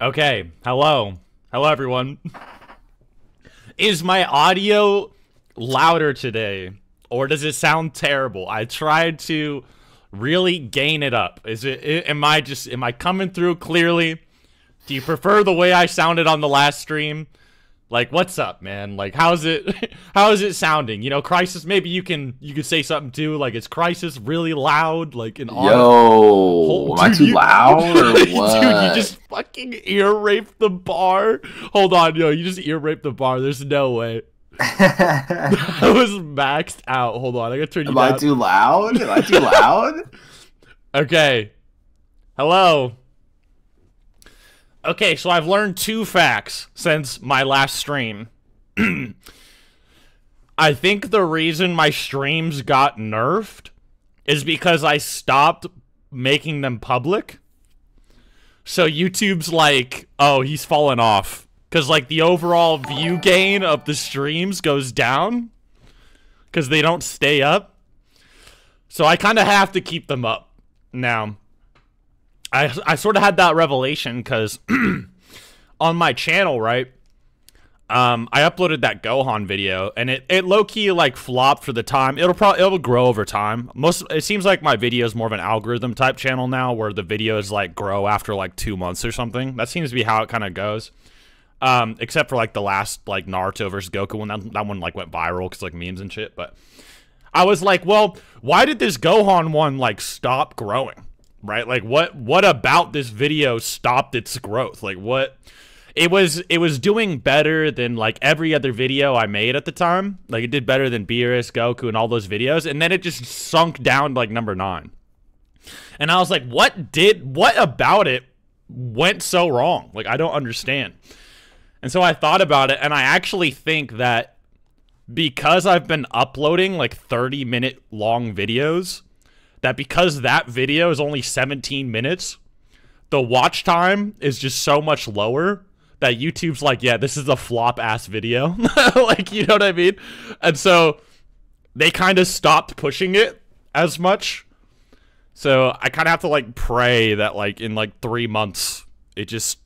Okay, hello. Hello, everyone. Is my audio louder today? Or does it sound terrible? I tried to really gain it up. Is it, am I just, am I coming through clearly? Do you prefer the way I sounded on the last stream? Like, what's up, man? Like, how's it? How is it sounding? You know, Crisis. Maybe you can you could say something too. Like, it's Crisis really loud? Like, in Yo, Hold, am I too you, loud or what? Dude, you just fucking ear raped the bar. Hold on, yo, you just ear raped the bar. There's no way. I was maxed out. Hold on, I gotta turn you Am down. I too loud? Am I too loud? okay. Hello. Okay, so I've learned two facts since my last stream. I think the reason my streams got nerfed is because I stopped making them public. So YouTube's like, oh, he's fallen off. Because, like, the overall view gain of the streams goes down. Because they don't stay up. So I kind of have to keep them up now. I, I sort of had that revelation because on my channel, right? Um, I uploaded that Gohan video, and it, it low key like flopped for the time. It'll probably it'll grow over time. Most it seems like my video is more of an algorithm type channel now, where the videos like grow after like two months or something. That seems to be how it kind of goes. Um, except for like the last like Naruto versus Goku one, that, that one like went viral because like memes and shit. But I was like, well, why did this Gohan one like stop growing? Right? Like what what about this video stopped its growth? Like what it was it was doing better than like every other video I made at the time. Like it did better than Beerus, Goku, and all those videos, and then it just sunk down to like number nine. And I was like, what did what about it went so wrong? Like I don't understand. And so I thought about it, and I actually think that because I've been uploading like 30 minute long videos, that because that video is only 17 minutes, the watch time is just so much lower that YouTube's like, yeah, this is a flop ass video. like, you know what I mean? And so they kind of stopped pushing it as much. So I kind of have to like pray that like in like three months it just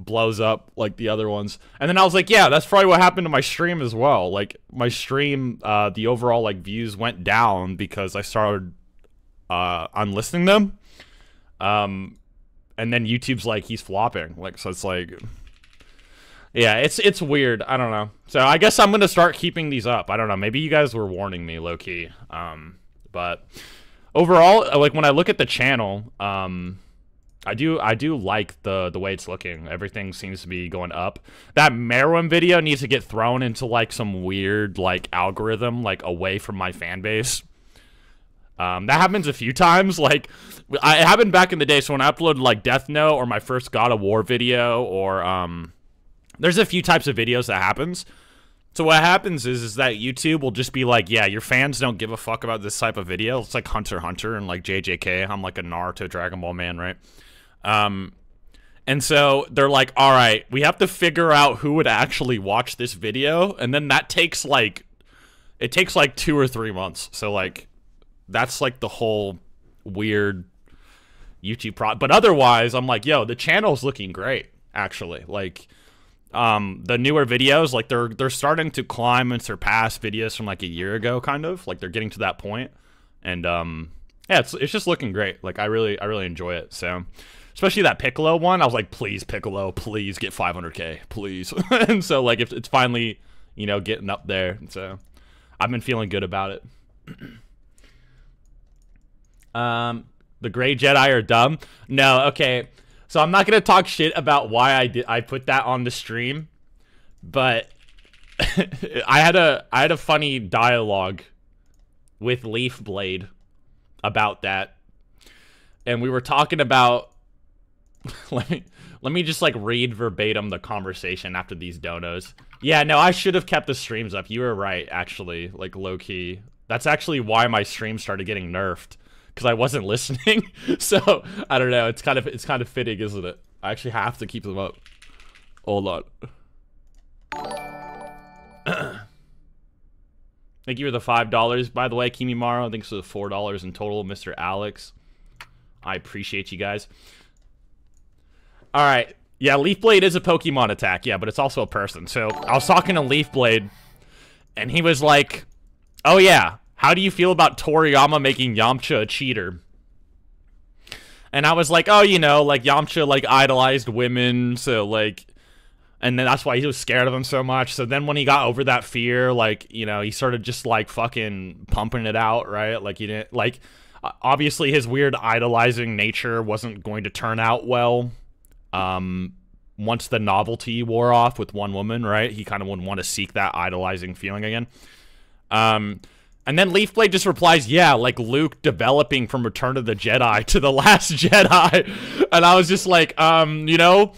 blows up like the other ones. And then I was like, yeah, that's probably what happened to my stream as well. Like my stream, uh, the overall like views went down because I started uh, unlisting them. Um, and then YouTube's like he's flopping. Like so, it's like, yeah, it's it's weird. I don't know. So I guess I'm gonna start keeping these up. I don't know. Maybe you guys were warning me, low key. Um, but overall, uh, like when I look at the channel, um. I do I do like the the way it's looking. Everything seems to be going up. That Meruem video needs to get thrown into like some weird like algorithm like away from my fan base. Um, that happens a few times. Like, I, it happened back in the day. So when I uploaded like Death Note or my first God of War video, or um, there's a few types of videos that happens. So what happens is, is that YouTube will just be like, yeah, your fans don't give a fuck about this type of video. It's like Hunter Hunter and like JJK. I'm like a Naruto Dragon Ball man, right? Um, and so they're like, all right, we have to figure out who would actually watch this video, and then that takes like, it takes like two or three months. So like that's like the whole weird YouTube pro. But otherwise, I'm like, yo, the channel's looking great. Actually, like, um, the newer videos, like they're they're starting to climb and surpass videos from like a year ago, kind of. Like they're getting to that point, and um, yeah, it's it's just looking great. Like I really I really enjoy it. So. Especially that Piccolo one, I was like, please, Piccolo, please get 500k, please. and so, like, if it's finally, you know, getting up there, so I've been feeling good about it. Um, the gray Jedi are dumb. No, okay. So I'm not gonna talk shit about why I did I put that on the stream, but I had a I had a funny dialogue with Leaf Blade about that, and we were talking about. let me let me just like read verbatim the conversation after these donos. Yeah, no, I should have kept the streams up. You were right, actually. Like low key. That's actually why my stream started getting nerfed because I wasn't listening. so I don't know. It's kind of it's kind of fitting, isn't it? I actually have to keep them up. Hold on. Thank you for the five dollars. By the way, Kimimaro, thanks for the four dollars in total, Mr. Alex. I appreciate you guys. All right. Yeah, Leaf Blade is a Pokemon attack, yeah, but it's also a person. So I was talking to Leaf Blade, and he was like, Oh yeah, how do you feel about Toriyama making Yamcha a cheater? And I was like, oh, you know, like Yamcha like idolized women, so like and then that's why he was scared of him so much. So then when he got over that fear, like, you know, he started just like fucking pumping it out, right? Like he didn't like obviously his weird idolizing nature wasn't going to turn out well. Um once the novelty wore off with one woman, right? He kind of wouldn't want to seek that idolizing feeling again. Um and then Leafblade just replies, yeah, like Luke developing from Return of the Jedi to The Last Jedi. And I was just like, um, you know,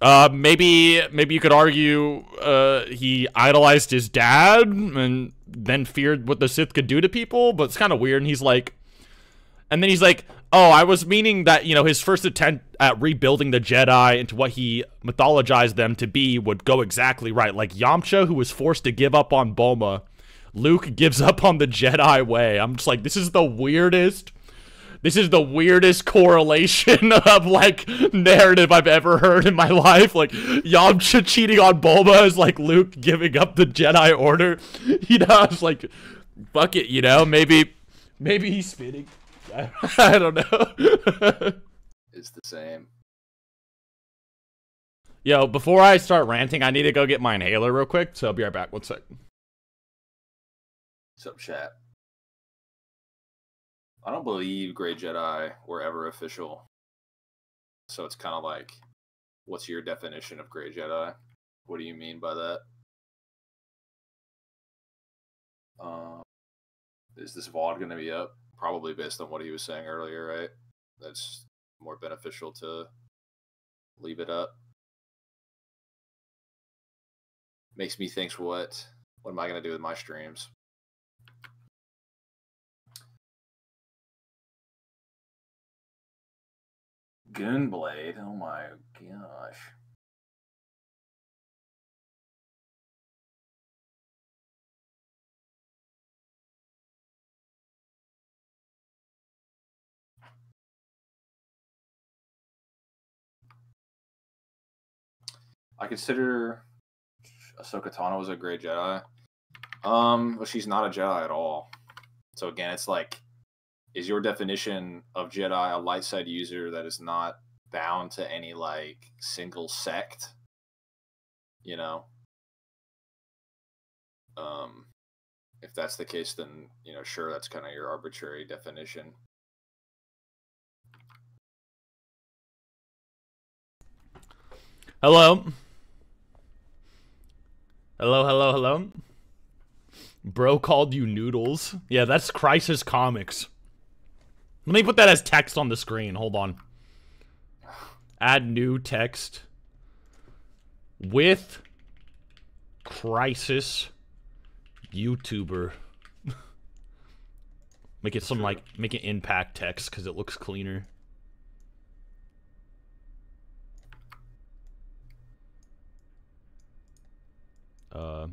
uh, maybe maybe you could argue uh, he idolized his dad and then feared what the Sith could do to people, but it's kind of weird. And he's like, and then he's like, oh, I was meaning that, you know, his first attempt at rebuilding the Jedi into what he mythologized them to be would go exactly right. Like Yamcha, who was forced to give up on Bulma Luke gives up on the Jedi way. I'm just like, this is the weirdest. This is the weirdest correlation of like narrative I've ever heard in my life. Like Yamcha cheating on Bulma is like Luke giving up the Jedi Order. You know, it's like, fuck it. You know, maybe, maybe he's spinning. I, I don't know. it's the same. Yo, before I start ranting, I need to go get my inhaler real quick. So I'll be right back. One sec. What's up, chat? I don't believe Grey Jedi were ever official. So it's kind of like, what's your definition of Grey Jedi? What do you mean by that? Um, is this VOD going to be up? Probably based on what he was saying earlier, right? That's more beneficial to leave it up. Makes me think, what? What am I going to do with my streams? Goonblade. Oh my gosh. I consider Ahsoka Tano was a great Jedi. Um, but she's not a Jedi at all. So again, it's like is your definition of Jedi a light side user that is not bound to any like single sect? You know? Um if that's the case then, you know, sure that's kind of your arbitrary definition. Hello. Hello, hello, hello. Bro called you noodles. Yeah, that's Crisis Comics. Let me put that as text on the screen. Hold on. Add new text with crisis YouTuber. make it some like make it impact text because it looks cleaner. Uh,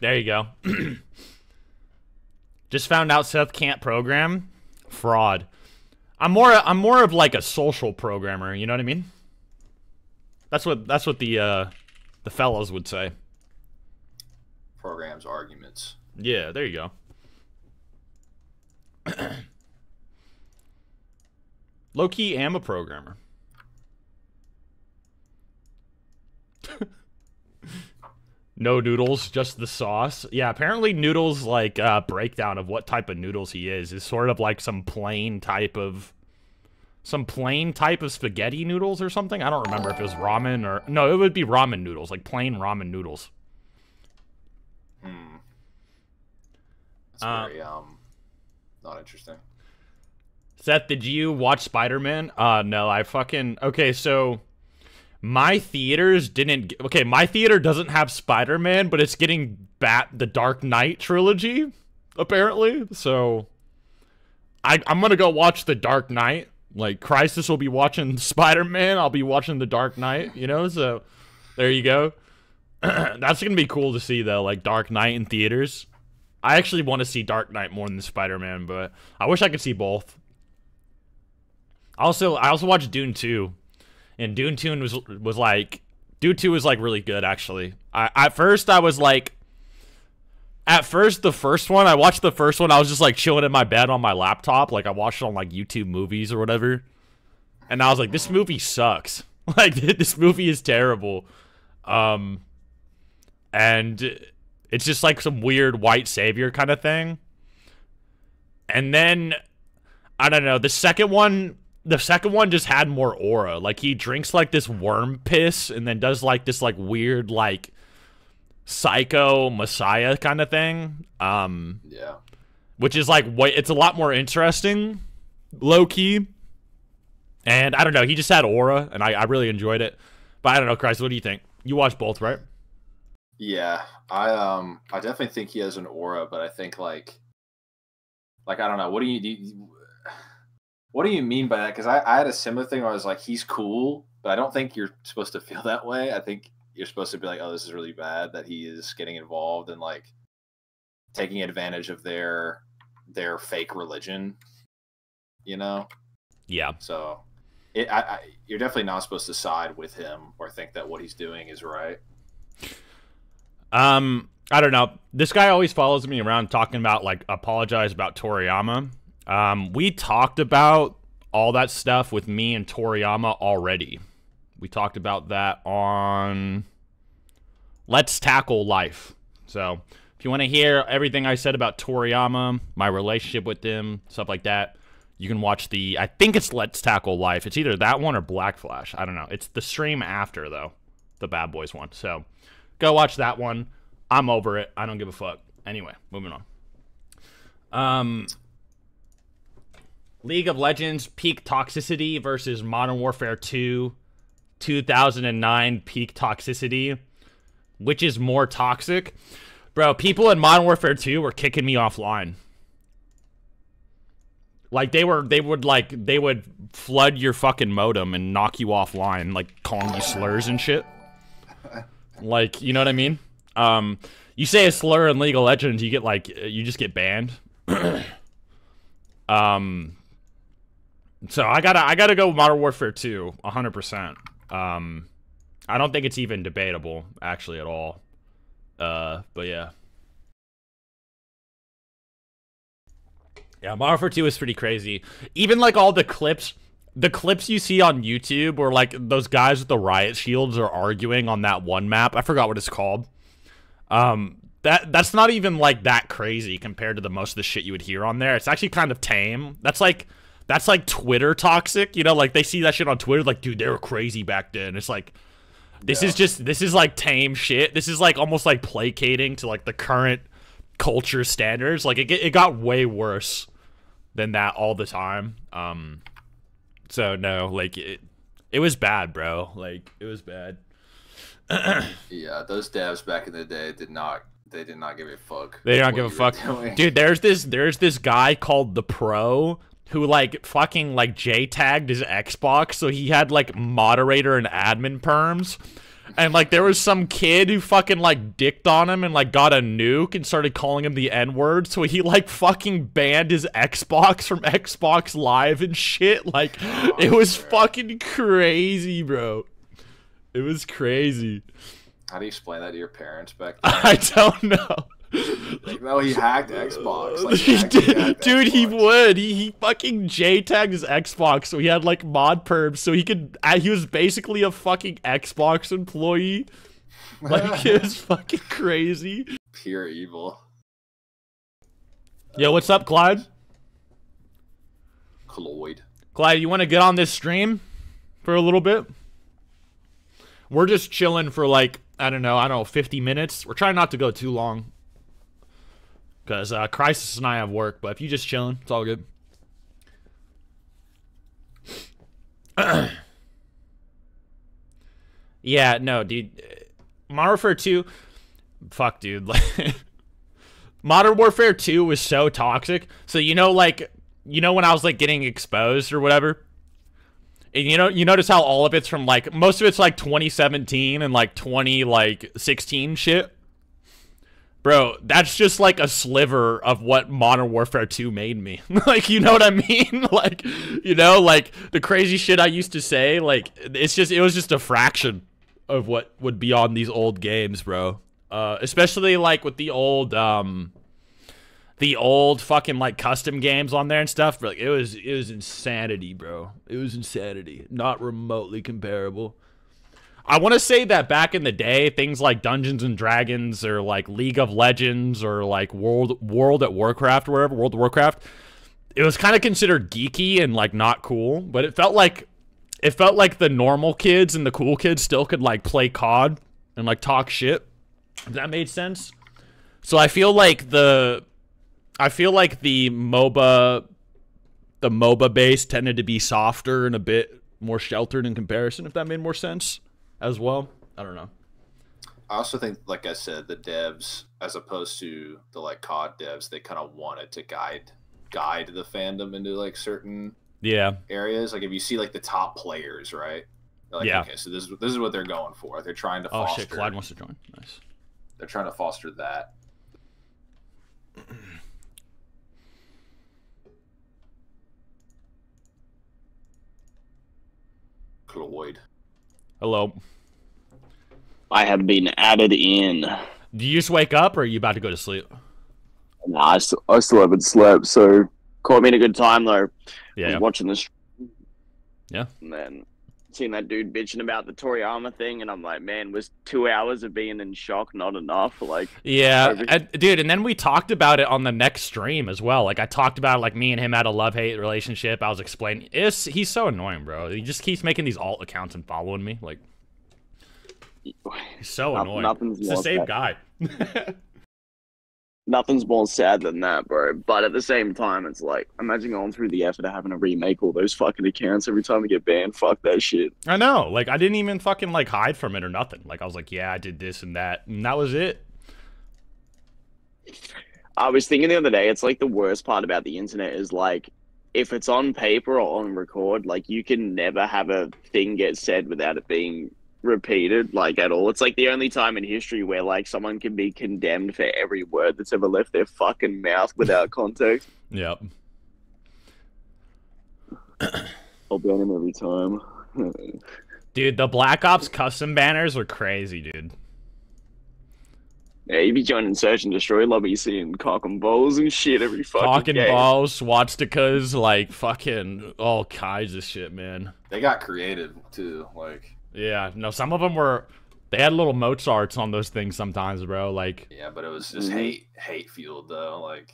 there you go. Just found out Seth can't program. Fraud. I'm more I'm more of like a social programmer, you know what I mean? That's what that's what the uh the fellows would say. Programs arguments. Yeah, there you go. Low key am a programmer. No noodles, just the sauce. Yeah, apparently noodles like uh breakdown of what type of noodles he is is sort of like some plain type of some plain type of spaghetti noodles or something. I don't remember if it was ramen or no, it would be ramen noodles, like plain ramen noodles. Hmm. That's uh, very um not interesting. Seth, did you watch Spider-Man? Uh no, I fucking Okay, so my theaters didn't okay my theater doesn't have spider-man but it's getting bat the dark knight trilogy apparently. So I, i'm gonna go watch the dark knight. Like crisis will be watching spider-man. I'll be watching the dark knight you know? So there you go. That's gonna be cool to see though like dark knight in theaters. I actually want to see dark knight more than spider-man but i wish i could see both. Also, I also watched Dune 2, and Dune 2 was was like Dune 2 was like really good actually. I at first I was like at first the first one I watched the first one I was just like chilling in my bed on my laptop like I watched it on like YouTube movies or whatever. And I was like this movie sucks. Like this movie is terrible. Um and it's just like some weird white savior kind of thing. And then I don't know, the second one the second one just had more aura. Like he drinks like this worm piss and then does like this like weird like psycho messiah kind of thing. Um Yeah. which is like way it's a lot more interesting, low key. And I don't know, he just had aura and I, I really enjoyed it. But I don't know, Christ, what do you think? You watched both, right? Yeah, I um, I definitely think he has an aura, but I think like, like I don't know. What do you, do you what do you mean by that? Because I, I had a similar thing where I was like, he's cool, but I don't think you're supposed to feel that way. I think you're supposed to be like, oh, this is really bad that he is getting involved and like taking advantage of their their fake religion. You know, Yeah. so it, I, I, you're definitely not supposed to side with him or think that what he's doing is right. Um, I don't know. This guy always follows me around talking about like apologize about Toriyama. Um, we talked about all that stuff with me and Toriyama already. We talked about that on Let's Tackle Life. So if you want to hear everything I said about Toriyama, my relationship with him, stuff like that, you can watch the I think it's Let's Tackle Life. It's either that one or Black Flash. I don't know. It's the stream after though, the Bad Boys one. So go watch that one. I'm over it. I don't give a fuck. Anyway, moving on. Um League of Legends peak toxicity versus Modern Warfare 2 2009 peak toxicity. Which is more toxic? Bro, people in Modern Warfare 2 were kicking me offline. Like they were they would like they would flood your fucking modem and knock you offline, like calling you slurs and shit. Like, you know what I mean? Um you say a slur in League of Legends, you get like you just get banned. um so I gotta I gotta go Modern Warfare 2, 100%. Um I don't think it's even debatable, actually, at all. Uh but yeah. Yeah, Modern Warfare 2 is pretty crazy. Even like all the clips the clips you see on YouTube where like those guys with the riot shields are arguing on that one map. I forgot what it's called. Um that that's not even like that crazy compared to the most of the shit you would hear on there. It's actually kind of tame. That's like that's like Twitter toxic, you know, like they see that shit on Twitter like dude, they were crazy back then. It's like this Yeah. is just this is like tame shit. This is like almost like placating to like the current culture standards. Like it it got way worse than that all the time. Um so no, like it it was bad, bro. Like it was bad. Yeah, those devs back in the day did not. They did not give a fuck. They don't give a fuck. doing. Dude, there's this there's this guy called the Pro who like fucking like J tagged his Xbox so he had like moderator and admin perms. And like there was some kid who fucking like dicked on him and like got a nuke and started calling him the N-word. So he like fucking banned his Xbox from Xbox Live and shit. Like it was fucking crazy, bro. It was crazy. How do you explain that to your parents back then? I don't know. Like, no, he hacked Xbox. Like, he actually did, hacked dude. He would. He he fucking J tagged his Xbox, so he had like mod perms, so he could. Uh, he was basically a fucking Xbox employee. Like it was fucking crazy. Pure evil. Yo, what's up, Clyde? Cloyd. Clyde, you want to get on this stream for a little bit? We're just chilling for like I don't know, I don't know, fifty minutes. We're trying not to go too long. Cause uh, Crisis and I have work, but if you just chilling, it's all good. yeah, no, dude. Modern Warfare 2, fuck, dude. Modern Warfare 2 was so toxic. So you know, like, you know when I was like getting exposed or whatever. And you know, you notice how all of it's from like most of it's like 2017 and like 20 like 16 shit. Bro, that's just like a sliver of what Modern Warfare 2 made me. like, you know what I mean? like, you know, like the crazy shit I used to say, like it's just it was just a fraction of what would be on these old games, bro. Uh especially like with the old um the old fucking like custom games on there and stuff. Like it was it was insanity, bro. It was insanity. Not remotely comparable. I want to say that back in the day, things like Dungeons and Dragons or like League of Legends or like World World at Warcraft, wherever World of Warcraft, it was kind of considered geeky and like not cool. But it felt like it felt like the normal kids and the cool kids still could like play COD and like talk shit. If that made sense. So I feel like the I feel like the MOBA the MOBA base tended to be softer and a bit more sheltered in comparison, if that made more sense as well. I don't know. I also think, like I said, the devs, as opposed to the like COD devs, they kind of wanted to guide guide the fandom into like certain Yeah. areas. Like if you see like the top players, right? Like, Yeah. okay, so this is this is what they're going for. They're trying to Oh foster. shit, Clyde wants to join. Nice. They're trying to foster that. Cloyd. Hello. I have been added in. Do you just wake up or are you about to go to sleep? Nah, I, still, I still haven't slept, so caught me in a good time though. Yeah. was watching this. Yeah. And then seeing that dude bitching about the Toriyama thing, and I'm like, man, was two hours of being in shock not enough? Like, Yeah, and- dude, and then we talked about it on the next stream as well. Like I talked about like me and him had a love hate relationship. I was explaining. It's he's so annoying, bro. He just keeps making these alt accounts and following me. Like he's so No- annoying. nothing's He's the same sad. guy. nothing's more sad than that, bro. But at the same time, it's like, imagine going through the effort of having to remake all those fucking accounts every time we get banned. Fuck that shit. I know. Like I didn't even fucking like hide from it or nothing. Like I was like, yeah, I did this and that, and that was it. I was thinking the other day, it's like the worst part about the internet is like, if it's on paper or on record, like you can never have a thing get said without it being repeated, like at all. It's like the only time in history where like someone can be condemned for every word that's ever left their fucking mouth without context. Yep. I'll ban him every time. Dude, the Black Ops custom banners are crazy, dude. yeah, you be joining search and destroy lobby, seeing cock and balls and shit every fucking Talking game. balls, swastikas, like fucking all kinds of shit, man. They got creative too. Like, Yeah, no, some of them were. They had little Mozarts on those things sometimes, bro. Like, yeah, but it was just Mhm. hate hate fueled though. Like,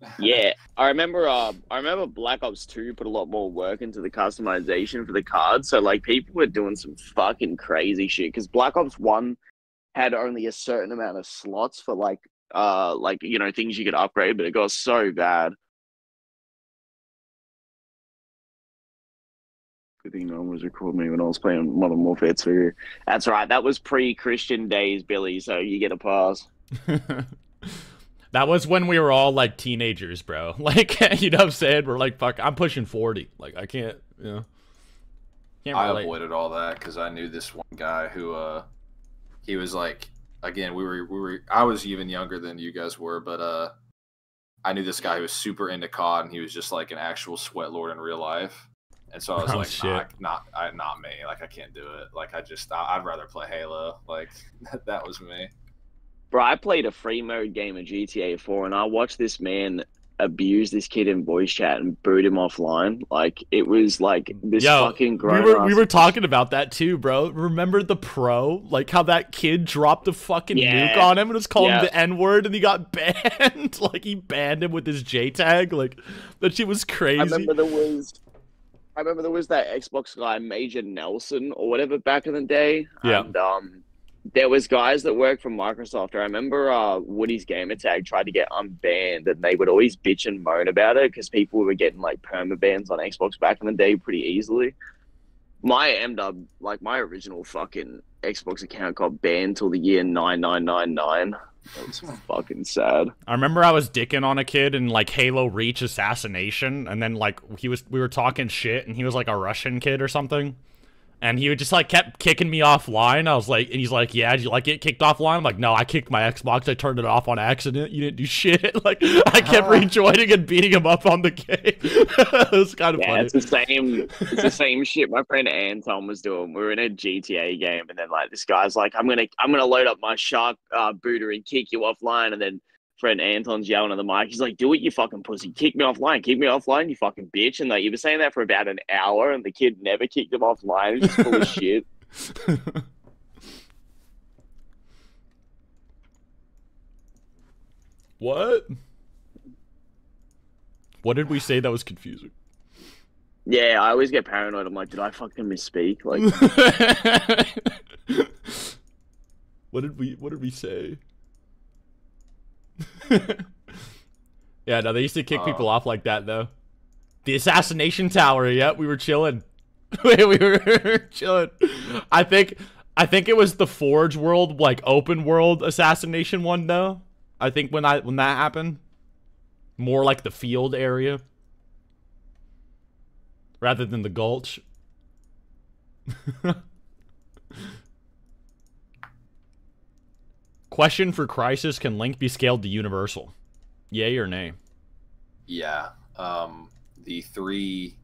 Yeah, I remember. Uh, I remember Black Ops Two put a lot more work into the customization for the cards. So like people were doing some fucking crazy shit because Black Ops One had only a certain amount of slots for like uh like you know things you could upgrade, but it got so bad. Good thing no one was recording me when I was playing Modern Warfare 2. That's right. That was pre-Christian days, Billy. So you get a pass. that was when we were all like teenagers, bro. Like, you know what I'm saying? We're like, fuck, I'm pushing 40. Like, I can't, you know. Can't I avoided all that because I knew this one guy who, uh, he was like, again, we were we were. I was even younger than you guys were, but uh, I knew this guy who was super into COD, and he was just like an actual sweat lord in real life. And so I was Oh, like, shit. not, not, I, not me. Like I can't do it. Like I just, I, I'd rather play Halo. Like that was me. Bro, I played a free mode game of GTA 4 and I watched this man abuse this kid in voice chat and boot him offline. Like, it was like this Yo, fucking we grown were we were talking about that too, bro. Remember the pro? Like how that kid dropped a fucking Yeah. nuke on him and was calling him Yeah. the N word and he got banned. like he banned him with his J tag. Like that shit was crazy. I remember there was. I remember there was that Xbox guy, Major Nelson, or whatever, back in the day. Yeah. And um, there was guys that worked for Microsoft. I remember uh, Woody's Gamertag tried to get unbanned, and they would always bitch and moan about it because people were getting like perma bans on Xbox back in the day pretty easily. My MW, like my original fucking Xbox account, got banned till the year nine nine nine nine. That was fucking sad. I remember I was dicking on a kid in like Halo Reach Assassination, and then like he was we were talking shit, and he was like a Russian kid or something, and he would just like kept kicking me offline. I was like, and he's like, "Yeah, did you like get kicked offline?" I'm like, "No, I kicked my Xbox. I turned it off on accident. You didn't do shit." like, I kept rejoining and beating him up on the game. it was kind of Yeah, funny. it's the same. It's the same shit my friend Anton was doing. We were in a GTA game, and then like this guy's like, "I'm gonna, I'm gonna load up my shark uh, booter and kick you offline." And then friend Anton's yelling at the mic. He's like, "Do it, you fucking pussy! Kick me offline! Kick me offline, you fucking bitch!" And like, he was saying that for about an hour, and the kid never kicked him offline. It's just full of shit. what? What did we say that was confusing? Yeah, I always get paranoid. I'm like, did I fucking misspeak? Like, what did we what did we say? yeah, no, they used to kick Uh. people off like that though. The assassination tower, yep, we were chilling. we were chilling. I think I think it was the Forge World, like open world assassination one though. I think when I when that happened. More like the field area. Rather than the gulch. Question for Crisis Can Link be scaled to Universal? Yay or nay? Yeah. Um, the three,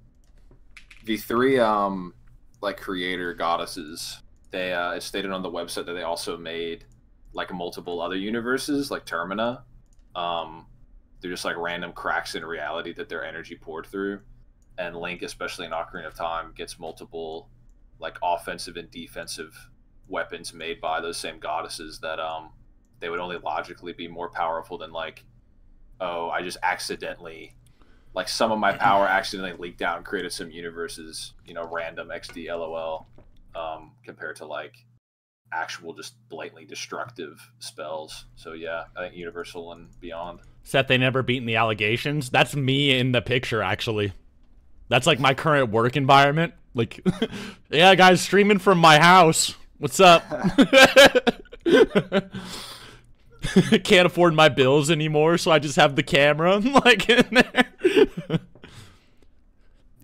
the three, um, like creator goddesses. They uh, stated on the website that they also made like multiple other universes, like Termina. Um, they're just like random cracks in reality that their energy poured through, and Link, especially in Ocarina of Time, gets multiple like offensive and defensive weapons made by those same goddesses that um they would only logically be more powerful than like oh I just accidentally like some of my power accidentally leaked out and created some universes you know random XD LOL um compared to like actual just blatantly destructive spells so yeah I think universal and beyond Seth, they never beaten the allegations. That's me in the picture, actually. That's like my current work environment. Like, yeah, guys, streaming from my house. What's up? Can't afford my bills anymore, so I just have the camera like in there.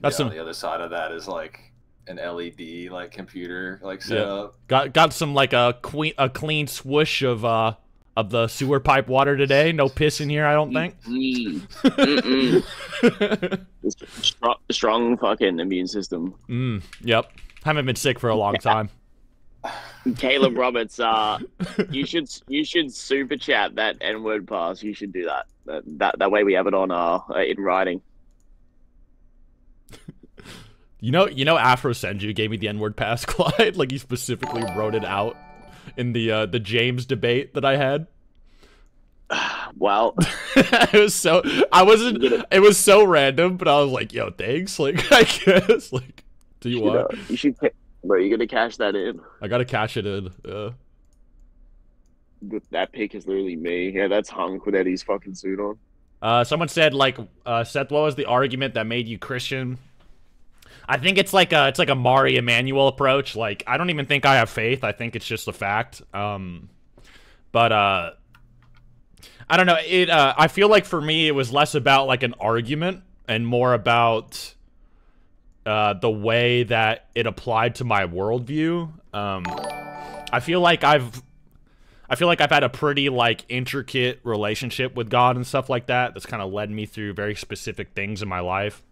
That's yeah, some on the other side of that is like an LED like computer like set Yeah. up got got some like a queen a clean swoosh of uh of the sewer pipe water today. No piss in here, I don't think. Mm. Strong, strong fucking immune system. mm, yep. Haven't been sick for a long time. Caleb Roberts, uh, you should you should super chat that N word pass. You should do that. That that, that way we have it on uh in writing. You know, you know, Afro Senju gave me the N word pass, Clyde. Like he specifically wrote it out in the uh, the James debate that I had. Well, it was so I wasn't. It was so random, but I was like, "Yo, thanks." Like I guess, like, do you you, know, want? you should, bro. You gonna cash that in. I gotta cash it in. Yeah. That pick is literally me. Yeah, that's Hunk with Eddie's fucking suit on. Uh, someone said like, uh, Seth, what was the argument that made you Christian? I think it's like a it's like a Mari Emmanuel approach. Like I don't even think I have faith. I think it's just a fact. Um, but uh, I don't know. It uh, I feel like for me it was less about like an argument and more about uh, the way that it applied to my worldview. Um, I feel like I've I feel like I've had a pretty like intricate relationship with God and stuff like that. That's kind of led me through very specific things in my life.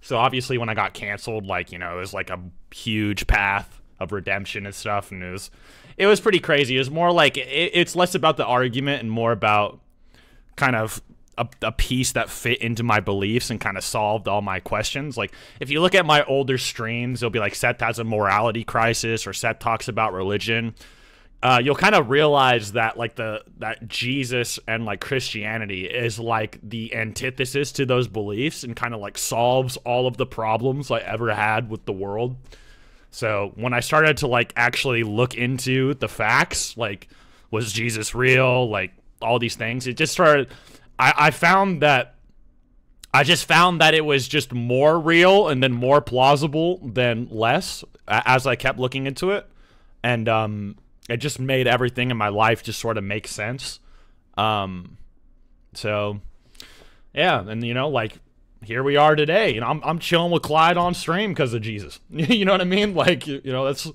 So obviously, when I got canceled, like you know, it was like a huge path of redemption and stuff, and it was it was pretty crazy. It was more like it, it's less about the argument and more about kind of a, a piece that fit into my beliefs and kind of solved all my questions. Like if you look at my older streams, it'll be like Seth has a morality crisis or Seth talks about religion uh, you'll kind of realize that like the that Jesus and like Christianity is like the antithesis to those beliefs and kind of like solves all of the problems I ever had with the world. So when I started to like actually look into the facts, like was Jesus real, like all these things, it just started. I, I found that I just found that it was just more real and then more plausible than less as I kept looking into it, and um, it just made everything in my life just sort of make sense. Um, so yeah, and you know, like here we are today. And I'm I'm chilling with Clyde on stream because of Jesus. you know what I mean? Like you, you know that's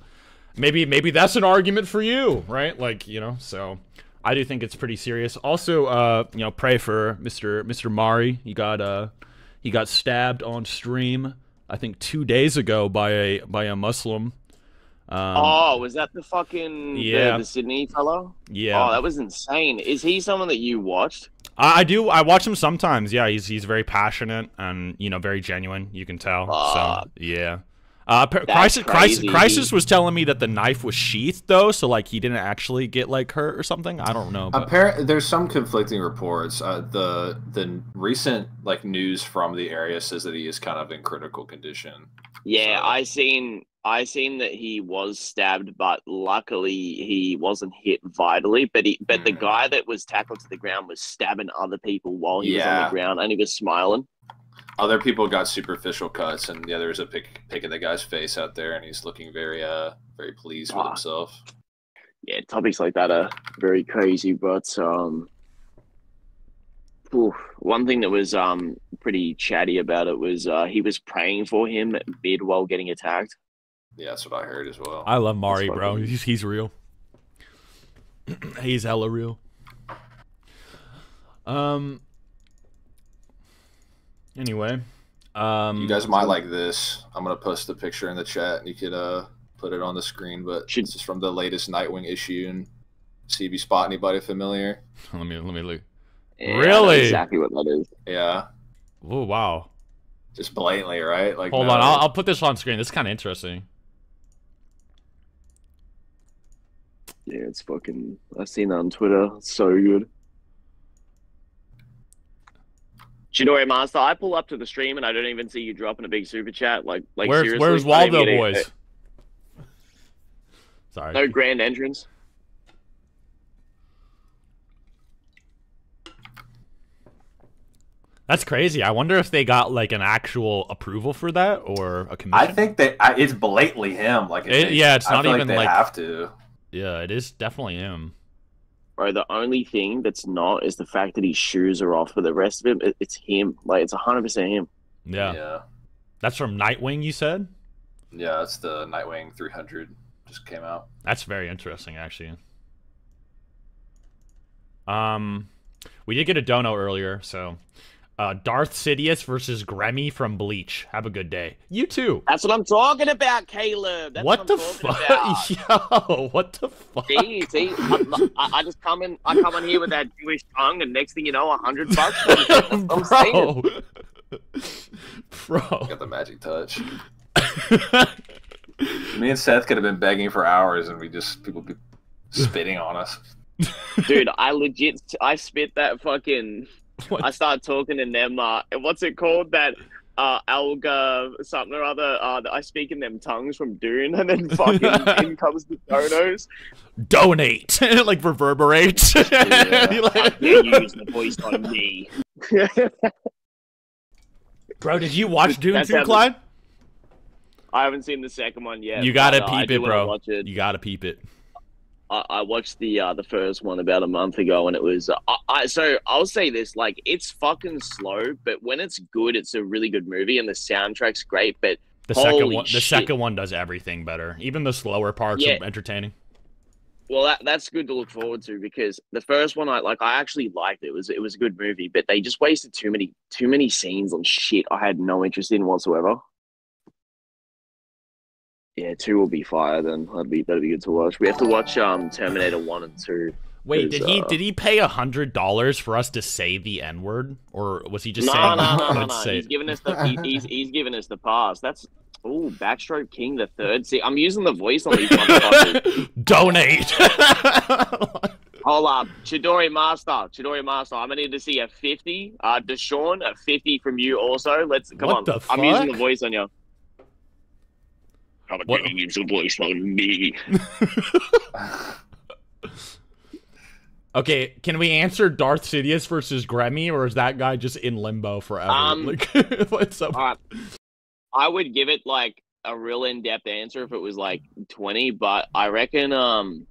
maybe maybe that's an argument for you, right? Like you know so. I do think it's pretty serious. Also, uh, you know, pray for Mr. Mr. Mari. He got uh, he got stabbed on stream. I think two days ago by a by a Muslim. Um, oh, was that the fucking yeah. the, the Sydney fellow? yeah. Oh, that was insane. Is he someone that you watched? I, I do. I watch him sometimes. Yeah, he's he's very passionate and you know very genuine. You can tell. So yeah. Uh, Crisis, Crisis. Crisis was telling me that the knife was sheathed though, so like he didn't actually get like hurt or something. I don't know. But... Apparently, there's some conflicting reports. Uh, the the recent like news from the area says that he is kind of in critical condition. Yeah, So- I seen I seen that he was stabbed, but luckily he wasn't hit vitally. But he, but the Mm. guy that was tackled to the ground was stabbing other people while he was on the ground, and he was smiling. Other people got superficial cuts, and yeah, there's a pic pic of the guy's face out there, and he's looking very uh very pleased with Ah. himself. Yeah, topics like that are very crazy, but um, oof, one thing that was um pretty chatty about it was uh he was praying for him mid while getting attacked. Yeah, that's what I heard as well. I love Mari, bro. He's he's real. he's hella real. Um. Anyway, um, you guys might like this. I'm gonna post a picture in the chat, and you could uh put it on the screen. But Should- this is from the latest Nightwing issue. And see if you spot anybody familiar. let me let me look. Yeah, Really? exactly what that is. Yeah, Oh wow. just blatantly, right? Like, Hold no- on, I'll, I'll put this on screen. This is kind of interesting. Yeah, it's fucking. I've seen that on Twitter. It's so good. Chidori Master, I pull up to the stream and I don't even see you dropping a big super chat. Like, like where's seriously, where's I Waldo get it. boys? Sorry. No grand entrance. That's crazy. I wonder if they got like an actual approval for that or a commission. I think that I, it's blatantly him. Like, It- yeah, it's I not feel even, like they like- have to. Yeah, it is definitely him. Bro, the only thing that's not is the fact that his shoes are off. But the rest of him, it, it's him. Like, it's hundred percent him. Yeah. yeah, That's from Nightwing, you said? yeah. It's the Nightwing 300 just came out. That's very interesting, actually. Um, we did get a dono earlier, so uh, Darth Sidious versus Gremmy from Bleach. Have a good day. You too. That's what I'm talking about, Caleb. That's what what, the I'm talking about. fuck, yo? What the fuck? See, see, I'm I, I just come in, I come in here with that Jewish tongue, and next thing you know, a hundred bucks. That's what I'm saying. bro, Got the magic touch. Me and Seth could have been begging for hours, and we just people be spitting on us. dude. I legit, I spit that fucking. What? I started talking in them. Uh, what's it called? That uh, alga something or other. Uh, that I speak in them tongues from Dune, and then fucking in comes the donos. donate, like reverberate. Yeah. You like- use the voice on me. bro, did you watch Dune That's 2, how the- Clyde? I haven't seen the second one yet. you gotta uh, peep it, bro. It. You gotta peep it. I, I watched the uh, the first one about a month ago, and it was. I, I so I'll say this: like it's fucking slow, but when it's good, it's a really good movie, and the soundtrack's great. But The second one, the shit. second one does everything better. Even the slower parts Yeah. are entertaining. well, that, that's good to look forward to because the first one, I like, I actually liked it. it. was It was a good movie, but they just wasted too many too many scenes on shit I had no interest in whatsoever. Yeah, two will be fire. Then that'd be that'd be good to watch. We have to watch um Terminator one and two. Wait, did he uh, did he pay a hundred dollars for us to say the N word, or was he just no, saying? no, no, no, let's no. say He's it? giving us the he, he's he's giving us the pass. That's oh Backstroke King the third. See, I'm using the voice on these motherfuckers. Donate. Hold up, Chidori Master, Chidori Master. I'm gonna need to see a fifty. Uh, Deshaun, a fifty from you also. Let's come What on. the I'm using the voice on you. I'm What- gonna use the voice on me. okay, can we answer Darth Sidious versus Grammy, or is that guy just in limbo forever? Um, like, what's up? All right, I would give it like a real in-depth answer if it was like 20, but I reckon um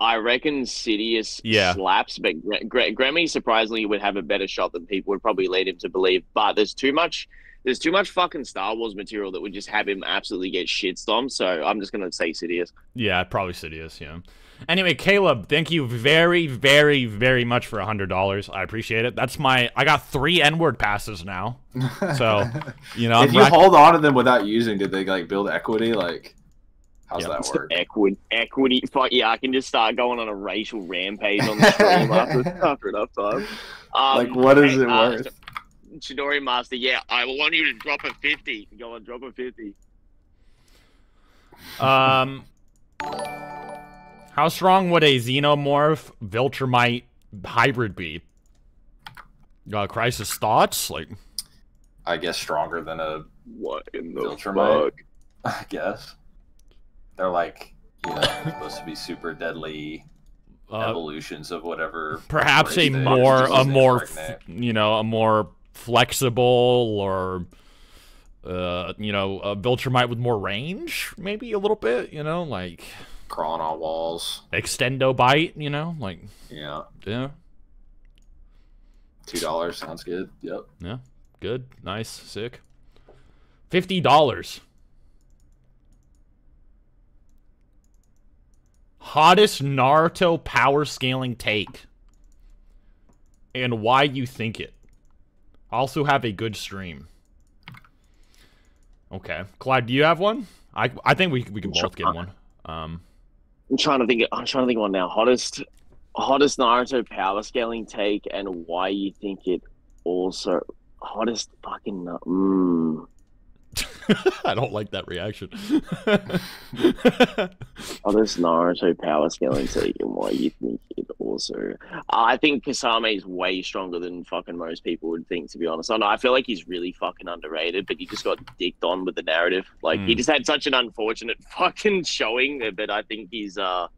I reckon Sidious Yeah. slaps, but Gre- Gre- Grammy surprisingly would have a better shot than people would probably lead him to believe. But there's too much, there's too much fucking Star Wars material that would just have him absolutely get shit stomped. So I'm just gonna say Sidious. Yeah, probably Sidious. Yeah. Anyway, Caleb, thank you very, very, very much for a hundred dollars. I appreciate it. That's my. I got three N-word passes now. So, you know, if I'm you rack- hold on to them without using, did they like build equity? Like, how's Yeah. that work? Equity, equity. Fuck yeah, I can just start going on a racial rampage on the stream after, after enough time. Um, Like, what is hey, it uh, worth? Chidori Master, yeah, I want you to drop a 50. Go on, drop a 50. Um, how strong would a xenomorph Viltrumite hybrid be? Uh, crisis thoughts? Like, I guess stronger than a What in the Viltrumite? fuck? I guess. They're like, you know, supposed to be super deadly uh, evolutions of whatever. perhaps a more, a more, correct f- you know, a more flexible or, uh, you know, a Viltrumite with more range, maybe a little bit. You know, like crawling on walls. extendo bite. You know, like Yeah, yeah, two dollars sounds good. Yep. yeah, good, nice, sick. Fifty dollars. Hottest Naruto power scaling take. And why you think it. Also have a good stream. Okay. Clyde, do you have one? I I think we we can both get one. Um I'm trying to think. I'm trying to think of one now. Hottest, hottest Naruto power scaling take, and why you think it also hottest fucking. Mm. I don't like that reaction. Hottest Naruto power scaling and why you think it also. I think Kisame is way stronger than fucking most people would think. To be honest, I know I feel like he's really fucking underrated, but he just got dicked on with the narrative. Like he Mm. just had such an unfortunate fucking showing. But I think he's uh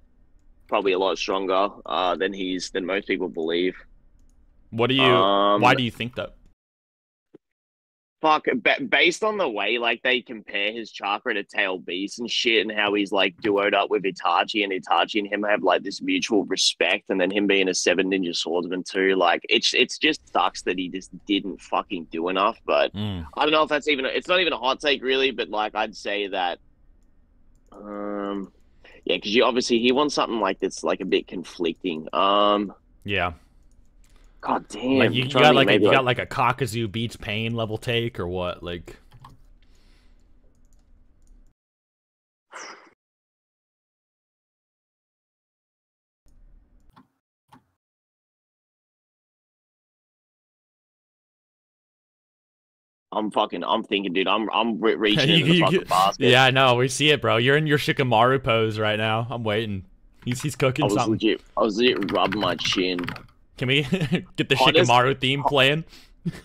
probably a lot stronger uh than he's than most people believe. what do you um, why do you think that? Fuck ba- based on the way like they compare his chakra to tail beast and shit and how he's like duoed up with itachi and itachi and him have like this mutual respect and then him being a seven ninja swordsman too like it's it's just sucks that he just didn't fucking do enough but Mm. i don't know if that's even it's not even a hot take really but like i'd say that um yeah because you obviously he wants something like that's like a bit conflicting um Yeah. God damn like you, you got like a, you got like a Kakuzu beats pain level take or what? Like I'm fucking. I'm thinking, dude. I'm. I'm re- reaching into the You- fucking basket. Yeah, I know. We see it, bro. You're in your Shikamaru pose right now. I'm waiting. He's he's cooking I was something. legit. I was legit rubbing my chin. Can we get the Hottest- Shikamaru theme playing?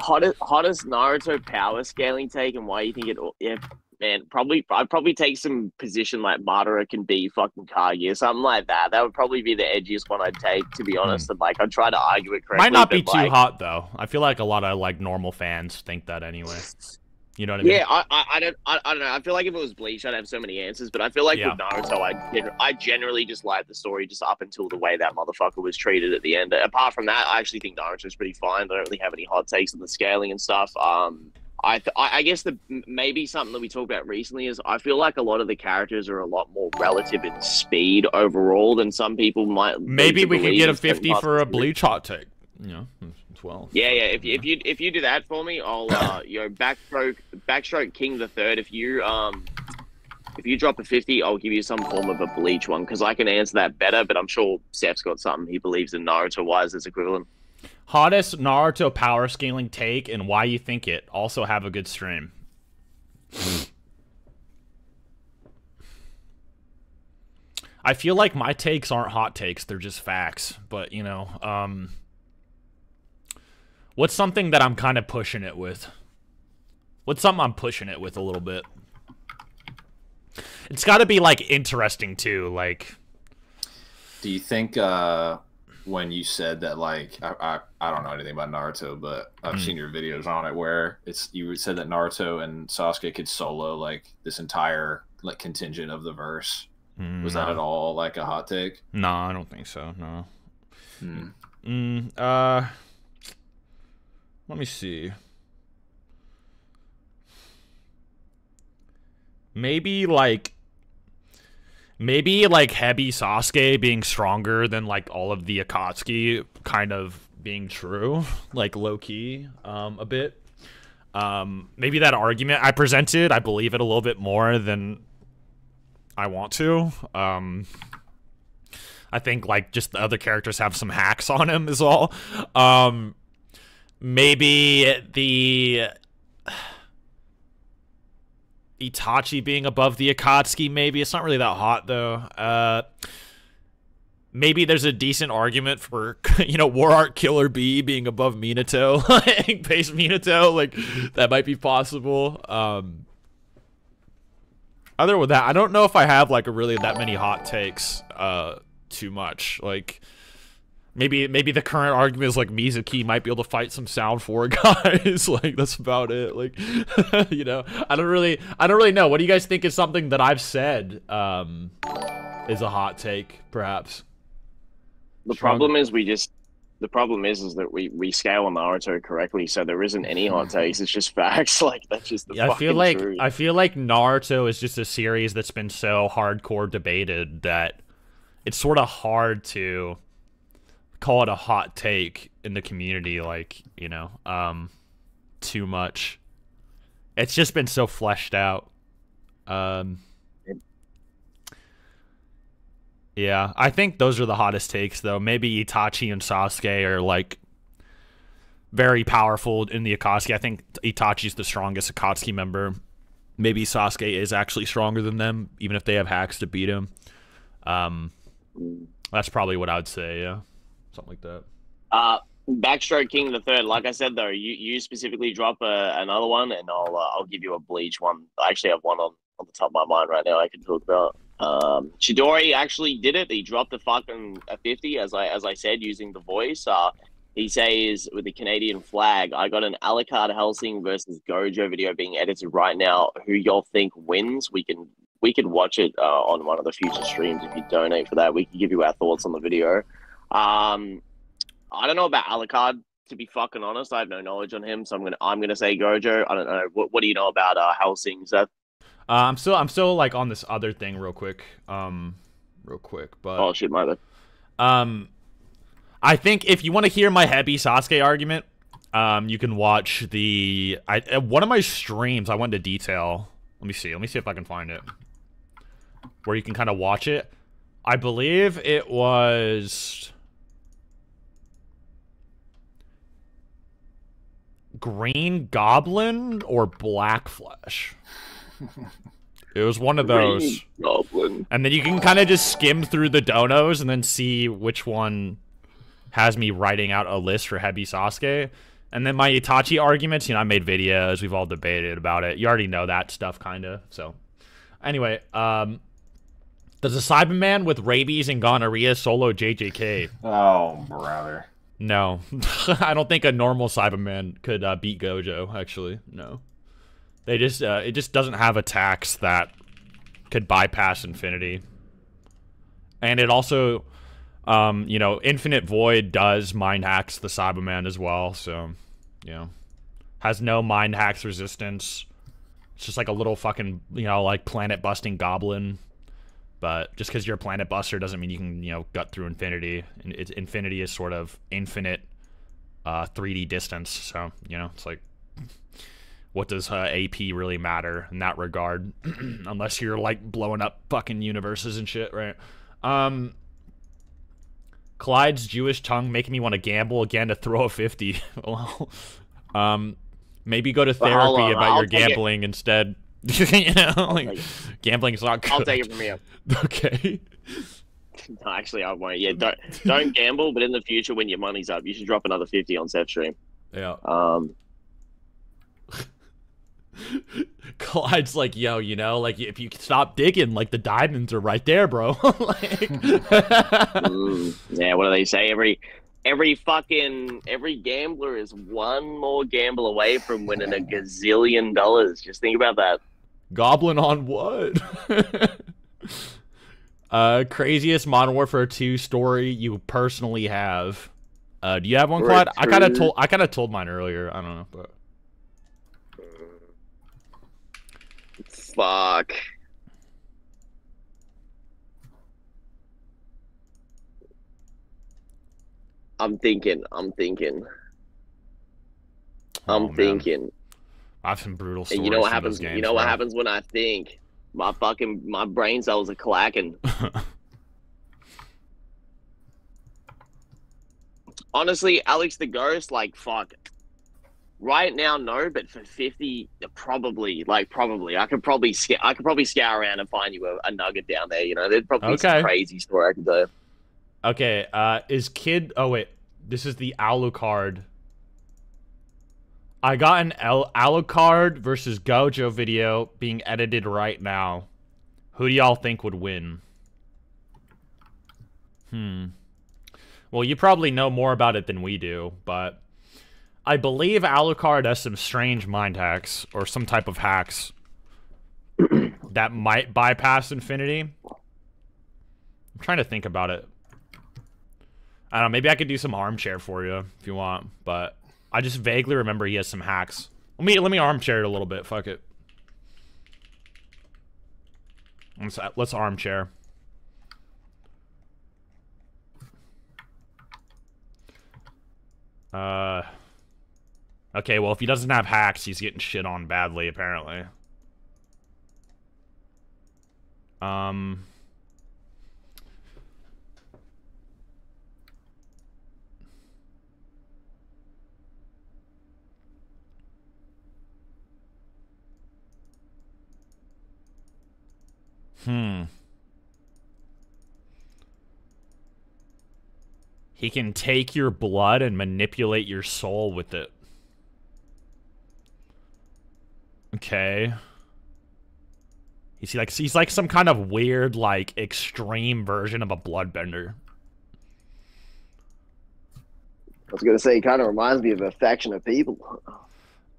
Hottest, hottest Naruto power scaling take, and why you think it? Yeah, man. Probably. I'd probably take some position like Madara can be fucking Kage or something like that. That would probably be the edgiest one I'd take, to be honest. And like, I'd try to argue it correctly. Hmm. Might not be too like, hot though. I feel like a lot of like normal fans think that anyway. You know what I mean? Yeah, I, I, I don't, I, I don't know. I feel like if it was Bleach, I'd have so many answers. But I feel like Yeah. with Naruto, I, I generally just like the story just up until the way that motherfucker was treated at the end. Apart from that, I actually think Naruto's pretty fine. I don't really have any hot takes on the scaling and stuff. Um, I, th- I I guess the maybe something that we talked about recently is I feel like a lot of the characters are a lot more relative in speed overall than some people might. Maybe we could get a 50 for a bleach hot take. You know, twelve. Yeah, yeah. If you if you if you do that for me, I'll uh you know backstroke backstroke king the third. If you um if you drop a fifty, I'll give you some form of a bleach one because I can answer that better. But I'm sure Seth's got something he believes in Naruto wise that's equivalent. Hottest Naruto power scaling take and why you think it. Also have a good stream. I feel like my takes aren't hot takes, they're just facts. But, you know, um What's something that I'm kind of pushing it with? What's something I'm pushing it with a little bit? It's got to be like interesting too, like Do you think uh, when you said that, like, I, I, I don't know anything about Naruto, but I've Hmm. seen your videos on it where it's you said that Naruto and Sasuke could solo like this entire like contingent of the verse. Mm, Was that at all like a hot take? No, I don't think so. No. Hmm. Mm, uh, let me see. Maybe like, maybe like Hebi Sasuke being stronger than like all of the Akatsuki kind of being true, like low key, um, a bit. Um, maybe that argument I presented, I believe it a little bit more than I want to. Um, I think like just the other characters have some hacks on him is all. Um maybe the Itachi being above the Akatsuki maybe it's not really that hot though. Uh maybe there's a decent argument for you know War Arc Killer B being above Minato like base Minato like that might be possible. Um other than that, I don't know if I have like a really that many hot takes uh too much. Like maybe maybe the current argument is like Mizuki might be able to fight some sound four guys. like that's about it. Like you know, I don't really I don't really know. What do you guys think is something that I've said um is a hot take, perhaps? The Strong- problem is we just the problem is is that we we scale Naruto correctly, so there isn't any hot takes. It's just facts. Like that's just the Yeah, I feel like truth. I feel like Naruto is just a series that's been so hardcore debated that it's sort of hard to call it a hot take in the community like, you know, um too much. It's just been so fleshed out. Um Yeah, I think those are the hottest takes though. Maybe Itachi and Sasuke are like very powerful in the Akatsuki. I think Itachi's the strongest Akatsuki member. Maybe Sasuke is actually stronger than them, even if they have hacks to beat him. Um, that's probably what I would say. Yeah, something like that. Uh, Backstroke King the third. Like I said though, you you specifically drop a, another one, and I'll uh, I'll give you a bleach one. I actually have one on on the top of my mind right now. I can talk about. Um, Chidori actually did it. He dropped a fucking a fifty, as I as I said, using the voice. Uh, he says with the Canadian flag, I got an Alucard Helsing versus Gojo video being edited right now. Who y'all think wins? We can we can watch it uh, on one of the future streams if you donate for that. We can give you our thoughts on the video. Um, I don't know about Alucard. To be fucking honest, I have no knowledge on him, so I'm gonna I'm gonna say Gojo. I don't know. What, what do you know about uh, Helsing, Seth? Uh, I'm still I'm still like on this other thing real quick. Um, real quick, but Oh shit, my bad. Um, I think if you want to hear my Hebi Sasuke argument, um, you can watch the I one of my streams. I went into detail. Let me see. Let me see if I can find it. Where you can kind of watch it. I believe it was Green Goblin or Black Flash. It was one of those. Green Goblin. And then you can kind of just skim through the donos and then see which one has me writing out a list for Hebi Sasuke. And then my Itachi arguments, you know, I made videos, we've all debated about it. You already know that stuff, kind of. So, anyway, um, does a Cyberman with rabies and gonorrhea solo JJK? Oh, brother. No. I don't think a normal Cyberman could uh, beat Gojo, actually. No. They just, uh, it just doesn't have attacks that could bypass Infinity. And it also, um, you know, Infinite Void does mind hacks the Cyberman as well, so, you know, has no mind hacks resistance. It's just like a little fucking, you know, like planet busting goblin. But just because you're a planet buster doesn't mean you can, you know, gut through infinity. And it's, infinity is sort of infinite uh, 3D distance. So, you know, it's like, what does uh, AP really matter in that regard? Unless you're like blowing up fucking universes and shit, right? Um, Clyde's Jewish tongue making me want to gamble again to throw a 50. well, um, maybe go to therapy uh, about I'll your take it. gambling instead. you know, like, gambling's not good. I'll take it from here. Okay. No, actually, I won't. Yeah, don't don't gamble. But in the future, when your money's up, you should drop another fifty on Seth Stream. Yeah. Um, Clyde's like, yo, you know, like if you stop digging, like the diamonds are right there, bro. like, mm, yeah, what do they say? Every every fucking every gambler is one more gamble away from winning a gazillion dollars. Just think about that. Goblin on what? Uh, craziest Modern Warfare 2 story you personally have. Uh, do you have one, Clyde? I kind of told I kind of told mine earlier. I don't know, but Fuck. I'm thinking. I'm thinking. Oh, I'm man. thinking. Have some brutal stories. And you know what happens? you games, know what happens when I think? My fucking my brain cells are clacking. Honestly, Alex the Ghost, like fuck. Right now, no, but for fifty, probably, like probably, I could probably sca- I could probably scour around and find you a, a nugget down there. You know, there's probably Okay. some crazy story I could do. Okay, uh, is kid? Oh wait, this is the Alucard. I got an Al- Alucard versus Gojo video being edited right now. Who do y'all think would win? Hmm. Well, you probably know more about it than we do, but I believe Alucard has some strange mind hacks or some type of hacks that might bypass Infinity. I'm trying to think about it. I don't know. Maybe I could do some armchair for you if you want, but I just vaguely remember he has some hacks. Let me let me armchair it a little bit. Fuck it. Let's, let's armchair. Uh. Okay, well, if he doesn't have hacks, he's getting shit on badly, apparently. Um. Hmm. He can take your blood and manipulate your soul with it. Okay. He's like he's like some kind of weird, like extreme version of a bloodbender. I was gonna say, it kind of reminds me of a faction of people.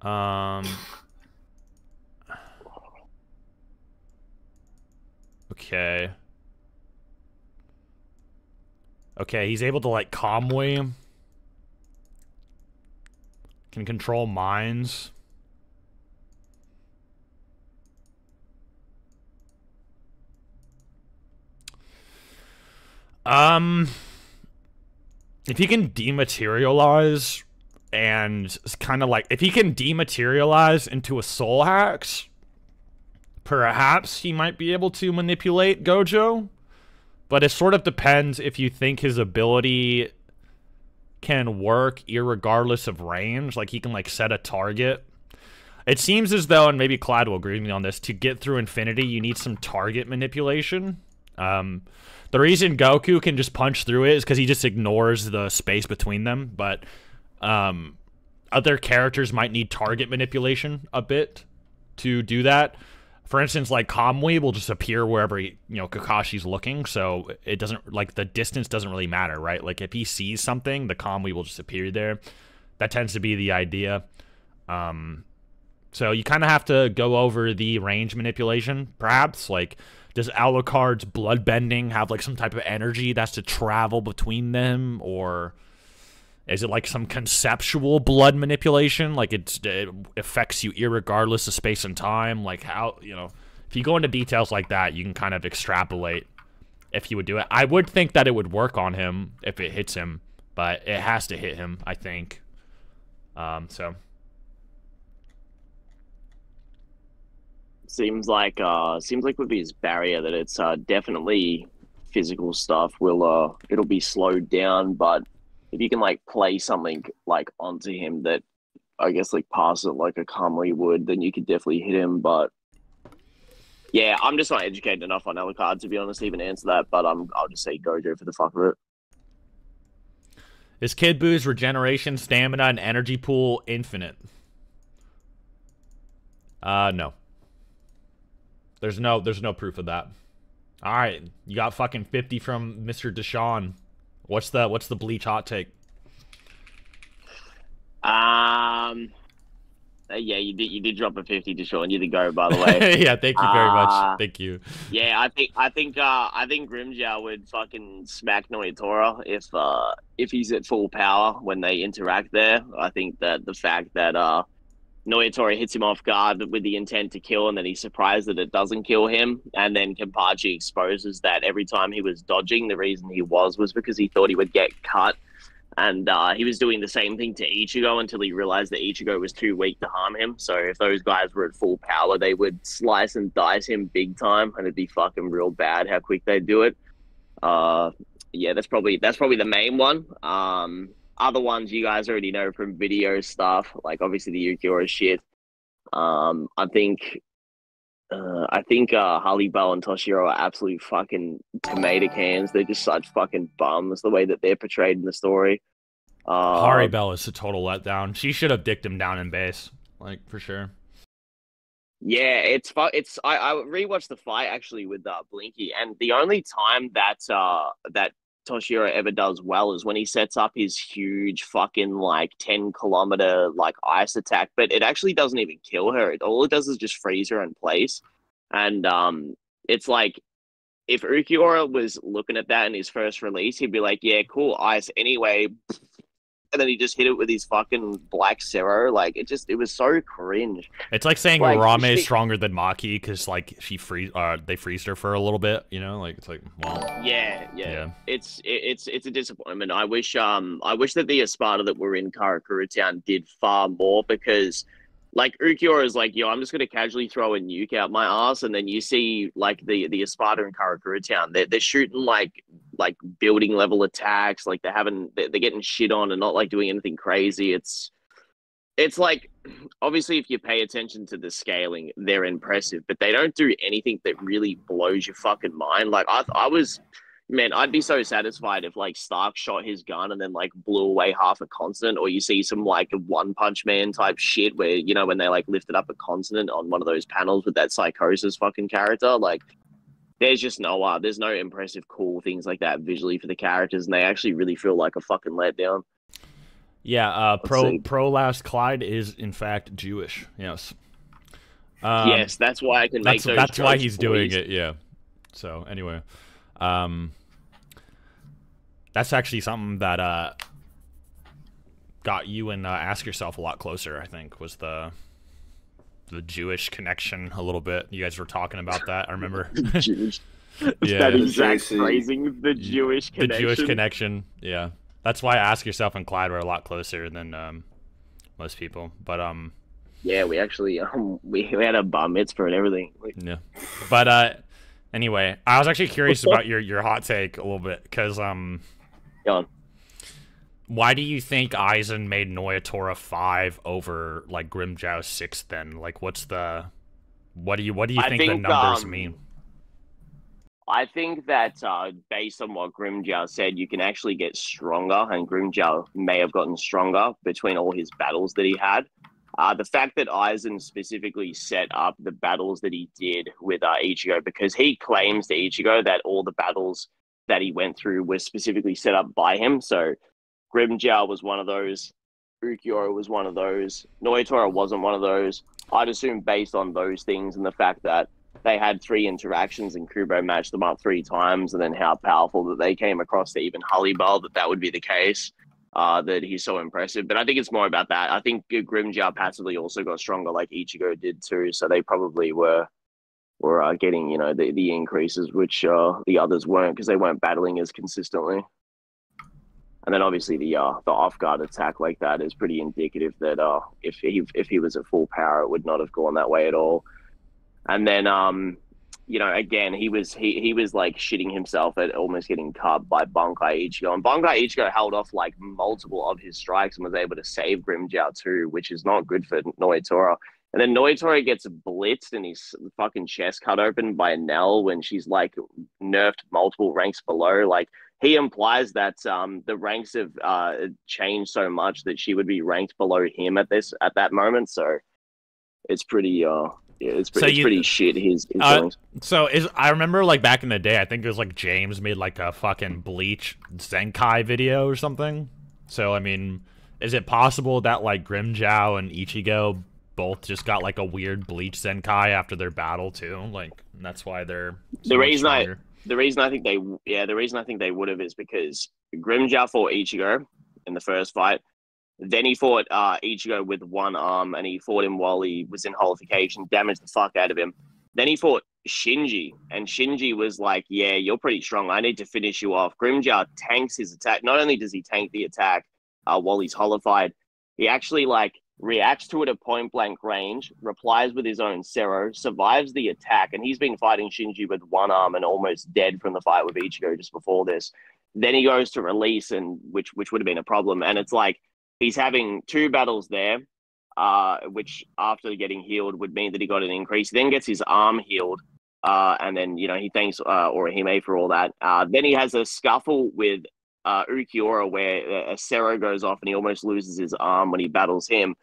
Um. Okay. Okay, he's able to like calmly can control minds. Um if he can dematerialize and kind of like if he can dematerialize into a soul hacks, perhaps he might be able to manipulate Gojo. But it sort of depends if you think his ability can work irregardless of range. Like he can like set a target. It seems as though, and maybe Clyde will agree with me on this, to get through Infinity, you need some target manipulation. Um, the reason Goku can just punch through it is because he just ignores the space between them. But um, other characters might need target manipulation a bit to do that. For instance, like Kamui will just appear wherever he, you know Kakashi's looking, so it doesn't like the distance doesn't really matter, right? Like if he sees something, the Kamui will just appear there. That tends to be the idea. Um, so you kind of have to go over the range manipulation, perhaps. Like, does Alucard's blood bending have like some type of energy that's to travel between them, or is it like some conceptual blood manipulation? Like it's, it affects you irregardless of space and time? Like how, you know, if you go into details like that, you can kind of extrapolate if you would do it. I would think that it would work on him if it hits him, but it has to hit him, I think. Um, so Seems like uh, seems like with his barrier that it's uh definitely physical stuff. Will uh, it'll be slowed down, but if you can like play something like onto him that I guess like pass it like a Kamui would, then you could definitely hit him. But yeah, I'm just not educated enough on Alucard to be honest to even answer that. But I'll just say Gojo for the fuck of it. is Kid Boo's regeneration, stamina, and energy pool infinite? Uh, no. There's no, there's no proof of that. All right, you got fucking fifty from Mr. Deshaun. What's the, what's the bleach hot take? Um, Uh, yeah, you did. You did drop a fifty to Sean. You did go, by the way. yeah, thank you very Uh, much. Thank you. yeah, I think. I think. Uh, I think Grimmjow would fucking smack Nnoitra if uh if he's at full power when they interact there. I think that the fact that uh Nnoitra hits him off guard with the intent to kill, and then he's surprised that it doesn't kill him, and then Kenpachi exposes that every time he was dodging, the reason he was was because he thought he would get cut. And uh, he was doing the same thing to Ichigo until he realized that Ichigo was too weak to harm him. So if those guys were at full power, they would slice and dice him big time, and it'd be fucking real bad how quick they do it. Uh, yeah, that's probably that's probably the main one. Um, other ones you guys already know from video stuff, like obviously the Ulquiorra shit. Um, I think uh, I think uh, Harribel and Toshiro are absolute fucking tomato cans. They're just such fucking bums the way that they're portrayed in the story. Uh, Hari Bell is a total letdown. She should have dicked him down in base, like for sure. Yeah, it's fu- it's I, I rewatched the fight actually with uh, Blinky, and the only time that uh that Toshiro ever does well is when he sets up his huge fucking like ten kilometer like ice attack, but it actually doesn't even kill her. It, all it does is just freeze her in place, and um, it's like if Ulquiorra was looking at that in his first release, he'd be like, "Yeah, cool, ice." Anyway, and then he just hit it with his fucking black Cero. Like it just, it was so cringe. It's like saying Like, Rame is stronger than Maki because like she freeze, uh, they freezed her for a little bit. You know, like it's like well, Yeah, yeah. yeah. It's it, it's it's a disappointment. I wish um I wish that the Espada that were in Karakura Town did far more because like Ulquiorra is like, yo, I'm just gonna casually throw a nuke out my ass, and then you see like the the Espada in Karakura Town, they're they're shooting like like building level attacks, like they're having they're, getting shit on and not like doing anything crazy. It's it's like obviously if you pay attention to the scaling, they're impressive, but they don't do anything that really blows your fucking mind. Like I I was man, I'd be so satisfied if like Starrk shot his gun and then like blew away half a continent, or you see some like a one punch man type shit where you know when they like lifted up a continent on one of those panels with that psychosis fucking character, like there's just no uh, there's no impressive cool things like that visually for the characters, and they actually really feel like a fucking letdown. Yeah, uh, pro see. pro last Clyde is in fact Jewish. Yes. Um, yes, that's why I can make that's those. that's why he's doing it. Yeah. So anyway, um, that's actually something that uh got you and uh, ask yourself a lot closer. I think was the the Jewish connection a little bit. You guys were talking about that. I remember. Jewish. Yeah. that The exact JC. phrasing, the Jewish the connection. Jewish connection. Yeah, that's why Ask Yourself and Clyde were a lot closer than um, most people. But um, Yeah, we actually um we, we had a bar mitzvah and everything. Like, yeah. But uh, anyway, I was actually curious about your your hot take a little bit because um, go on. Why do you think Aizen made Nnoitra five over like Grimmjow six? Then like, what's the what do you what do you I think, the think, numbers um, mean? I think that uh, based on what Grimmjow said, you can actually get stronger, and Grimmjow may have gotten stronger between all his battles that he had. Uh, the fact that Aizen specifically set up the battles that he did with uh, Ichigo, because he claims to Ichigo that all the battles that he went through were specifically set up by him. So Grimmjow was one of those. Ulquiorra was one of those. Nnoitra wasn't one of those. I'd assume based on those things and the fact that they had three interactions and Kubo matched them up three times, and then how powerful that they came across to even Harribel that that would be the case. Uh, that he's so impressive, but I think it's more about that. I think Grimmjow passively also got stronger, like Ichigo did too. So they probably were were uh, getting you know the the increases which uh, the others weren't because they weren't battling as consistently. And then obviously the uh, the off guard attack like that is pretty indicative that uh, if he if he was at full power, it would not have gone that way at all. And then um, you know, again, he was he he was like shitting himself at almost getting cut by Bankai Ichigo. And Bankai Ichigo held off like multiple of his strikes and was able to save Grimmjow too, which is not good for Nnoitra. And then Nnoitra gets blitzed and his fucking chest cut open by Nel when she's like nerfed multiple ranks below. Like he implies that um, the ranks have uh, changed so much that she would be ranked below him at this at that moment. So it's pretty uh yeah, it's, pre- So it's you- pretty shit. His, his Uh. So is I remember like back in the day, I think it was like James made like a fucking Bleach Zenkai video or something. So I mean, is it possible that like Grimmjow and Ichigo both just got like a weird bleach Zenkai after their battle too. Like that's why they're so The reason I-. the reason I think they yeah the reason I think they would have is because Grimmjow fought Ichigo in the first fight. Then he fought uh, Ichigo with one arm, and he fought him while he was in hollowfication, damaged the fuck out of him. Then he fought Shinji, and Shinji was like, "Yeah, you're pretty strong. I need to finish you off." Grimmjow tanks his attack. Not only does he tank the attack uh, while he's hollowfied, he actually like reacts to it at point blank range, replies with his own Cero, survives the attack, and he's been fighting Shinji with one arm and almost dead from the fight with Ichigo just before this. Then he goes to release, and which which would have been a problem. And it's like he's having two battles there, uh, which after getting healed would mean that he got an increase. He then gets his arm healed, uh, and then you know he thanks uh, Orihime for all that. Uh, then he has a scuffle with uh, Ulquiorra where a Cero goes off and he almost loses his arm when he battles him.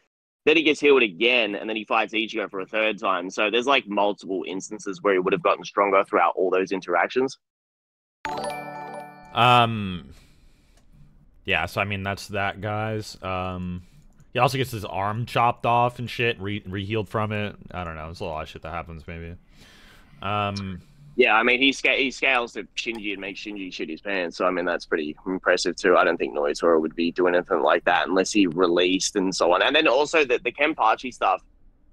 Then he gets healed again, and then he fights Ichigo for a third time. So there's like multiple instances where he would have gotten stronger throughout all those interactions. Um. Yeah, so I mean that's that, guys. Um, he also gets his arm chopped off and shit, re rehealed from it. I don't know. There's a lot of shit that happens, maybe. Um, Yeah, I mean he he scales to Shinji and makes Shinji shit his pants. So I mean that's pretty impressive too. I don't think Nnoitra would be doing anything like that unless he released and so on. And then also the the Kenpachi stuff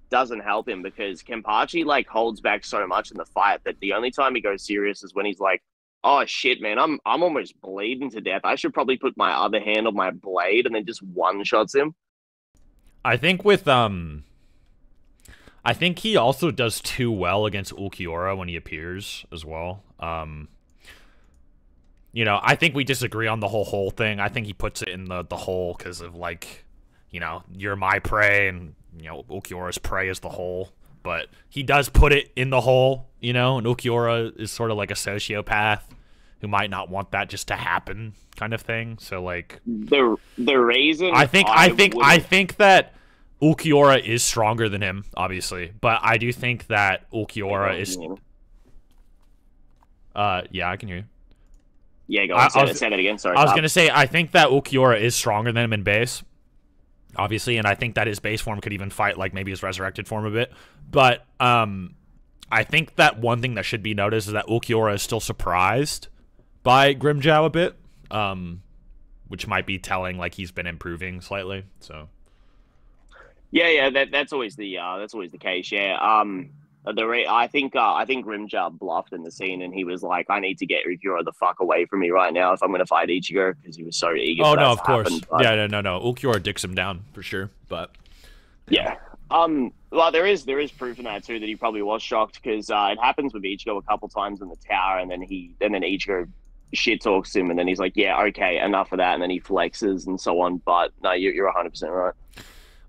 doesn't help him because Kenpachi like holds back so much in the fight that the only time he goes serious is when he's like, "Oh shit, man, I'm I'm almost bleeding to death. I should probably put my other hand on my blade and then just one shots him." I think with um, I think he also does too well against Ulquiorra when he appears as well. Um, you know, I think we disagree on the whole hole thing. I think he puts it in the the hole because of like, you know, you're my prey and you know Ulquiorra's prey is the hole. But he does put it in the hole, you know, and Ulquiorra is sort of like a sociopath who might not want that just to happen, kind of thing. So like, The the reason I think I, think I think that Ulquiorra is stronger than him, obviously, but I do think that Ulquiorra is. Uh, yeah, I can hear you. Yeah, go on. Say, I was- say that again. Sorry. I was gonna say I think that Ulquiorra is stronger than him in base, obviously, and I think that his base form could even fight like maybe his resurrected form a bit. But um, I think that one thing that should be noticed is that Ulquiorra is still surprised by Grimmjow a bit, um, which might be telling like he's been improving slightly. So. Yeah, yeah, that that's always the uh, that's always the case. Yeah, um, the re- I think uh, I think Grimmjow bluffed in the scene, and he was like, "I need to get Ulquiorra the fuck away from me right now if I'm going to fight Ichigo," because he was so eager. Oh no, of course. happen, but- yeah, no, no, no. Ulquiorra dicks him down for sure. But yeah. Um, well, there is there is proof in that too that he probably was shocked because uh, it happens with Ichigo a couple times in the tower, and then he and then Ichigo shit talks him, and then he's like, "Yeah, okay, enough of that," and then he flexes and so on. But no, you, you're 100 percent right.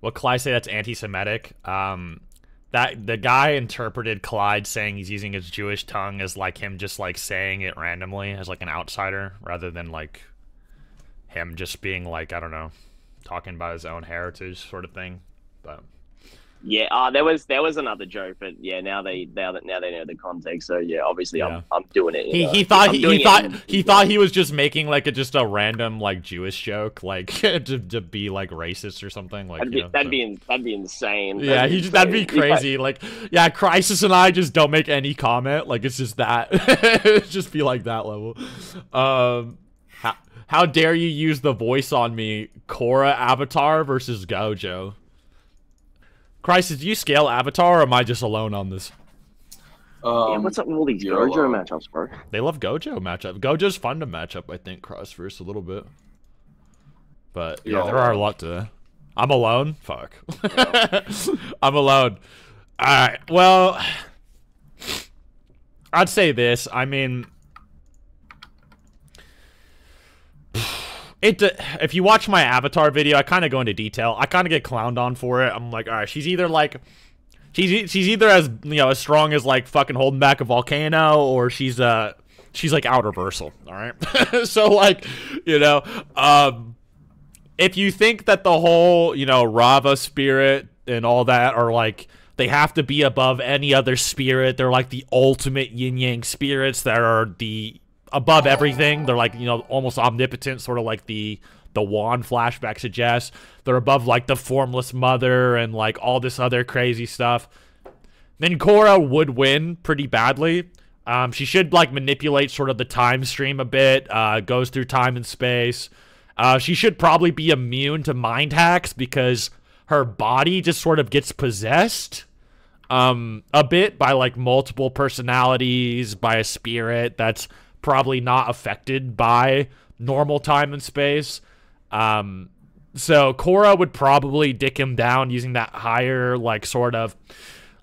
What Clyde say that's anti-Semitic. Um, that the guy interpreted Clyde saying he's using his Jewish tongue as like him just like saying it randomly as like an outsider rather than like him just being like I don't know, talking about his own heritage sort of thing. But Yeah, uh, there was there was another joke, but yeah, now they now that now they know the context. So yeah, obviously Yeah. I'm I'm doing it. he, know. he thought he, he thought in- he thought he was just making like a just a random like Jewish joke like to, to be like racist or something like That'd you be know, that'd so- be in- that'd be insane. Yeah, he just, that'd be. You crazy. Like, yeah, Crisis and I just don't make any comment. Like, it's just that. Just be like that level. Um, how, how dare you use the voice on me? Korra Avatar versus Gojo. Crisis, do you scale Avatar or am I just alone on this? Um, yeah, what's up with all these Gojo alone. matchups, bro? They love Gojo matchup. Gojo's fun to match up, I think, Crossverse a little bit. But yeah, You're there are a lot to. I'm alone. Fuck. I'm alone. All right. Well, I'd say this. I mean, it. If you watch my Avatar video, I kind of go into detail. I kind of get clowned on for it. I'm like, all right, she's either like. She's, she's either as you know as strong as like fucking holding back a volcano or she's uh she's like out reversal all right so like you know um if you think that the whole, you know, Raava spirit and all that are like they have to be above any other spirit, they're like the ultimate yin yang spirits that are the above everything. They're like, you know, almost omnipotent, sort of like the the Wan flashback suggests. They're above like the formless mother and like all this other crazy stuff. Then Korra would win pretty badly. Um, she should like manipulate sort of the time stream a bit. Uh, goes through time and space. Uh, she should probably be immune to mind hacks because her body just sort of gets possessed um, a bit by like multiple personalities, by a spirit that's probably not affected by normal time and space. Um, so Korra would probably dick him down using that higher, like, sort of,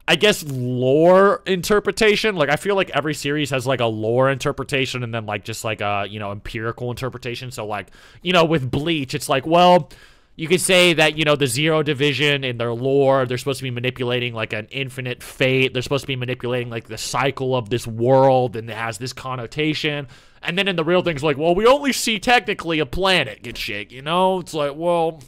I guess, lore interpretation. Like, I feel like every series has, like, a lore interpretation and then, like, just, like, a, you know, empirical interpretation. So, like, you know, with Bleach, it's like, well, you could say that, you know, the Zero Division in their lore, they're supposed to be manipulating, like, an infinite fate. They're supposed to be manipulating, like, the cycle of this world, and it has this connotation. And then in the real things, like, well, we only see technically a planet get shake, you know? It's like, well.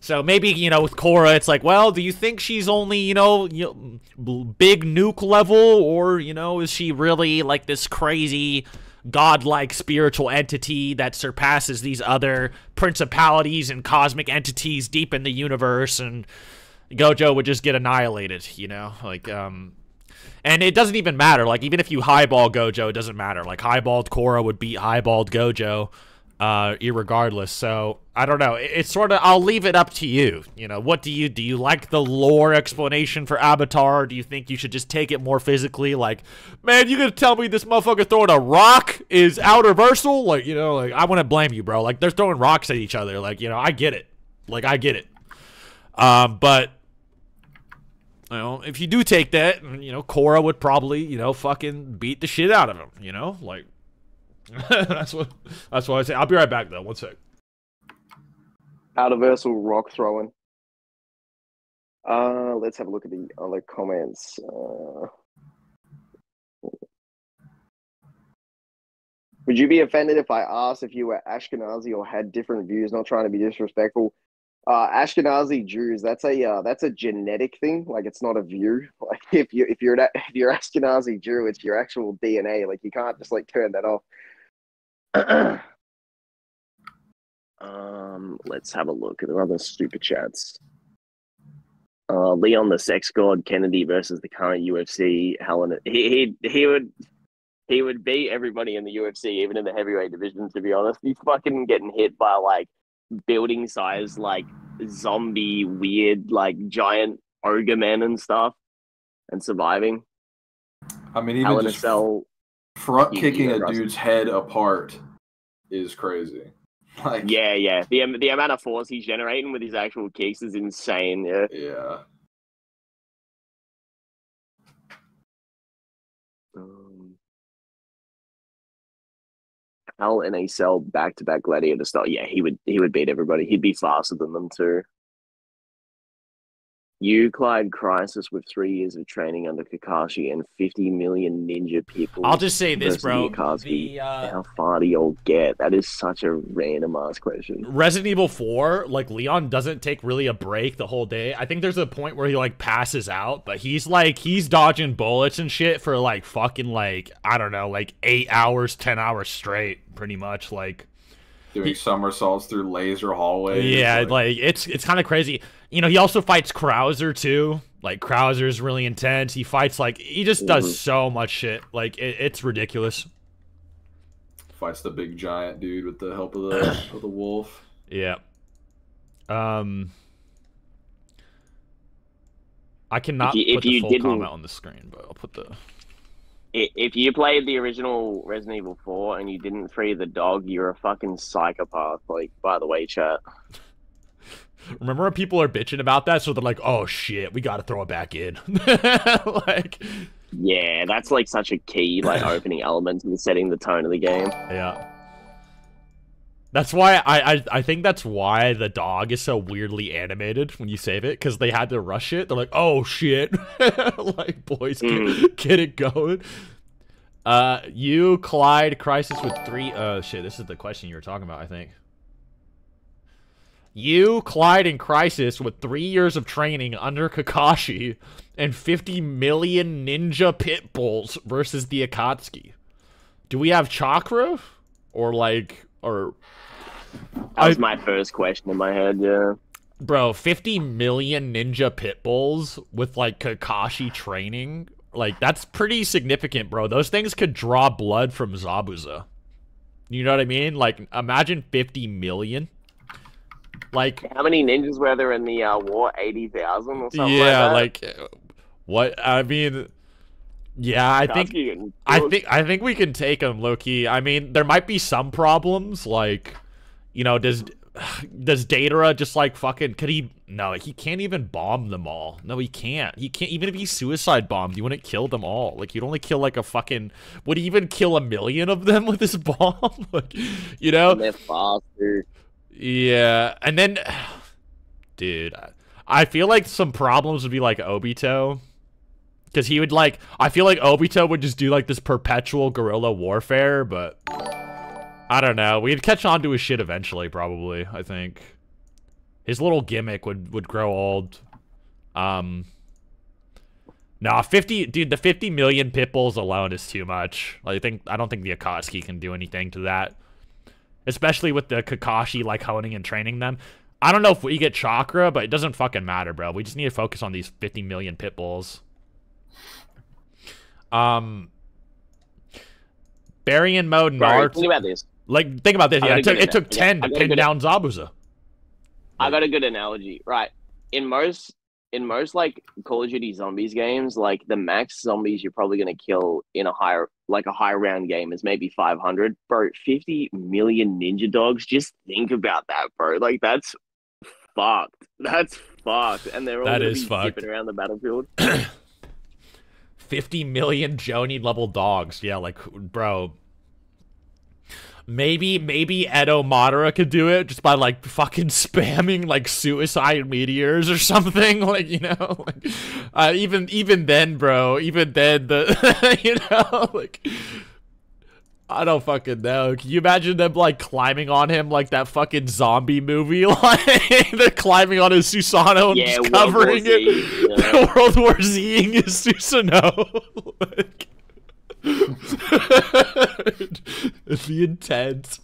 So maybe, you know, with Korra, it's like, well, do you think she's only, you know, you know, big nuke level? Or, you know, is she really like this crazy godlike spiritual entity that surpasses these other principalities and cosmic entities deep in the universe? And Gojo would just get annihilated, you know? Like, um, and it doesn't even matter. Like, even if you highball Gojo, it doesn't matter. Like, highballed Korra would beat highballed Gojo, uh, irregardless. So, I don't know. It, it's sort of, I'll leave it up to you. You know, what do you, do you like the lore explanation for Avatar? do you think you should just take it more physically? Like, man, you gonna tell me this motherfucker throwing a rock is outerversal? Like, you know, like, I wouldn't blame you, bro. Like, they're throwing rocks at each other. Like, you know, I get it. Like, I get it. Um, but you know, if you do take that, you know, Korra would probably, you know, fucking beat the shit out of him. You know, like that's what that's what I say. I'll be right back though. One sec. Universal rock throwing. Uh, let's have a look at the other comments. Uh, would you be offended if I asked if you were Ashkenazi or had different views? Not trying to be disrespectful. Uh, Ashkenazi Jews, that's a uh, that's a genetic thing. Like it's not a view. Like if you if you're an, if you're Ashkenazi Jew, it's your actual DNA. Like you can't just like turn that off. um, let's have a look at the other stupid chats. Uh, Leon the Sex God Kennedy versus the current UFC Helen. He he he would he would beat everybody in the UFC, even in the heavyweight division. To be honest, he's fucking getting hit by like building size like zombie weird like giant ogre men and stuff and surviving. I mean, even Hell just Cell. Front kicking a dude's head apart is crazy. Like, Yeah, yeah. The the amount of force he's generating with his actual kicks is insane. Yeah. yeah. Um, Hell in a cell back to back gladiator style. Yeah, he would he would beat everybody. He'd be faster than them too. Euclid Crisis with three years of training under Kakashi and 50 million ninja people. I'll just say this, bro. The uh, How far do y'all get? That is such a random ass question. Resident Evil 4, like Leon doesn't take really a break the whole day. I think there's a point where he like passes out, but he's like he's dodging bullets and shit for like fucking like I don't know, like 8 hours, 10 hours straight pretty much like Doing somersaults through laser hallways. Yeah, like- like, it's it's kind of crazy. You know, he also fights Krauser too. Like Krauser's really intense. He fights like he just does Mhm. so much shit. Like it, it's ridiculous. fights the big giant dude with the help of the of the wolf. Yeah. Um I cannot If you- put if the you full didn't- comment on the screen, but I'll put the I- If you played the original Resident Evil 4 and you didn't free the dog, you're a fucking psychopath. Like, by the way, chat. Remember when people are bitching about that? So they're like, "Oh shit, we got to throw it back in." like, Yeah, that's like such a key, like opening element in setting the tone of the game. yeah. That's why I, I I think that's why the dog is so weirdly animated when you save it because they had to rush it. They're like, "Oh shit!" like, boys, get, Mm. get it going. Uh, you Clyde Crisis with three. Uh, shit. This is the question you were talking about. I think. You, Clyde, and Crisis with three years of training under Kakashi and 50 million ninja pit bulls versus the Akatsuki. do we have chakra or like or That was I- my first question in my head. Yeah. bro 50 million ninja pit bulls with like Kakashi training? Like that's pretty significant, bro. Those things could draw blood from Zabuza. You know what I mean? Like imagine 50 million. Like How many ninjas were there in the uh, war? Eighty thousand or something. yeah, like, like what I mean yeah, I think I think I think we can take him low key. I mean, there might be some problems like you know, does does Deidara just like fucking could he no, he can't even bomb them all. No, he can't. He can't even if he suicide bombed, you wouldn't kill them all. Like you'd only kill like a fucking would he even kill a million of them with his bomb? like you know? Yeah, and then, dude, I- I feel like some problems would be like Obito, because he would like. I feel like Obito would just do like this perpetual guerrilla warfare, but I don't know. We'd catch on to his shit eventually, probably. I think his little gimmick would would grow old. Um. Nah, fifty, dude. The fifty million pit bulls alone is too much. I think I don't think the Akatsuki can do anything to that especially with the Kakashi like honing and training them. I don't know if we get chakra, but it doesn't fucking matter, bro. We just need to focus on these 50 million pit bulls. Um, Baryon mode Bro, Naruto. think about this. Like, think about this. Yeah, it took, it took ana- yeah, 10 to pin down Zabuza. I got a good analogy. Right. In most in most like Call of Duty zombies games, like the max zombies you're probably gonna kill in a higher like a high round game is maybe five hundred. Bro, fifty million ninja dogs, just think about that, bro. Like that's fucked. That's fucked. And they're all That be fucked. around the battlefield. 50 million Jonin level dogs. Yeah, like, bro. Maybe, maybe Edo Madara could do it just by like fucking spamming like suicide meteors or something. Like, you know, like, uh, even even then, bro. Even then, the you know, like, I don't fucking know. Can you imagine them like climbing on him like that fucking zombie movie? Like they're climbing on his Susanoo and Yeah, just World covering Z, it. yeah. World War Z is Susanoo. like, the intent.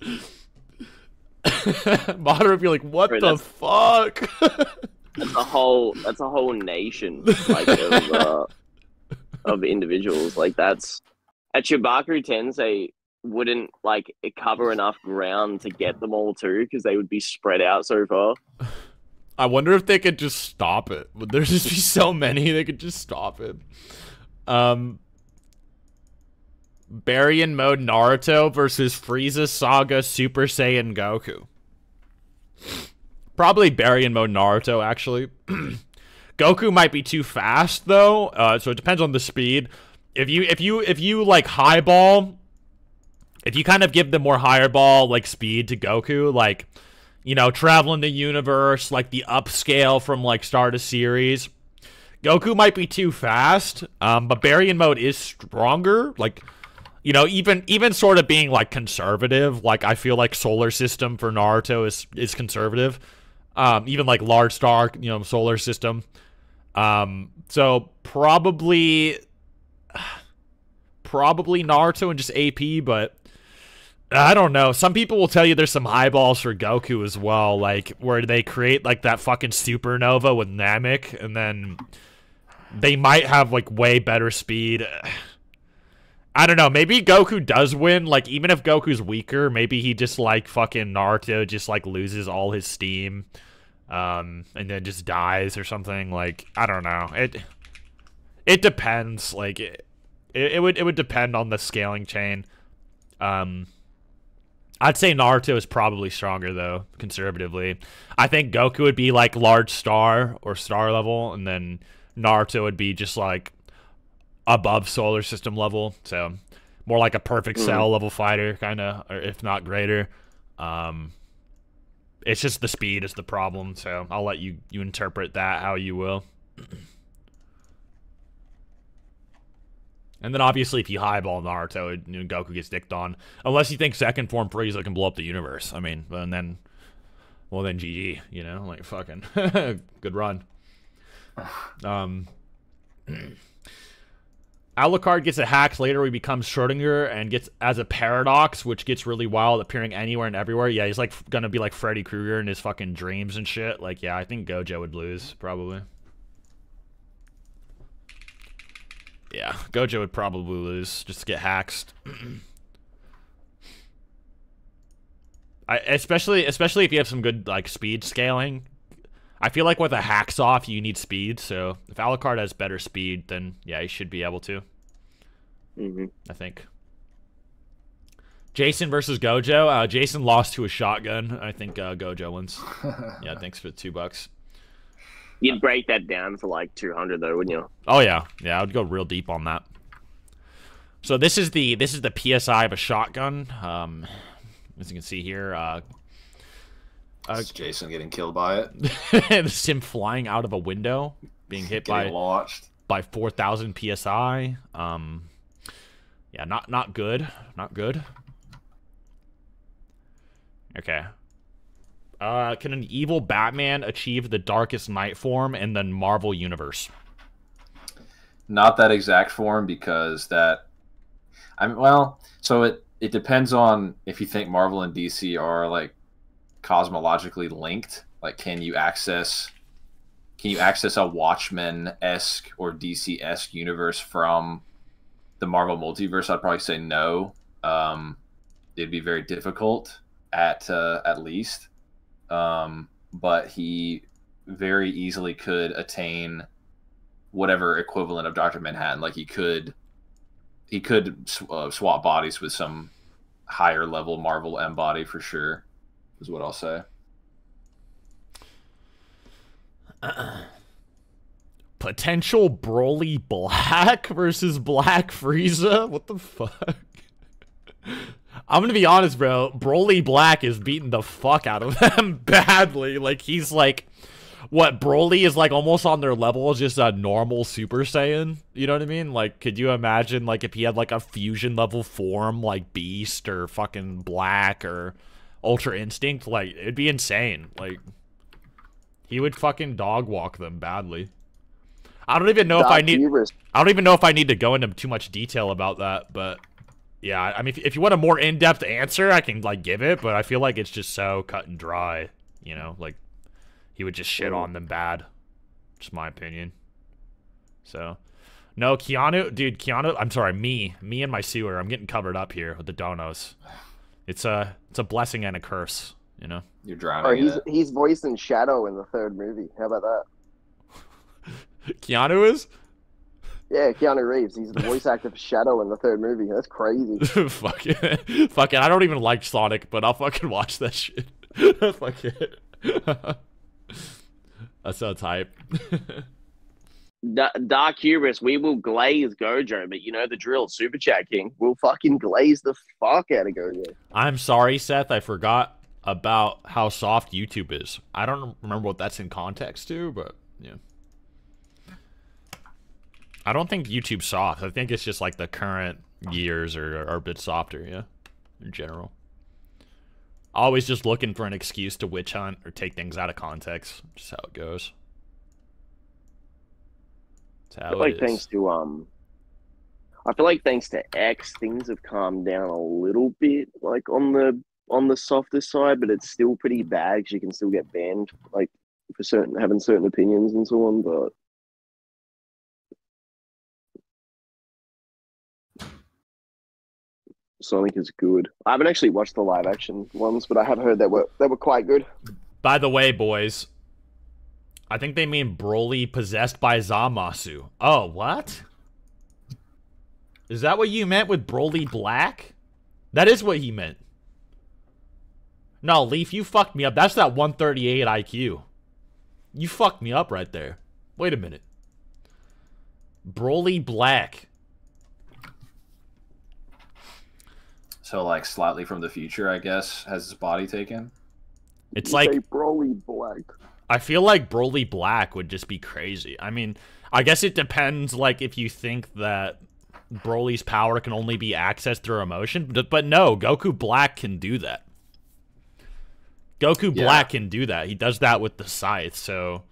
Modern would be like, what Bro, the fuck? That's a whole that's a whole nation like of uh, of individuals. Like that's at Chibaku Tensei wouldn't like cover enough ground to get them all too because they would be spread out so far. I wonder if they could just stop it. Would there just be so many they could just stop it? Um, Baryon mode Naruto versus Frieza Saga Super Saiyan Goku. Probably Baryon mode Naruto actually. Goku might be too fast though, uh, so it depends on the speed. If you if you if you like highball, if you kind of give the more higher ball like speed to Goku, like you know, traveling the universe, like the upscale from like start of series. Goku might be too fast, um, but Baryon mode is stronger. Like, you know, even even sort of being like conservative. Like, I feel like solar system for Naruto is is conservative. Um, even like large star, you know, solar system. Um, so probably, probably Naruto and just AP, but I don't know. Some people will tell you there's some eyeballs for Goku as well, like where they create like that fucking supernova with Namek, and then they might have like way better speed. I don't know. Maybe Goku does win. Like even if Goku's weaker, maybe he just like fucking Naruto just like loses all his steam, um, and then just dies or something. Like I don't know. It it depends. Like it, it, would it would depend on the scaling chain. Um, I'd say Naruto is probably stronger though, conservatively. I think Goku would be like large star or star level, and then Naruto would be just like above solar system level, so more like a perfect Hmm. cell level fighter, kind of, or if not greater. Um, it's just the speed is the problem, so I'll let you you interpret that how you will. And then obviously, if you highball Naruto, it- Goku gets dicked on. Unless you think second form Frieza can blow up the universe. I mean, and then, well, then GG. You know, like fucking good run. Um, Alucard gets a hack later. He becomes Schrodinger and gets as a paradox, which gets really wild, appearing anywhere and everywhere. Yeah, he's like gonna be like Freddy Krueger in his fucking dreams and shit. Like, yeah, I think Gojo would lose probably. Yeah, Gojo would probably lose just get hacked. I especially especially if you have some good like speed scaling. I feel like with a hacks off, you need speed. So if Alucard has better speed, then yeah, he should be able to. hmm I think. Jason versus Gojo. Uh, Jason lost to a shotgun. I think uh, Gojo wins. Yeah, thanks for the two bucks. You'd break that down for like 200 though, wouldn't you? Oh yeah, yeah. I would go real deep on that. So this is the this is the PSI of a shotgun. Um, as you can see here, uh, Uh, It's Jason getting killed by it. this him flying out of a window, being hit by launched. by 4000 psi um yeah not not good not good okay uh can an evil batman achieve the Darkest Knight form in the marvel universe Not that exact form because that. I mean, well, so it it depends on if you think Marvel and DC are like cosmologically linked. Like, can you access can you access a Watchmen esque or DC esque universe from the Marvel multiverse? I'd probably say no. Um, it'd be very difficult at uh, at least. Um, but he very easily could attain whatever equivalent of Doctor Manhattan. Like he could he could sw- uh, swap bodies with some higher level Marvel M body for sure. Is what I'll say. potential broly black versus black frieza? What the fuck? I'm gonna be honest bro. Broly black is beating the fuck out of them badly. Like he's like what broly is like almost on their level just a normal super saiyan? You know what i mean? Like could you imagine like if he had like a fusion level form like beast or fucking black or ultra instinct like it'd be insane like he would fucking dog walk them badly I don't even know if I need. Hubris. I don't even know if I need to go into too much detail about that, but yeah, I mean, if, if you want a more in-depth answer, I can like give it, but I feel like it's just so cut and dry. You know, like he would just shit mm. on them bad. Just my opinion. So, no, Keanu, dude, Keanu. I'm sorry, me, me and my sewer. I'm getting covered up here with the donos. It's a, it's a blessing and a curse. You know. You're drowning Oh, he's it. he's voicing Shadow in the third movie. How about that? Keanu is. Yeah, Keanu Reeves. He's the voice actor for Shadow in the third movie. That's crazy. fuck it. Fuck it. I don't even like Sonic, but I'll fucking watch that shit. fuck it. That sounds hype. Da- Dark Hubris, we will glaze Gojo, but you know the drill. Super Chat King, we'll fucking glaze the fuck out of Gojo. I'm sorry, Seth. I forgot about how soft YouTube is. I don't remember what that's in context to, but yeah. I don't think YouTube's soft. I think it's just like the current years are, are a bit softer, yeah, in general. Always just looking for an excuse to witch hunt or take things out of context. Just how it goes. I feel like thanks to um, I feel like thanks to X, things have calmed down a little bit, like on the on the softer side, but it's still pretty bad because you can still get banned, like for certain having certain opinions and so on. But Sonic is good. I haven't actually watched the live action ones, but I have heard that were that were quite good. By the way, boys, I think they mean Broly possessed by Zamasu. Oh, what? Is that what you meant with Broly Black? That is what he meant. No, Leaf, you fucked me up. That's that 138 IQ. You fucked me up right there. Wait a minute. Broly Black. So like slightly from the future, I guess, has his body taken. It's You like Broly Black. I feel like Broly Black would just be crazy. I mean, I guess it depends, like, if you think that Broly's power can only be accessed through emotion, but, but no, Goku Black can do that. Goku Yeah. Black can do that. He does that with the scythe, so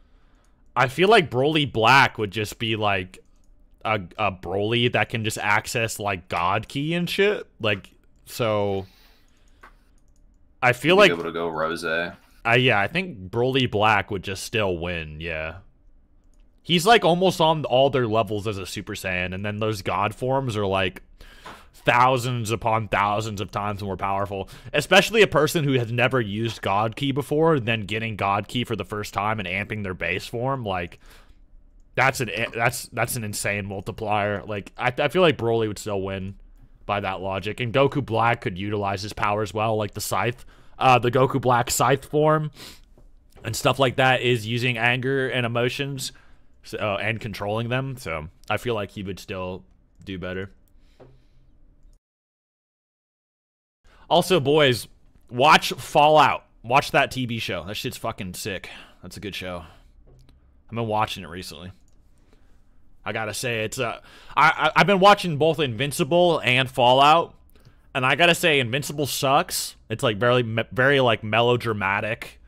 I feel like Broly Black would just be like a, a Broly that can just access like God Ki and shit. Like so I feel Be like able to go Rose. Uh, yeah, I think Broly Black would just still win, yeah. He's like almost on all their levels as a Super Saiyan, and then those God forms are like thousands upon thousands of times more powerful. Especially a person who has never used God Ki before, then getting God Ki for the first time and amping their base form, like that's an that's that's an insane multiplier. Like I, I feel like Broly would still win by that logic, and Goku Black could utilize his powers well, like the Scythe, uh, the Goku Black Scythe form and stuff like that is using anger and emotions so, uh, and controlling them. So I feel like he would still do better. Also, boys, watch Fallout. Watch that TV show. That shit's fucking sick. That's a good show. I've been watching it recently. I gotta say, it's uh, I've been watching both Invincible and Fallout, and I gotta say, Invincible sucks. It's like very very like melodramatic,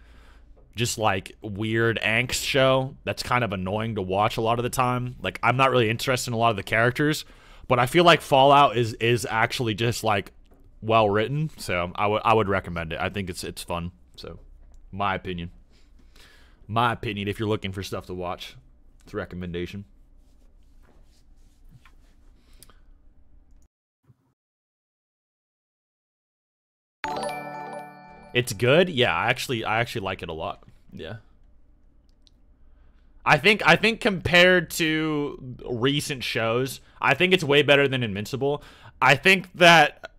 just like weird angst show that's kind of annoying to watch a lot of the time. Like I'm not really interested in a lot of the characters, but I feel like Fallout is is actually just like well written. So I would I would recommend it. I think it's it's fun. So my opinion. My opinion if you're looking for stuff to watch. It's a recommendation. It's good. Yeah, I actually I actually like it a lot. Yeah. I think I think compared to recent shows, I think it's way better than Invincible. I think that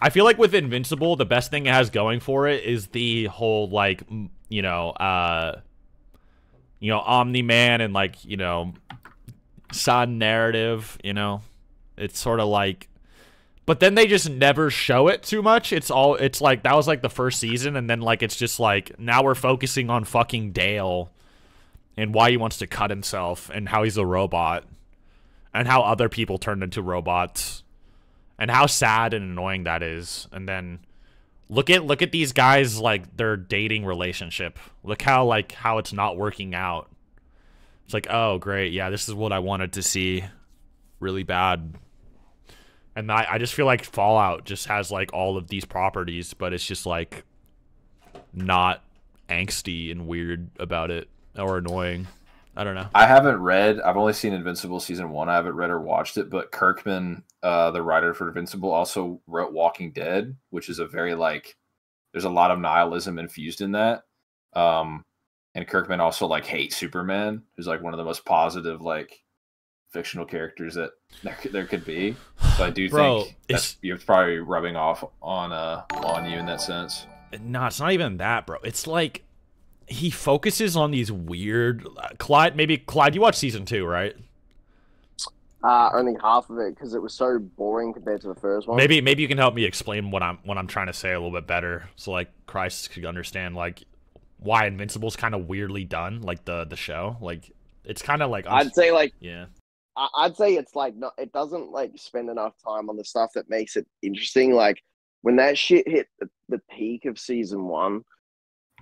I feel like with Invincible, the best thing it has going for it is the whole like you know, uh you know, Omni Man and like, you know, Sun narrative, you know. It's sort of like but then they just never show it too much. It's all it's like that was like the first season and then like it's just like now we're focusing on fucking Dale and why he wants to cut himself and how he's a robot and how other people turned into robots and how sad and annoying that is. And then look at look at these guys like their dating relationship. Look how like how it's not working out. It's like, "Oh, great. Yeah, this is what I wanted to see." Really bad. And I, I just feel like Fallout just has like all of these properties, but it's just like not angsty and weird about it or annoying. I don't know. I haven't read. I've only seen Invincible season one. I haven't read or watched it. But Kirkman, uh, the writer for Invincible, also wrote Walking Dead, which is a very like. There's a lot of nihilism infused in that. Um, and Kirkman also like hates Superman, who's like one of the most positive like fictional characters that there, could- there could be. So I do Bro, think that's, you're probably rubbing off on uh on you in that sense. No, it's not even that, bro. It's like he focuses on these weird. Uh, Clyde, maybe Clyde. You watched season two, right? Uh, only half of it because it was so boring compared to the first one. Maybe maybe you can help me explain what I'm what I'm trying to say a little bit better, so like Christ could understand like why Invincible's kind of weirdly done, like the the show. Like it's kind of like I'd say like yeah. I'd say it's like not. It doesn't like spend enough time on the stuff that makes it interesting. Like when that shit hit the, the peak of season one,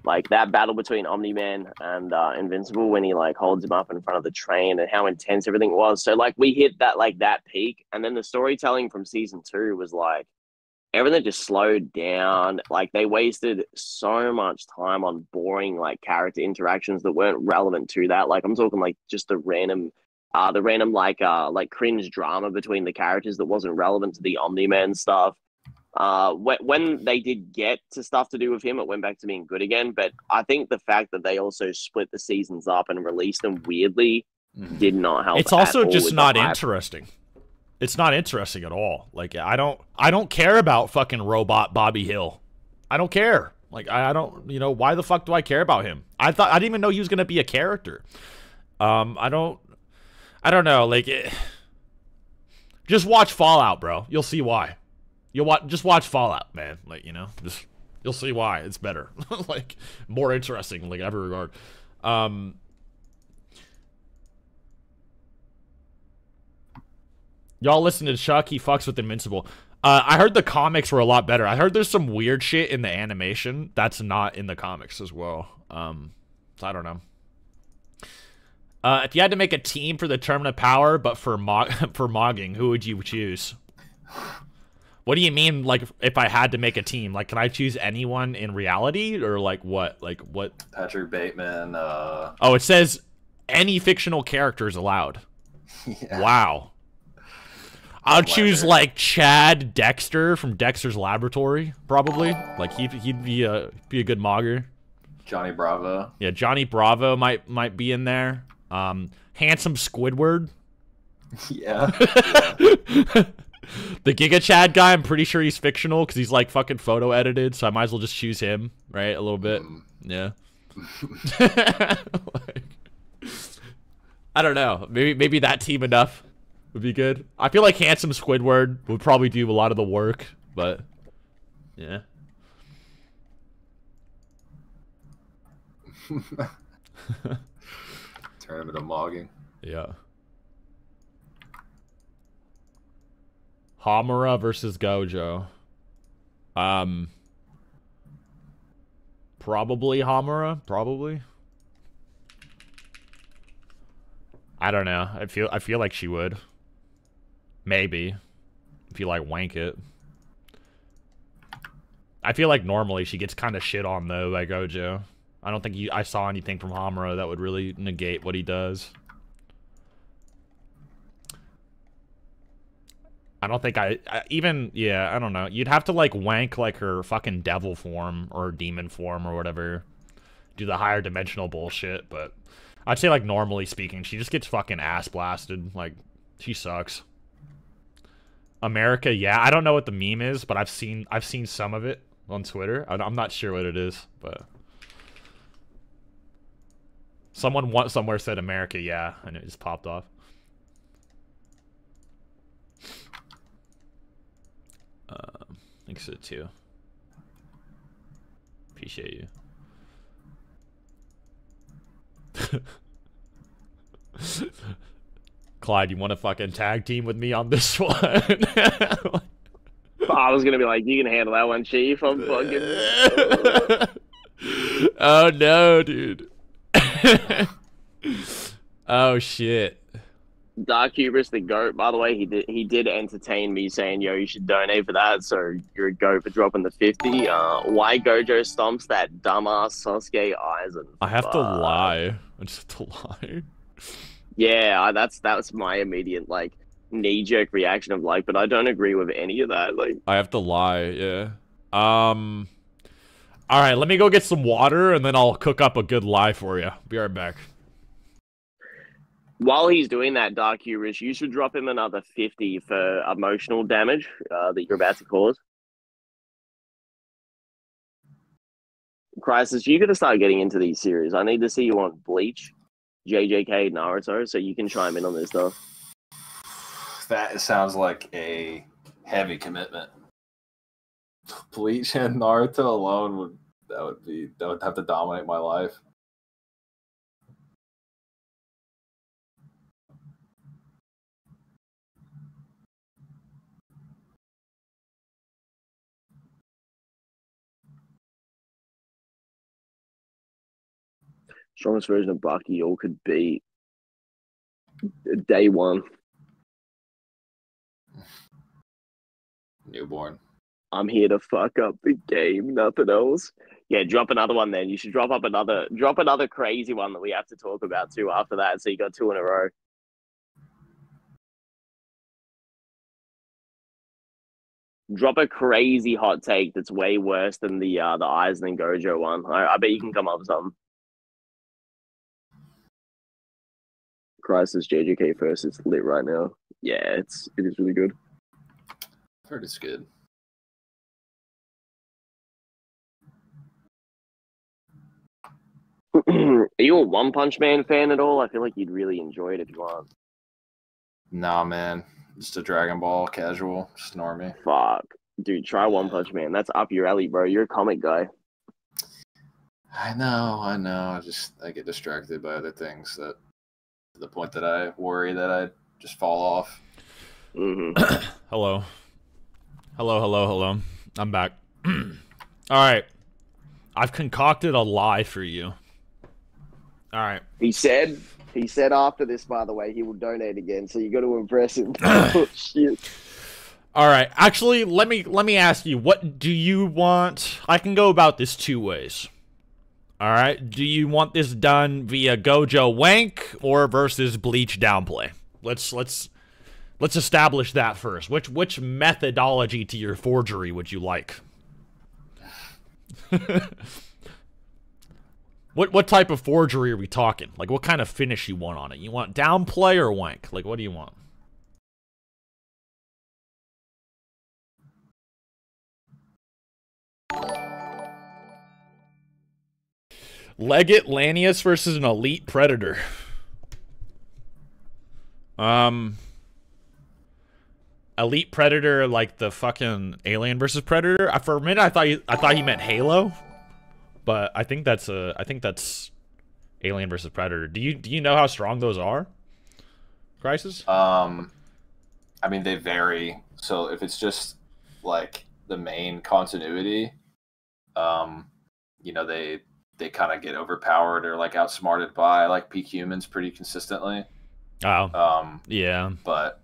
like that battle between Omni Man and uh, Invincible when he like holds him up in front of the train and how intense everything was. So like we hit that like that peak, and then the storytelling from season two was like everything just slowed down. Like they wasted so much time on boring like character interactions that weren't relevant to that. Like I'm talking like just the random uh the random like uh like cringe drama between the characters that wasn't relevant to the Omni-Man stuff. Uh when when they did get to stuff to do with him, it went back to being good again. But I think the fact that they also split the seasons up and released them weirdly did not help. It's also just not interesting. It's not interesting at all. Like I don't I don't care about fucking robot Bobby Hill. I don't care. Like I, I don't you know why the fuck do I care about him? I thought I didn't even know he was gonna be a character. Um I don't I don't know like it, just watch Fallout, bro. You'll see why. You'll watch just watch Fallout, man. Like you know just you'll see why it's better. like more interesting like in every regard. Um Y'all listen to Chuck. He fucks with Invincible. Uh, I heard the comics were a lot better. I heard there's some weird shit in the animation that's not in the comics as well. Um, so I don't know. Uh, if you had to make a team for the of Power, but for mo- for mogging, who would you choose? What do you mean, like, if I had to make a team? Like, can I choose anyone in reality, or like what? Like what? Patrick Bateman. Uh, Oh, it says any fictional characters allowed. yeah. Wow. I'll choose like Chad Dexter from Dexter's Laboratory, probably. Like he'd he'd be a be a good mogger. Johnny Bravo. Yeah, Johnny Bravo might might be in there. Um, handsome Squidward, Yeah. yeah. the Giga Chad guy. I'm pretty sure he's fictional because he's like fucking photo edited. So I might as well just choose him, right? A little bit. Mm. Yeah. Like, I don't know. Maybe maybe that team enough would be good. I feel like handsome Squidward would probably do a lot of the work, but yeah. Tournament of mogging. Yeah. Hamura versus Gojo. Um probably Hamura, probably. I don't know. I feel I feel like she would. Maybe. If you like wank it. I feel like normally she gets kind of shit on though by Gojo. I don't think you I saw anything from Hamura that would really negate what he does. I don't think I, I even yeah I don't know. You'd have to like wank like her fucking devil form or demon form or whatever, do the higher dimensional bullshit. But I'd say like normally speaking, she just gets fucking ass blasted. Like she sucks. America, yeah, I don't know what the meme is, but I've seen I've seen some of it on Twitter. I'm not sure what it is, but someone once somewhere said America, yeah, and it just popped off. Um, think so too. Appreciate you. Clyde, you want to fucking tag team with me on this one? I was gonna be like, you can handle that one, Chief. I'm fucking. oh no, dude. oh shit. Dark Hubris, the goat. By the way, he did he did entertain me saying, "Yo, you should donate for that." So you're a goat for dropping the fifty. Uh, why Gojo stomps that dumbass Sosuke Aizen? I have to lie. I just have to lie. Yeah, that's that was my immediate like knee jerk reaction of like, but I don't agree with any of that. Like, I have to lie, yeah. Um All right, let me go get some water and then I'll cook up a good lie for you. Be right back. while he's doing that, Dark Hubris, you should drop him another fifty for emotional damage uh, that you're about to cause. Crisis, you got to start getting into these series. I need to see you on Bleach, JJK, Naruto, so you can chime in on this stuff. That sounds like a heavy commitment. Bleach and Naruto alone would that would be that would have to dominate my life. Strongest version of Baki all could be day one. Newborn. I'm here to fuck up the game, nothing else. Yeah, drop another one then. You should drop up another drop another crazy one that we have to talk about too after that. So you got two in a row. Drop a crazy hot take that's way worse than the uh the Aizen Gojo one. I, I bet you can come up with something. Crisis JJK first, it's lit right now. Yeah, it's it is really good. I've heard it's good. Are you a One Punch Man fan at all? I feel like you'd really enjoy it if you are. Nah, man. Just a Dragon Ball casual. Just normie. Fuck. Dude, try One Punch Man. That's up your alley, bro. You're a comic guy. I know, I know. I just I get distracted by other things that to the point that I worry that I just fall off. hmm Hello. Hello, hello, hello. I'm back. All right. I've concocted a lie for you. All right. He said He said after this, by the way, he will donate again. So you got to impress him. oh, shit. All right. Actually, let me let me ask you, what do you want? I can go about this two ways. All right. Do you want this done via Gojo Wank or versus Bleach downplay? Let's let's let's establish that first. Which which methodology to your forgery would you like? what what type of forgery are we talking? Like what kind of finish you want on it? You want downplay or wank? Like what do you want? Legate Lanius versus an elite predator. Um Elite Predator like the fucking Alien versus Predator. I, for a minute I thought he, I thought he meant Halo. But I think that's a I think that's Alien versus Predator. Do you do you know how strong those are? Crisis? Um I mean they vary. So if it's just like the main continuity, um, you know, they they kind of get overpowered or like outsmarted by like peak humans pretty consistently. Oh. Um, yeah. But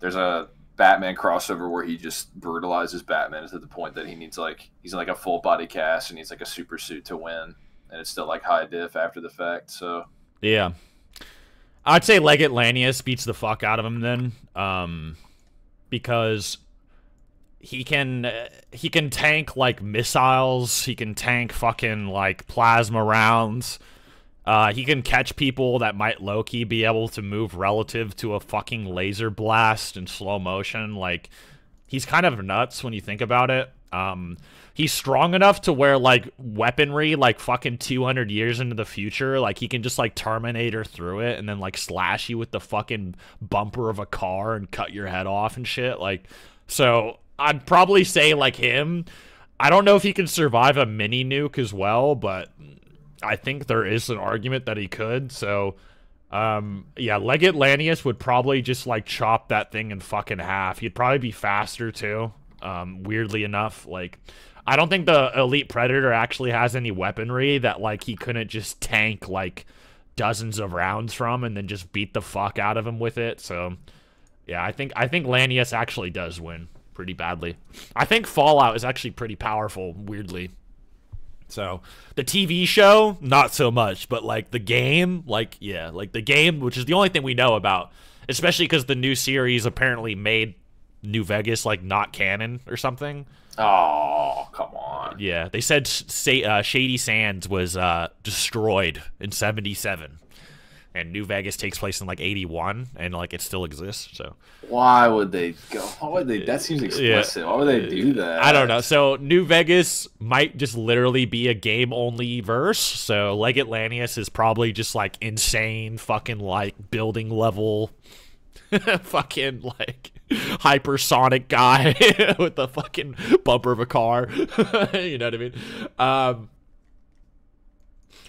there's a Batman crossover where he just brutalizes Batman to the point that he needs like he's like a full body cast and he's like a super suit to win, and it's still like high diff after the fact. So yeah, I'd say Legate Lanius beats the fuck out of him then, um, because he can uh, he can tank like missiles. He can tank fucking like plasma rounds. Uh, he can catch people that might Loki be able to move relative to a fucking laser blast in slow motion. Like he's kind of nuts when you think about it. Um, he's strong enough to where like weaponry, like fucking 200 years into the future, like he can just like Terminator through it and then like slash you with the fucking bumper of a car and cut your head off and shit. Like, so I'd probably say like him. I don't know if he can survive a mini nuke as well, but I think there is an argument that he could. So, um, yeah, Legate Lanius would probably just like chop that thing in fucking half. He'd probably be faster too. Um, weirdly enough, like I don't think the Elite Predator actually has any weaponry that like he couldn't just tank like dozens of rounds from and then just beat the fuck out of him with it. So, yeah, I think I think Lanius actually does win pretty badly. I think Fallout is actually pretty powerful, weirdly. So the TV show, not so much, but like the game, like yeah, like the game, which is the only thing we know about, especially because the new series apparently made New Vegas like not canon or something. Oh, come on. Yeah, they said uh, Shady Sands was uh, destroyed in '77 and New Vegas takes place in like 81 and like it still exists. So why would they go? Why would they? That seems explicit. Yeah. Why would they do that? I don't know. So New Vegas might just literally be a game only verse. So Legate Lanius is probably just like insane fucking like building level fucking like hypersonic guy with the fucking bumper of a car. you know what I mean? Um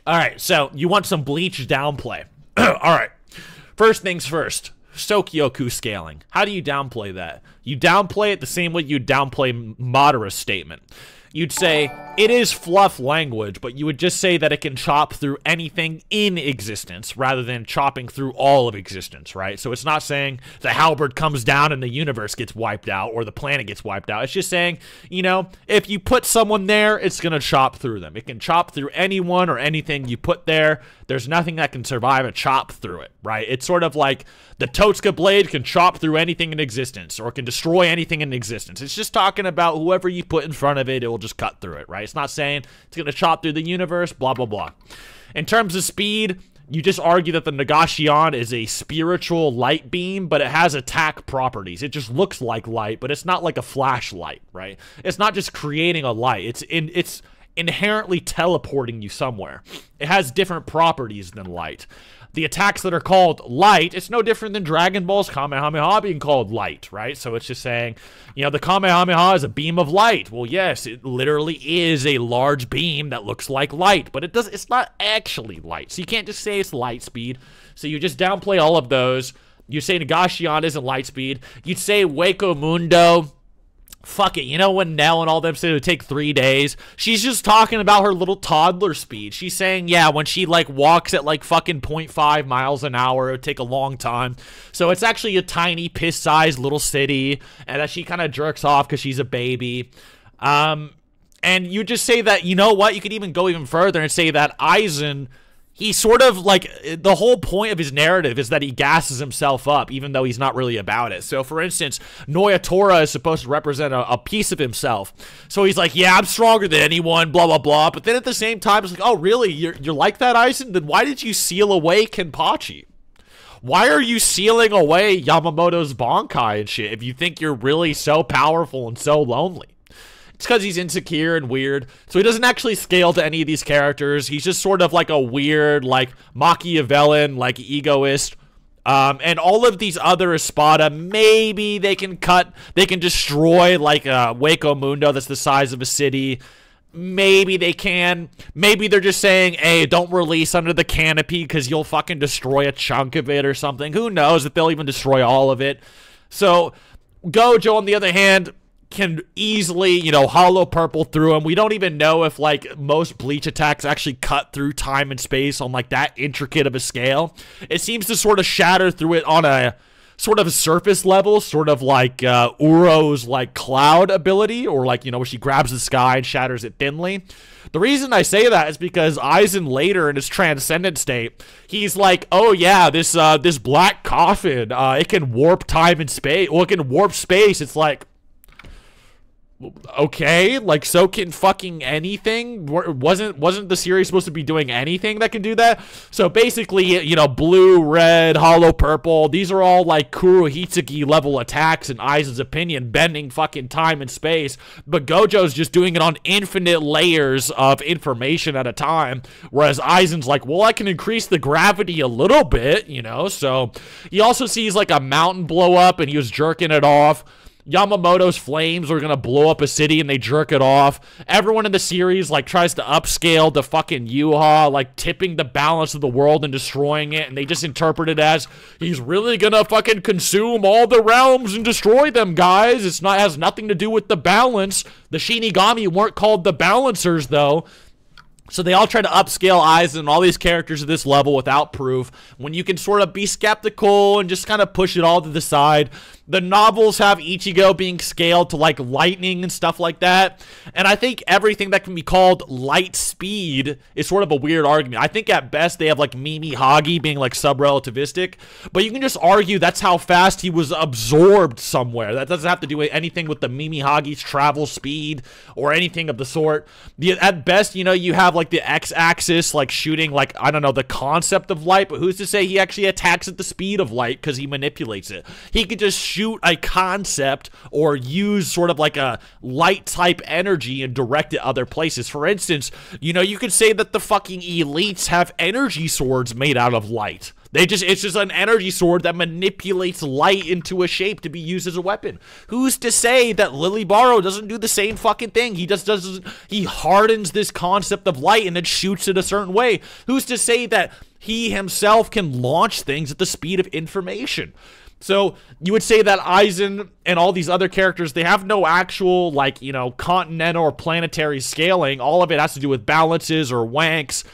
all right, so you want some bleach downplay. All right. First things first. Sokyoku scaling. How do you downplay that? You downplay it the same way you downplay Madara's statement you'd say it is fluff language, but you would just say that it can chop through anything in existence rather than chopping through all of existence, right? So it's not saying the halberd comes down and the universe gets wiped out or the planet gets wiped out. It's just saying, you know, if you put someone there, it's going to chop through them. It can chop through anyone or anything you put there. There's nothing that can survive a chop through it, right? It's sort of like the Totsuka blade can chop through anything in existence or can destroy anything in existence. It's just talking about whoever you put in front of it, it will just cut through it, right? It's not saying it's going to chop through the universe, blah, blah, blah. In terms of speed, you just argue that the Negación is a spiritual light beam, but it has attack properties. It just looks like light, but it's not like a flashlight, right? It's not just creating a light. It's in it's inherently teleporting you somewhere. It has different properties than light. The attacks that are called light, it's no different than Dragon Ball's Kamehameha being called light, right? So it's just saying, you know, the Kamehameha is a beam of light. Well, yes, it literally is a large beam that looks like light, but it does it's not actually light. So you can't just say it's light speed. So you just downplay all of those. You say Negación isn't light speed. You'd say Hueco Mundo fuck it. You know when Nel and all them said it would take three days? She's just talking about her little toddler speed. She's saying, yeah, when she like walks at like fucking 0.5 miles an hour, it would take a long time. So it's actually a tiny piss-sized little city, and that she kind of jerks off because she's a baby. Um, and you just say that, you know what? You could even go even further and say that Aizen he sort of like the whole point of his narrative is that he gasses himself up even though he's not really about it. So for instance Nnoitra is supposed to represent a, a, piece of himself. So he's like yeah i'm stronger than anyone blah blah blah. But then at the same time it's like oh really? You're, you're like that Aizen? then why did you seal away kenpachi? Why are you sealing away yamamoto's bankai and shit if you think you're really so powerful and so lonely it's because he's insecure and weird. So he doesn't actually scale to any of these characters. He's just sort of like a weird, like Machiavellian, like egoist. Um, and all of these other Espada, maybe they can cut, they can destroy like a Hueco Mundo that's the size of a city. Maybe they can. Maybe they're just saying, hey, don't release under the canopy because you'll fucking destroy a chunk of it or something. Who knows if they'll even destroy all of it. So Gojo, on the other hand, can easily, you know, hollow purple through him. We don't even know if like most bleach attacks actually cut through time and space on like that intricate of a scale. It seems to sort of shatter through it on a sort of a surface level, sort of like uh, Uro's like cloud ability, or like you know where she grabs the sky and shatters it thinly. The reason I say that is because Aizen later in his transcendent state, he's like, oh yeah, this uh this black coffin, uh, it can warp time and space. Well, it can warp space. It's like okay like so can fucking anything. Wasn't wasn't the series supposed to be doing anything that can do that? So basically you know blue red hollow purple these are all like kurohitsugi level attacks in Aizen's opinion bending fucking time and space. But gojo's just doing it on infinite layers of information at a time whereas Aizen's like well i can increase the gravity a little bit you know? So he also sees like a mountain blow up and he was jerking it off Yamamoto's flames are gonna blow up a city and they jerk it off. Everyone in the series like tries to upscale the fucking Yuha, like tipping the balance of the world and destroying it, and they just interpret it as he's really gonna fucking consume all the realms and destroy them, guys. It's not has nothing to do with the balance. The Shinigami weren't called the balancers though. So they all try to upscale Aizen and all these characters at this level without proof. When you can sort of be skeptical and just kind of push it all to the side. The novels have Ichigo being scaled to like lightning and stuff like that. And I think everything that can be called light speed is sort of a weird argument. I think at best they have like Mimihagi being like sub-relativistic, but you can just argue that's how fast he was absorbed somewhere. That doesn't have to do with anything with the Mimihagi's travel speed or anything of the sort. The, at best, you know, you have like the x-axis like shooting like I don't know the concept of light, but who's to say he actually attacks at the speed of light because he manipulates it? He could just shoot a concept or use sort of like a light type energy and direct it other places. For instance, you know, you could say that the fucking elites have energy swords made out of light. They just it's just an energy sword that manipulates light into a shape to be used as a weapon. Who's to say that Lille Barro doesn't do the same fucking thing? He just doesn't he hardens this concept of light and then shoots it a certain way. Who's to say that he himself can launch things at the speed of information? So you would say that Aizen and all these other characters, they have no actual, like, you know, continental or planetary scaling. All of it has to do with balances or wanks.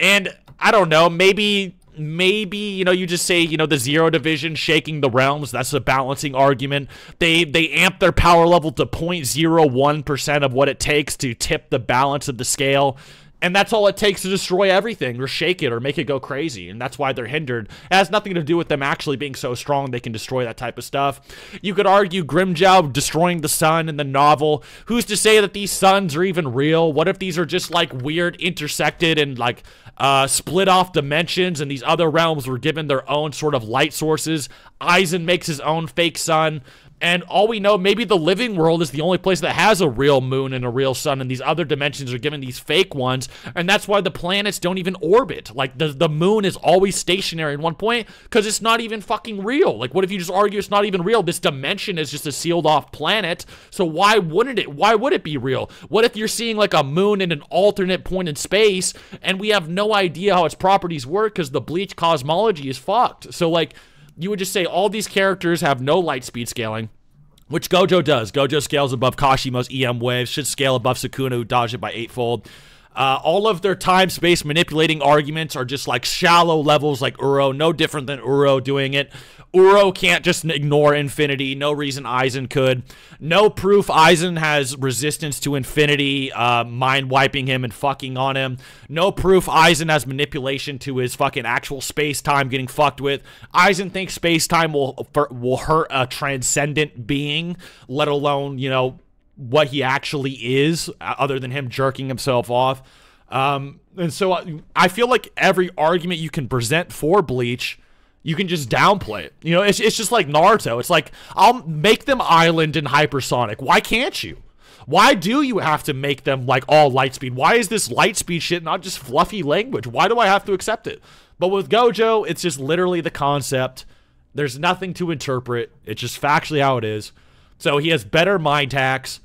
And I don't know, maybe maybe you know you just say you know the zero division shaking the realms that's a balancing argument they they amp their power level to 0.01% of what it takes to tip the balance of the scale and that's all it takes to destroy everything or shake it or make it go crazy. And that's why they're hindered. It has nothing to do with them actually being so strong they can destroy that type of stuff. You could argue Grimmjow destroying the sun in the novel. Who's to say that these suns are even real? What if these are just like weird intersected and like uh, split off dimensions and these other realms were given their own sort of light sources? Aizen makes his own fake sun. And all we know, maybe the living world is the only place that has a real moon and a real sun, and these other dimensions are given these fake ones. And that's why the planets don't even orbit. Like, the, the moon is always stationary at one point because it's not even fucking real. Like, what if you just argue it's not even real? This dimension is just a sealed off planet. So why wouldn't it? Why would it be real? What if you're seeing like a moon in an alternate point in space and we have no idea how its properties work because the bleach cosmology is fucked? So, like, you would just say all these characters have no light speed scaling. which Gojo does. Gojo scales above Kashimo's EM wave, should scale above Sukuna, who dodged it by eightfold. Uh, all of their time space manipulating arguments are just like shallow levels, like Uro, no different than Uro doing it. Uro can't just ignore infinity. No reason Aizen could. No proof Aizen has resistance to infinity, uh, mind wiping him and fucking on him. No proof Aizen has manipulation to his fucking actual space time getting fucked with. Aizen thinks space time will will hurt a transcendent being, let alone you know what he actually is, uh, other than him jerking himself off. Um, and so I, I feel like every argument you can present for Bleach you can just downplay it. You know, it's, it's just like Naruto. It's like, I'll make them island and hypersonic. Why can't you? Why do you have to make them like all light speed? Why is this light speed shit not just fluffy language? Why do I have to accept it? But with Gojo, it's just literally the concept. There's nothing to interpret. It's just factually how it is. So he has better mind hacks.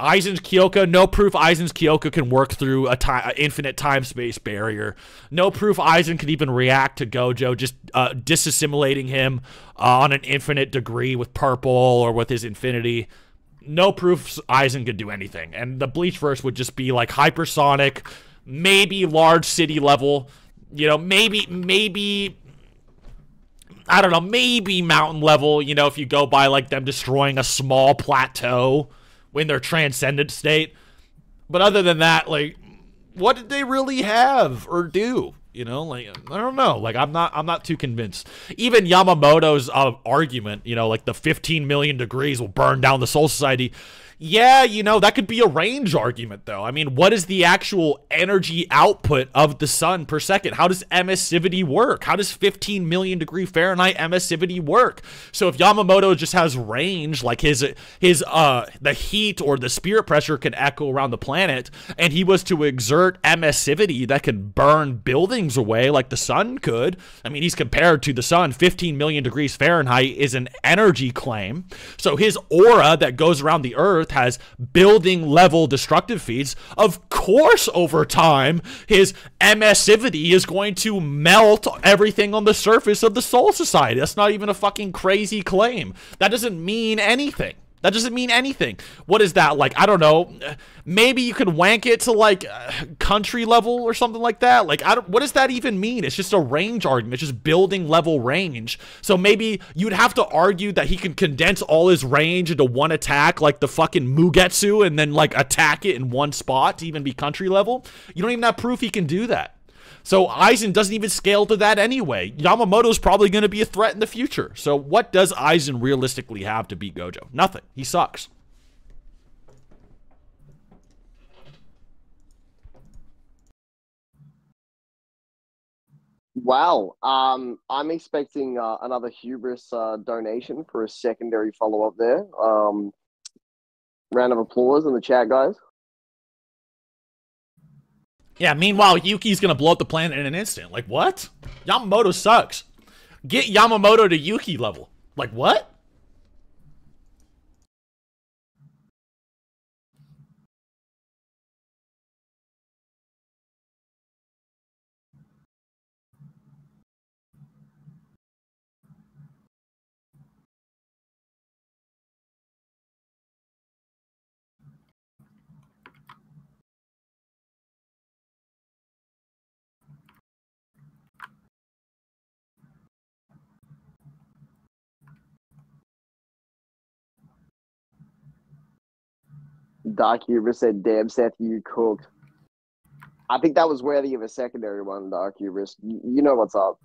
Aizen's Kyoka, no proof Aizen's Kyoka can work through a time, infinite time space barrier. No proof Aizen can even react to Gojo, just uh, disassimilating him uh, on an infinite degree with purple or with his infinity. No proof Aizen could do anything. And the Bleach verse would just be like hypersonic, maybe large city level, you know, maybe, maybe I don't know, maybe mountain level, you know, if you go by like them destroying a small plateau in their transcendent state. But other than that, like, what did they really have or do? You know, like I don't know. Like I'm not I'm not too convinced. Even Yamamoto's uh, argument, you know, like the 15 million degrees will burn down the Soul Society. Yeah, you know, that could be a range argument, though. I mean, what is the actual energy output of the sun per second? How does emissivity work? How does 15 million degree Fahrenheit emissivity work? So if Yamamoto just has range, like his his uh the heat or the spirit pressure can echo around the planet, and he was to exert emissivity that could burn buildings away like the sun could. I mean, he's compared to the sun. 15 million degrees Fahrenheit is an energy claim. So his aura that goes around the earth Earth has building level destructive feeds, of course, over time, his emissivity is going to melt everything on the surface of the Soul Society. That's not even a fucking crazy claim. That doesn't mean anything. That doesn't mean anything. What is that like? I don't know. Maybe you could wank it to like uh, country level or something like that. Like, I don't. What does that even mean? It's just a range argument. It's just building level range. So maybe you'd have to argue that he can condense all his range into one attack, like the fucking Mugetsu, and then like attack it in one spot to even be country level. You don't even have proof he can do that. So Aizen doesn't even scale to that anyway. Yamamoto's probably going to be a threat in the future. So what does Aizen realistically have to beat Gojo? Nothing. He sucks. Wow. Um, I'm expecting uh, another hubris uh, donation for a secondary follow up there. Um, round of applause in the chat, guys. Yeah, meanwhile, Yuki's gonna blow up the planet in an instant. Like, what? Yamamoto sucks. Get Yamamoto to Yuki level. Like, what? Dark Hubris said, "Damn, Seth, you cooked." I think that was worthy of a secondary one, Dark Hubris. You know what's up.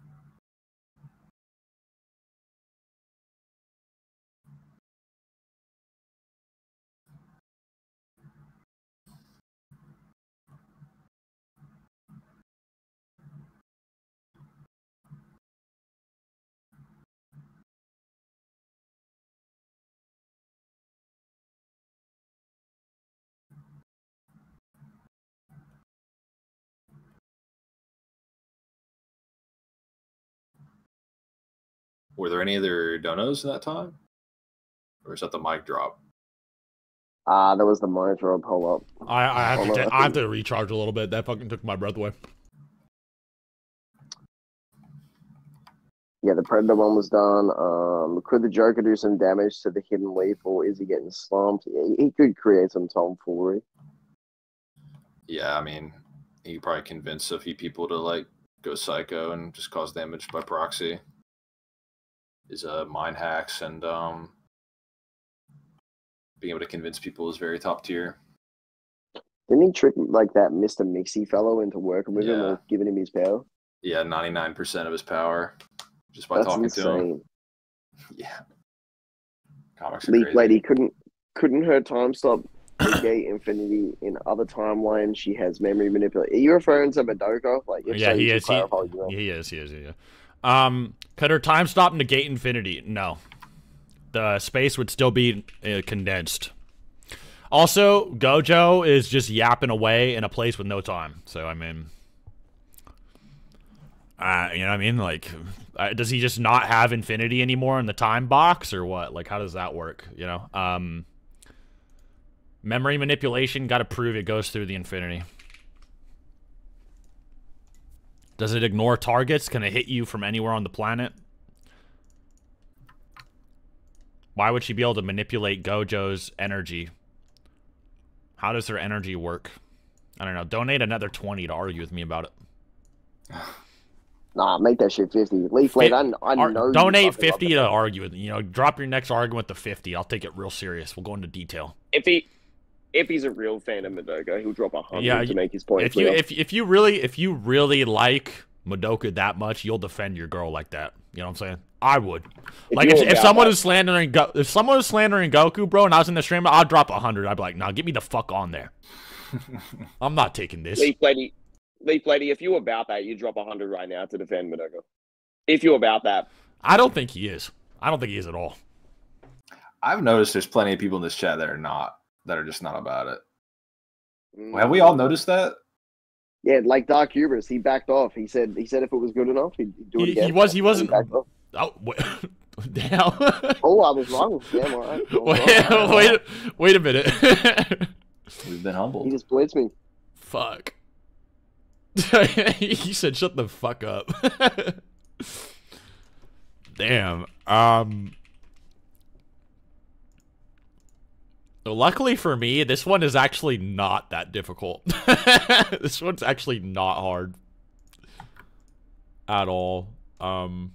Were there any other donos in that time? Or is that the mic drop? Ah, uh, that was the monitor pull up. I, I have to I have to recharge a little bit. That fucking took my breath away. Yeah, the Predator one was done. Um, could the Joker do some damage to the Hidden Leaf, or is he getting slumped? He, he could create some tomfoolery. Yeah, I mean, he probably convince a few people to like go psycho and just cause damage by proxy. His uh, mind hacks and um, being able to convince people is very top tier. Didn't he trick like that Mr. Mixy fellow into working with him or giving him his power? Yeah, ninety nine percent of his power just by That's talking to him. Yeah, comics are crazy. Lady couldn't couldn't her time stop negate infinity in other timelines? She has memory manipulation. Are you referring to Madoka? Like, Yeah, so, he is. He, clarify what you meant. he is. He is. Yeah. Um, could her time stop negate infinity? No. The space would still be uh, condensed. Also, Gojo is just yapping away in a place with no time. So I mean, uh, you know what I mean? Like, uh, does he just not have infinity anymore in the time box, or what? Like, how does that work? You know, um, memory manipulation. Got to prove it goes through the infinity. Does it ignore targets? Can it hit you from anywhere on the planet? Why would she be able to manipulate Gojo's energy? How does her energy work? I don't know. Donate another 20 to argue with me about it. Nah, make that shit fifty. Leaf Lady, I, I Ar- know. you donate 50 to argue with. You know, drop your next argument to 50. I'll take it real serious. We'll go into detail. If he if he's a real fan of Madoka, he'll drop a hundred Yeah, to make his point If you clear. if if you really if you really like Madoka that much, you'll defend your girl like that. You know what I'm saying? I would. If like if, if someone that- was slandering Go- if someone was slandering Goku, bro, and I was in the stream, I'd drop a hundred. I'd be like, nah, get me the fuck on there. I'm not taking this. Leaf Lady, Leaf Lady, if you're about that, you drop a hundred right now to defend Madoka. If you're about that, I don't think he is. I don't think he is at all. I've noticed there's plenty of people in this chat that are not that are just not about it. mm, Have we all noticed that? Yeah, like Dark Hubris, he backed off. He said he said if it was good enough, he'd do it He- again. he was- he wasn't- backed off. Oh, wait. damn. Oh, I was wrong. Damn, all right. Wait, wrong. wait, wait a minute. We've been humble. He just blitzed me. fuck. he said, "Shut the fuck up." Damn. Um. Luckily for me, this one is actually not that difficult. this one's actually not hard at all. Um.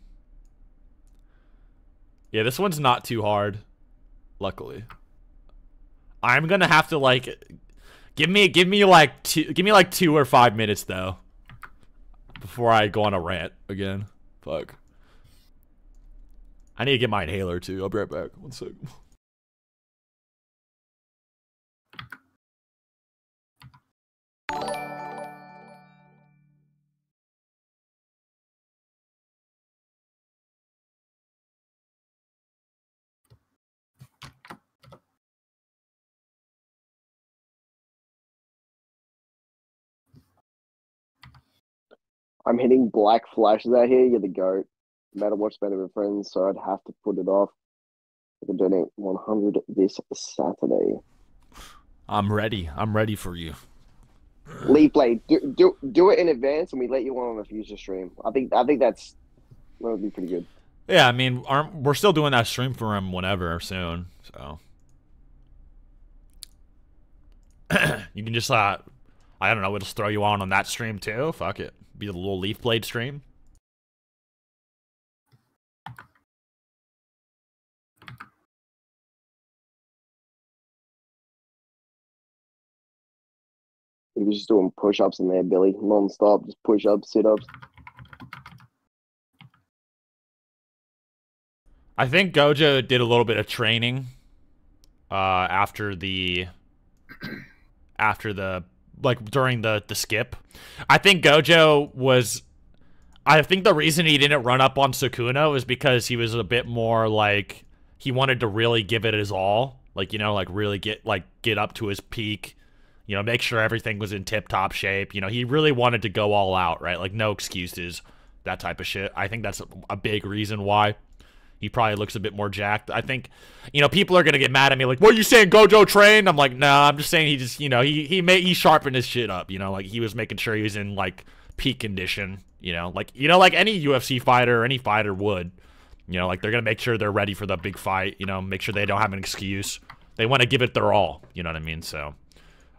Yeah, this one's not too hard. Luckily, I'm gonna have to like give me give me like two give me like two or five minutes though before I go on a rant again. Fuck. I need to get my inhaler too. I'll be right back. One sec. I'm hitting black flashes out here. You're the goat. No matter what's better with friends, so I'd have to put it off. I can donate 100 this Saturday. I'm ready. I'm ready for you. Leaf Blade, do, do do it in advance, and we let you on on a future stream. I think I think that's that would be pretty good. Yeah, I mean, we're still doing that stream for him whenever soon. So you can just uh, I don't know, we'll just throw you on on that stream too. Fuck it, be the little Leaf Blade stream. He was just doing push ups in there, Billy, non stop, just push ups, sit ups. I think Gojo did a little bit of training uh, after the after the like during the the skip. I think Gojo was I think the reason he didn't run up on Sukuna was because he was a bit more like he wanted to really give it his all, like you know, like really get like get up to his peak, you know, make sure everything was in tip top shape. You know, he really wanted to go all out, right? Like no excuses, that type of shit. I think that's a, big reason why he probably looks a bit more jacked. I think, you know, people are gonna get mad at me like, "What are you saying, Gojo trained?" I'm like, "Nah, I'm just saying he just, you know, he he made he sharpened his shit up. You know, like he was making sure he was in like peak condition. You know, like you know, like any UFC fighter or any fighter would. You know, like they're gonna make sure they're ready for the big fight. You know, make sure they don't have an excuse. They want to give it their all. You know what I mean? So,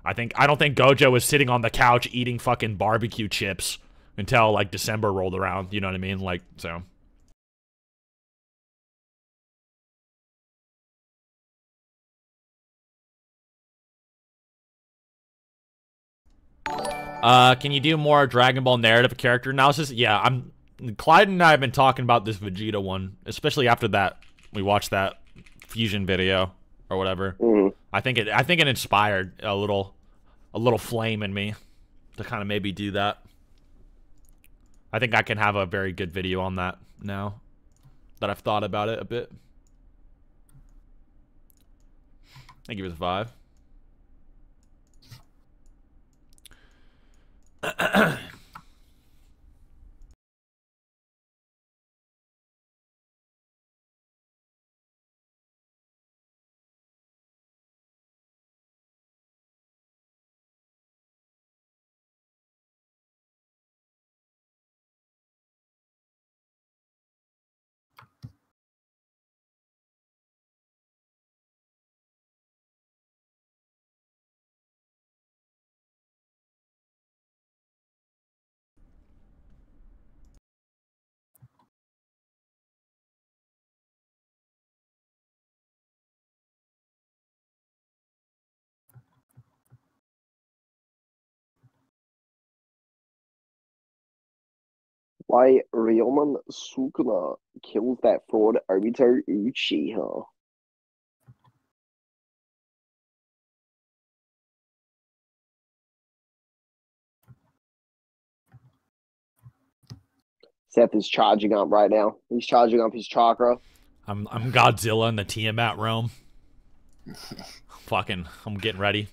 I think I don't think Gojo was sitting on the couch eating fucking barbecue chips until like December rolled around. You know what I mean? Like so. Uh, can you do more Dragon Ball narrative character analysis? Yeah, I'm. Clyde and I have been talking about this Vegeta one, especially after that we watched that fusion video or whatever. Mhm. I think it. I think it inspired a little, a little flame in me to kind of maybe do that. I think I can have a very good video on that now that I've thought about it a bit. I give it a five. Why Ryoman Sukuna kills that fraud Obito Uchiha. Seth is charging up right now. He's charging up his chakra. I'm I'm Godzilla in the Tiamat realm. Fucking, I'm getting ready.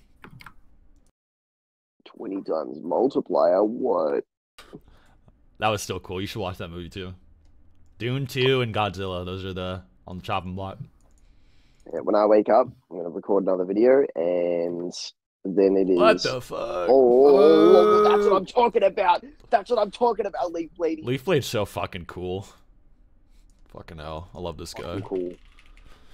20 times multiplier. What? That was still cool. You should watch that movie too. Dune 2 and Godzilla. Those are the on the chopping block. Yeah, when I wake up, I'm going to record another video and then it is. What the fuck? Oh, that's what I'm talking about. That's what I'm talking about, Leaf Lady. Leaf Blade's so fucking cool. Fucking hell, I love this guy. Fucking cool.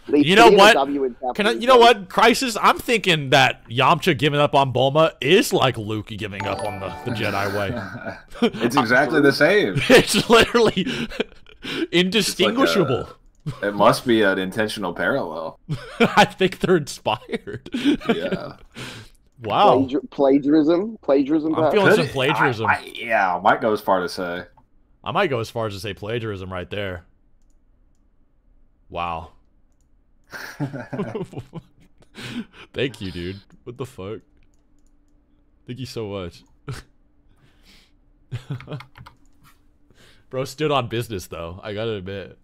Leaf, You know what? W in Can I? You know what? Crisis. I'm thinking that Yamcha giving up on Bulma is like Luke giving up on the, the Jedi way. it's exactly the same. it's literally indistinguishable. It must be an intentional parallel. I think they're inspired. Yeah. wow. Plagiar- plagiarism? Plagiarism? I'm feeling some plagiarism. I, I, yeah, I might go as far to say. I might go as far as to say plagiarism right there. Wow. Thank you, dude. What the fuck? Thank you so much. Bro stood on business though, I gotta admit.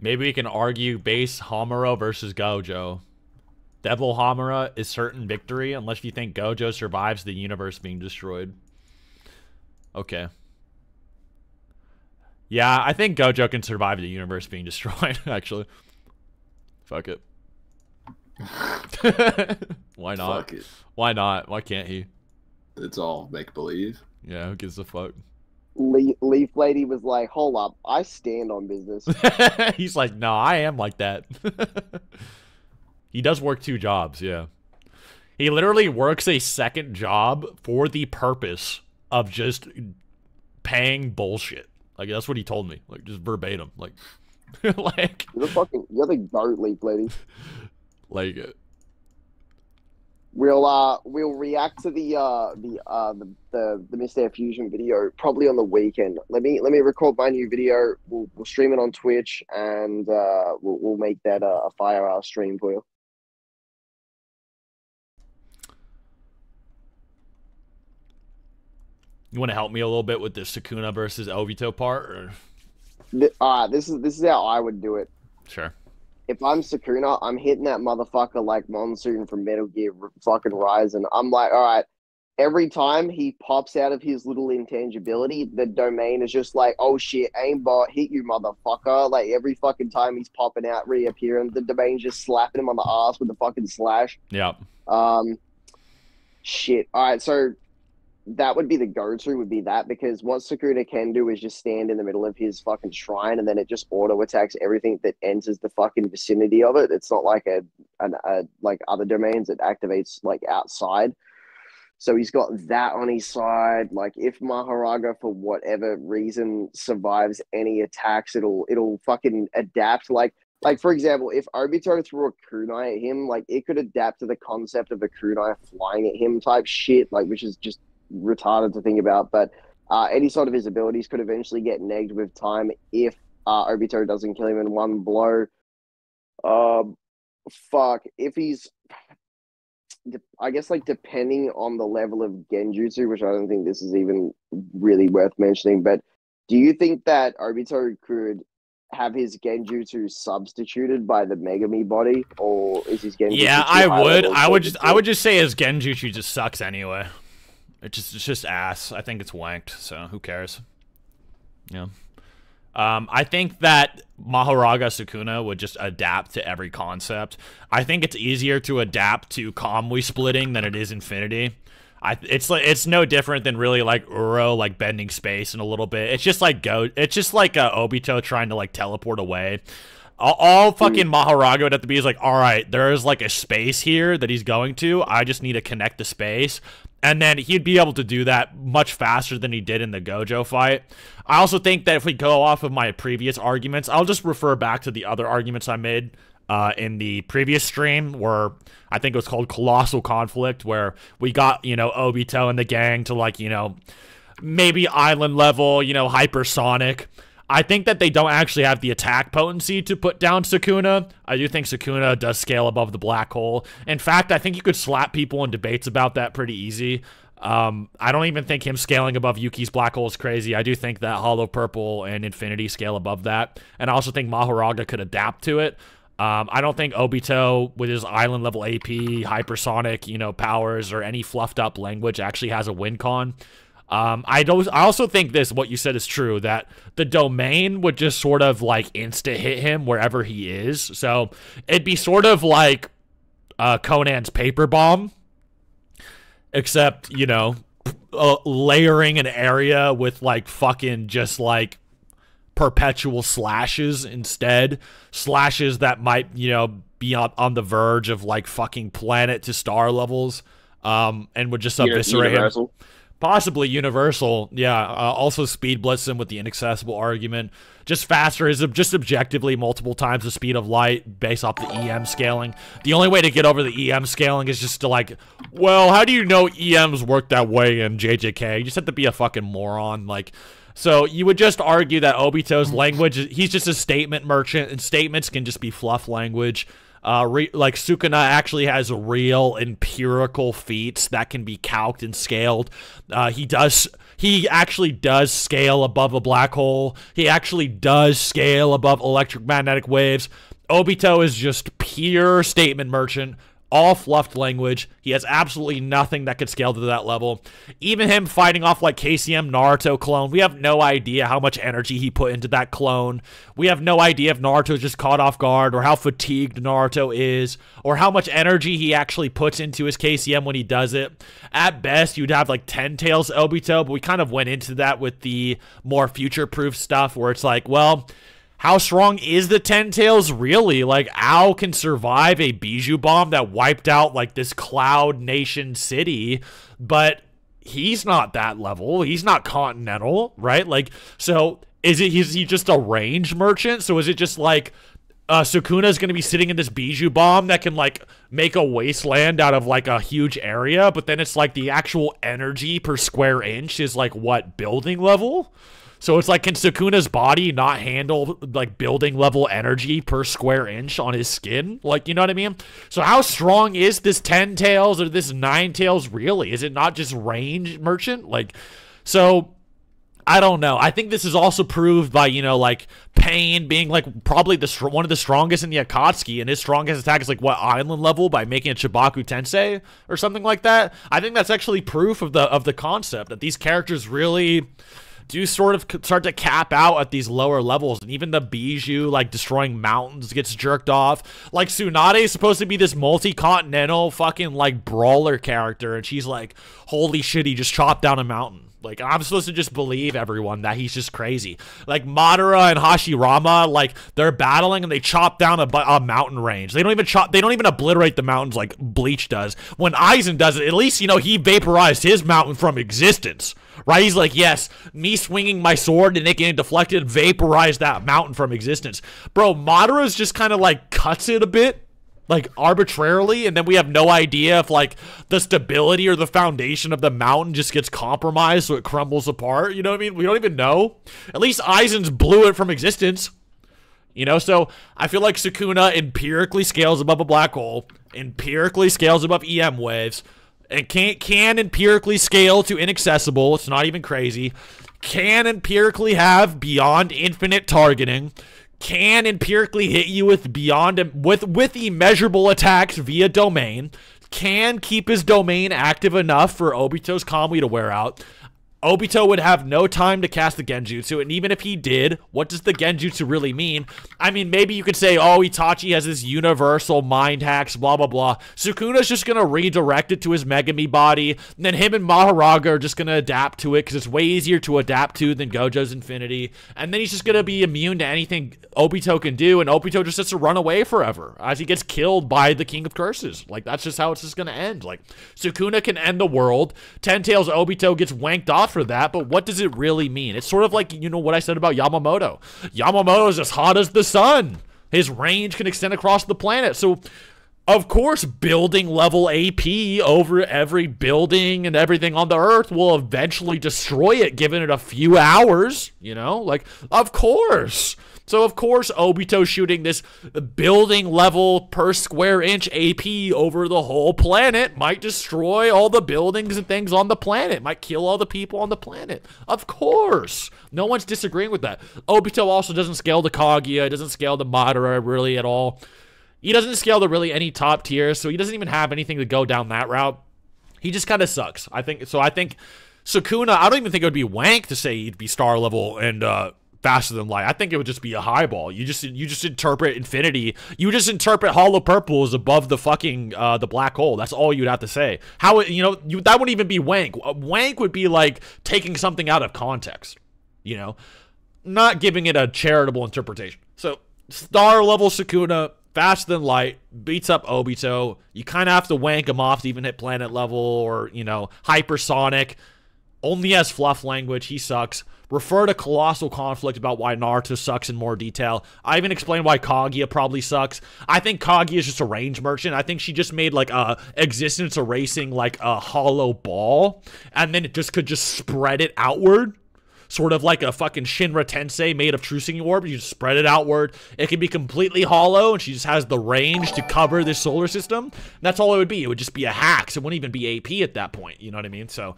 Maybe we can argue base Hamura versus Gojo. Devil Hamura is certain victory unless you think Gojo survives the universe being destroyed. Okay. Yeah, I think Gojo can survive the universe being destroyed, actually. Fuck it. Why not? Fuck it. Why not? Why can't he? It's all make believe. Yeah, who gives a fuck? Le- Leaf Lady was like, hold up, I stand on business. He's like, no, I am like that. he does work two jobs, yeah. He literally works a second job for the purpose of just paying bullshit. Like that's what he told me. Like just verbatim. Like like You're the fucking, you're the goat, Leaf Lady. like uh, We'll uh we'll react to the uh the uh the the, the Air Fusion video probably on the weekend. Let me let me record my new video. We'll we'll stream it on Twitch and uh we'll we'll make that uh, a fire hour stream for you. You want to help me a little bit with the Sukuna versus Obito part or uh this is this is how I would do it. sure. If I'm Sukuna, I'm hitting that motherfucker like Monsoon from Metal Gear fucking Rise, and I'm like, all right, every time he pops out of his little intangibility, the domain is just like, oh shit, aimbot, hit you, motherfucker. Like every fucking time he's popping out, reappearing, the domain's just slapping him on the ass with the fucking slash. Yeah. Um, shit. All right, so that would be the go-to would be that because what Sukuna can do is just stand in the middle of his fucking shrine and then it just auto attacks everything that enters the fucking vicinity of it. It's not like a, an, a like other domains it activates like outside. So he's got that on his side. Like if Mahoraga for whatever reason survives any attacks, it'll it'll fucking adapt. Like like for example, if Obito threw a kunai at him, like it could adapt to the concept of a kunai flying at him type shit, like which is just retarded to think about. But uh, any sort of his abilities could eventually get negged with time if uh, Obito doesn't kill him in one blow. Um, fuck. If he's, I guess, like depending on the level of Genjutsu, which I don't think this is even really worth mentioning. But do you think that Obito could have his Genjutsu substituted by the Megumi body, or is his Genjutsu? Yeah, I would. I would just. I would just say his Genjutsu just sucks anyway. It just. It's just ass. I think it's wanked. So who cares? Yeah. Um, I think that Mahoraga Sukuna would just adapt to every concept. I think it's easier to adapt to Kamui splitting than it is Infinity. I it's like it's no different than really like Uro like bending space in a little bit. It's just like go. It's just like uh, Obito trying to like teleport away. All, all fucking Mahoraga would have to be is like, all right, there is like a space here that he's going to. I just need to connect the space. And then he'd be able to do that much faster than he did in the Gojo fight. I also think that if we go off of my previous arguments, I'll just refer back to the other arguments I made uh, in the previous stream where I think it was called Colossal Conflict, where we got, you know, Obito and the gang to like, you know, maybe island level, you know, hypersonic. I think that they don't actually have the attack potency to put down Sukuna. I do think Sukuna does scale above the black hole. In fact, I think you could slap people in debates about that pretty easy. Um, I don't even think him scaling above Yuki's black hole is crazy. I do think that Hollow Purple and Infinity scale above that. And I also think Mahoraga could adapt to it. Um, I don't think Obito, with his island level AP, hypersonic, you know, powers or any fluffed up language, actually has a win con. Um, I don't. I also think this. What you said is true. That the domain would just sort of like insta hit him wherever he is. So it'd be sort of like uh, Konan's paper bomb, except you know, uh, layering an area with like fucking just like perpetual slashes instead. Slashes that might you know be on, on the verge of like fucking planet to star levels. Um, and would just eviscerate him. Possibly universal, yeah. Uh, also, speed blitz him with the inaccessible argument. Just faster is just objectively multiple times the speed of light based off the EM scaling. The only way to get over the EM scaling is just to like, well, how do you know EMs work that way in JJK? You just have to be a fucking moron. Like, so you would just argue that Obito's language, he's just a statement merchant, and statements can just be fluff language. Uh, re- like Sukuna actually has real empirical feats that can be calced and scaled. Uh, he does. He actually does scale above a black hole. He actually does scale above electromagnetic waves. Obito is just pure statement merchant, all fluffed language. He has absolutely nothing that could scale to that level. Even him fighting off like KCM Naruto clone, we have no idea how much energy he put into that clone. We have no idea if Naruto is just caught off guard or how fatigued Naruto is or how much energy he actually puts into his KCM when he does it. At best, you'd have like 10 tails Obito, but we kind of went into that with the more future proof stuff where it's like, well, how strong is the Ten Tails really? Like, Ao can survive a Bijuu bomb that wiped out like this Cloud Nation city, but he's not that level. He's not continental, right? Like, so is it? Is he just a range merchant? So is it just like? Uh, is gonna be sitting in this Bijuu bomb that can like make a wasteland out of like a huge area, but then it's like the actual energy per square inch is like what building level? So it's like, can Sukuna's body not handle like building level energy per square inch on his skin? Like, you know what I mean? So how strong is this 10 tails or this 9 tails really? Is it not just range merchant? Like, so I don't know. I think this is also proved by you know like Pain being like probably the one of the strongest in the Akatsuki, and his strongest attack is like what island level by making a Chibaku Tensei or something like that. I think that's actually proof of the of the concept that these characters really do sort of start to cap out at these lower levels, and even the Bijuu like destroying mountains gets jerked off. Like Tsunade is supposed to be this multi-continental fucking like brawler character, and she's like, holy shit, he just chopped down a mountain. Like I'm supposed to just believe everyone that he's just crazy. Like Madara and Hashirama, like they're battling and they chop down a, a, mountain range. They don't even chop. They don't even obliterate the mountains like Bleach does. When Aizen does it, at least you know he vaporized his mountain from existence. Right? He's like, yes, me swinging my sword and it getting deflected vaporized that mountain from existence. Bro, Madara's just kind of like cuts it a bit like arbitrarily and then we have no idea if like the stability or the foundation of the mountain just gets compromised so it crumbles apart you know what i mean we don't even know at least aizen's blew it from existence you know so i feel like sukuna empirically scales above a black hole empirically scales above em waves and can can empirically scale to inaccessible. It's not even crazy. Can empirically have beyond infinite targeting. Can empirically hit you with beyond with with immeasurable attacks via domain, can keep his domain active enough for Obito's Kamui to wear out, Obito would have no time to cast the Genjutsu, and even if he did, what does the Genjutsu really mean? I mean, maybe you could say, oh, Itachi has this universal mind hacks, blah, blah, blah. Sukuna's just gonna redirect it to his Megumi body, and then him and Mahoraga are just gonna adapt to it, because it's way easier to adapt to than Gojo's Infinity, and then he's just gonna be immune to anything Obito can do, and Obito just has to run away forever, as he gets killed by the King of Curses. Like, that's just how it's just gonna end. Like, Sukuna can end the world, Ten Tails Obito gets wanked off for that, but what does it really mean? It's sort of like, you know, what I said about Yamamoto. Yamamoto is as hot as the sun. His range can extend across the planet. So, of course, building level AP over every building and everything on the earth will eventually destroy it, given it a few hours, you know? Like, of course. So of course Obito shooting this building level per square inch AP over the whole planet might destroy all the buildings and things on the planet, might kill all the people on the planet. Of course. No one's disagreeing with that. Obito also doesn't scale to Kaguya, doesn't scale to Madara really at all. He doesn't scale to really any top tier, so he doesn't even have anything to go down that route. He just kind of sucks. I think so. I think Sukuna. I don't even think it would be wank to say he'd be star level and uh, faster than light. I think it would just be a highball. You just you just interpret infinity. You just interpret hollow purple as above the fucking uh, the black hole. That's all you'd have to say. How you know you, that wouldn't even be wank. Wank would be like taking something out of context. You know, not giving it a charitable interpretation. So star level Sukuna. Faster than light, beats up Obito. You kind of have to wank him off to even hit planet level or, you know, hypersonic. Only has fluff language. He sucks refer to Colossal Conflict about why Naruto sucks in more detail. I even explained why Kaguya probably sucks. I think Kaguya is just a range merchant. I think she just made like a existence erasing like a hollow ball, and then it just could just spread it outward. Sort of like a fucking Shinra Tensei made of Truth Seeking Orb. You just spread it outward. It can be completely hollow, and she just has the range to cover this solar system. And that's all it would be. It would just be a hack. So it wouldn't even be AP at that point. You know what I mean? So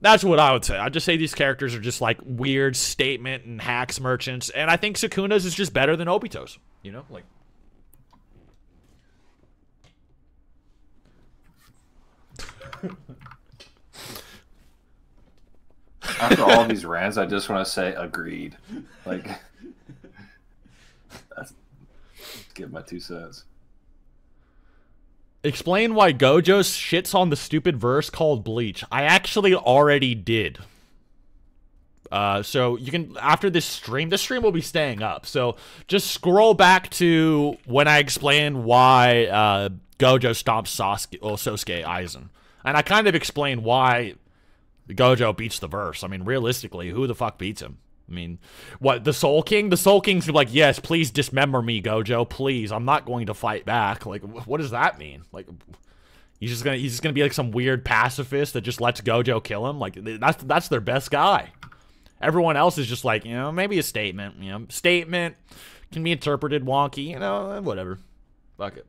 that's what I would say. I'd just say these characters are just like weird statement and hacks merchants, and I think Sukuna's is just better than Obito's. You know, like. After all these rants, I just want to say agreed. Like, give my two cents. Explain why Gojo shits on the stupid verse called Bleach. I actually already did. Uh, so you can after this stream, this stream will be staying up. So just scroll back to when I explained why uh, Gojo stops Sasuke, well, Sosuke Aizen, and I kind of explained why Gojo beats the verse. I mean, realistically, who the fuck beats him? I mean, what the Soul King? The Soul King's like, yes, please dismember me, Gojo. Please, I'm not going to fight back. Like, what does that mean? Like, he's just gonna he's just gonna be like some weird pacifist that just lets Gojo kill him. Like, that's that's their best guy. Everyone else is just like, you know, maybe a statement. You know, statement can be interpreted wonky. You know, eh, whatever. Fuck it.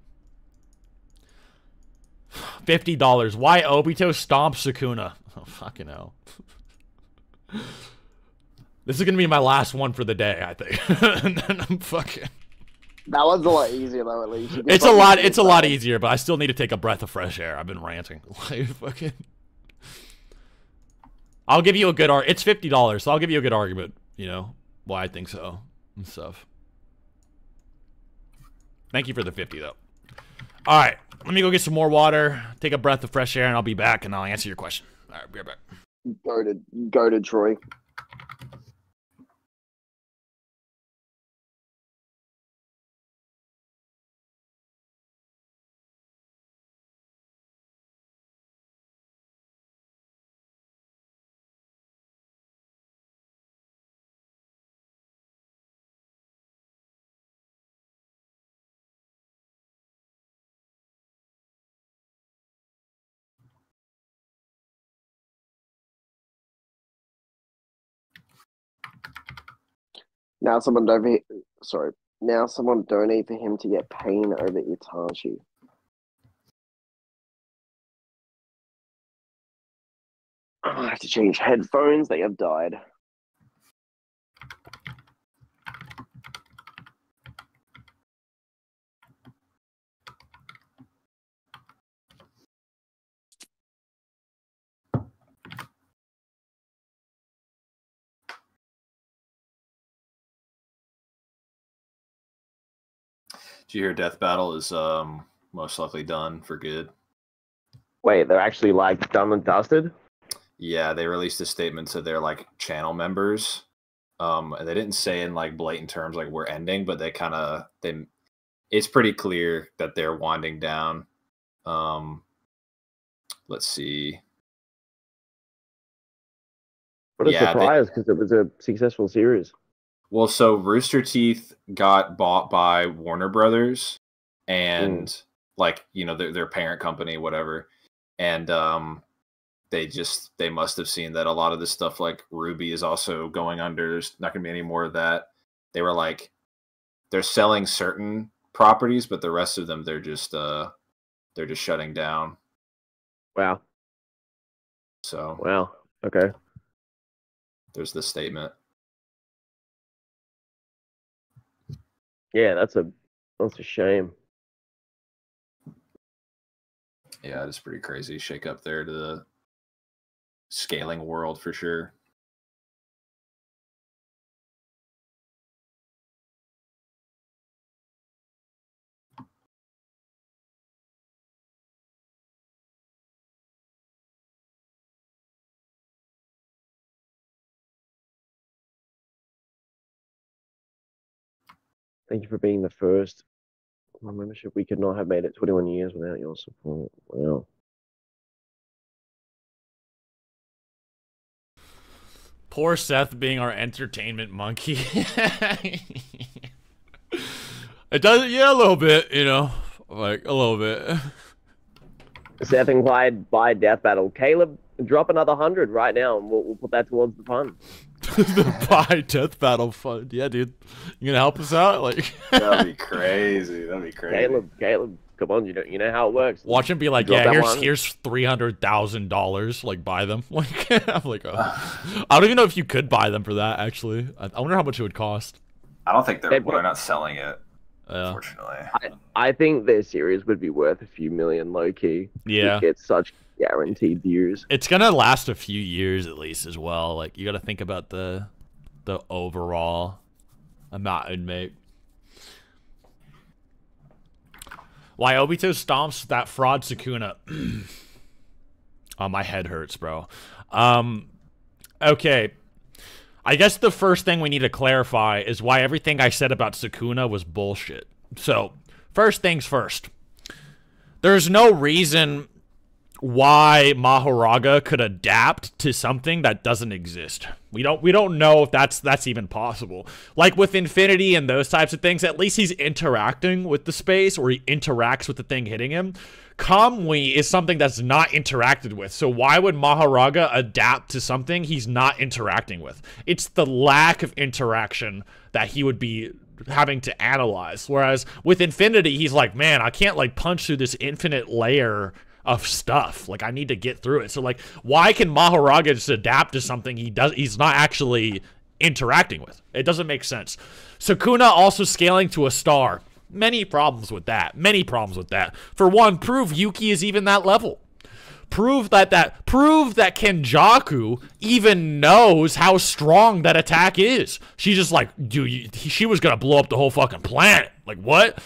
Fifty dollars. Why Obito stomp Sukuna? Oh fucking hell. This is gonna be my last one for the day, I think. and then I'm fucking. That one's a lot easier though. At least It's a lot. It's a lot easier, but I still need to take a breath of fresh air. I've been ranting. Like fucking. I'll give you a good art. It's fifty dollars, so I'll give you a good argument. You know why I think so and stuff. Thank you for the fifty though. All right, let me go get some more water, take a breath of fresh air, and I'll be back and I'll answer your question. All right, be right back. Go to go to Troy. Now someone donate. Sorry. Now someone donate for him to get pain over Itachi. I have to change headphones. They have died. Did you hear Death Battle is um most likely done for good? Wait, they're actually like done and dusted. Yeah, they released a statement to their like channel members. Um, and they didn't say in like blatant terms like we're ending, but they kind of they. It's pretty clear that they're winding down. Um, let's see. What a Yeah, surprise because it was a successful series. Well, so Rooster Teeth got bought by Warner Brothers and like, you know, their their parent company, whatever. And um they just they must have seen that a lot of this stuff like RWBY is also going under. There's not gonna be any more of that. They were like they're selling certain properties, but the rest of them they're just uh they're just shutting down. Wow. So Wow. Okay. there's the statement. Yeah, that's a that's a shame. Yeah, it is pretty crazy. Shake up there to the scaling world for sure. Thank you for being the first. My membership. We could not have made it 21 years without your support. Wow. Poor Seth being our entertainment monkey. it does, yeah, a little bit, you know, like a little bit. Seth and Clyde buy Death Battle. Caleb, drop another hundred right now, and we'll, we'll put that towards the fund. the buy death battle fund. Yeah, dude, you gonna help us out? Like, That'd be crazy. That'd be crazy. Caleb, Caleb, come on, you know you know how it works. watch him be like, Drop yeah, here's one. here's three hundred thousand dollars. Like, buy them. Like, I'm like, oh. I don't even know if you could buy them for that. Actually, I, I wonder how much it would cost. I don't think they're they, they're not selling it, Yeah, unfortunately. I think their series would be worth a few million low key. yeah. It's such guaranteed views. It's gonna last a few years at least as well. Like, you got to think about the the overall amount it'd make. Why Obito stomps that fraud Sukuna? oh, my head hurts, bro. Um, okay. I guess the first thing we need to clarify is why everything I said about Sukuna was bullshit. So, first things first. There's no reason why Mahoraga could adapt to something that doesn't exist. We don't we don't know if that's that's even possible. Like with Infinity and those types of things, at least he's interacting with the space or he interacts with the thing hitting him. Kamui is something that's not interacted with. So why would Mahoraga adapt to something he's not interacting with? It's the lack of interaction that he would be having to analyze. Whereas with Infinity, he's like, man, I can't like punch through this infinite layer of stuff. Like I need to get through it. So like why can Mahoraga just adapt to something he does he's not actually interacting with. It doesn't make sense. Sukuna also scaling to a star. Many problems with that. Many problems with that. For one, prove Yuki is even that level. Prove that that prove that Kenjaku even knows how strong that attack is. She's just like, dude, she was gonna blow up the whole fucking planet. Like what?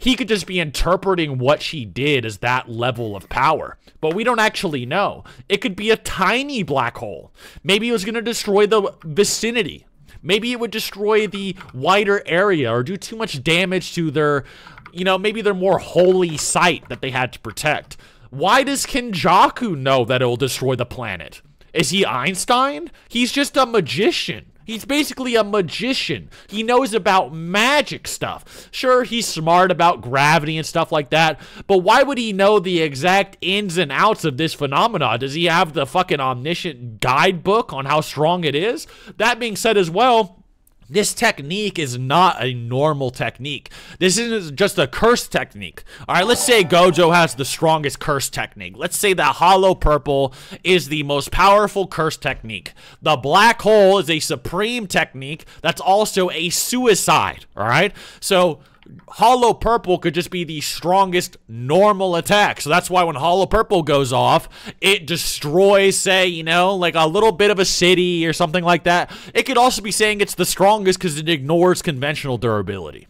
He could just be interpreting what she did as that level of power. But we don't actually know. It could be a tiny black hole. Maybe it was gonna destroy the vicinity. Maybe it would destroy the wider area or do too much damage to their, you know, maybe their more holy site that they had to protect. Why does Kenjaku know that it will destroy the planet? Is he Einstein? He's just a magician. He's basically a magician. He knows about magic stuff. Sure, he's smart about gravity and stuff like that, but why would he know the exact ins and outs of this phenomena? Does he have the fucking omniscient guidebook on how strong it is? That being said as well, this technique is not a normal technique. This isn't just a curse technique. All right, let's say Gojo has the strongest curse technique. Let's say that Hollow Purple is the most powerful curse technique. The Black Hole is a supreme technique that's also a suicide. All right, so Hollow Purple could just be the strongest normal attack. So that's why when Hollow Purple goes off, it destroys, say, you know, like a little bit of a city or something like that. It could also be saying it's the strongest because it ignores conventional durability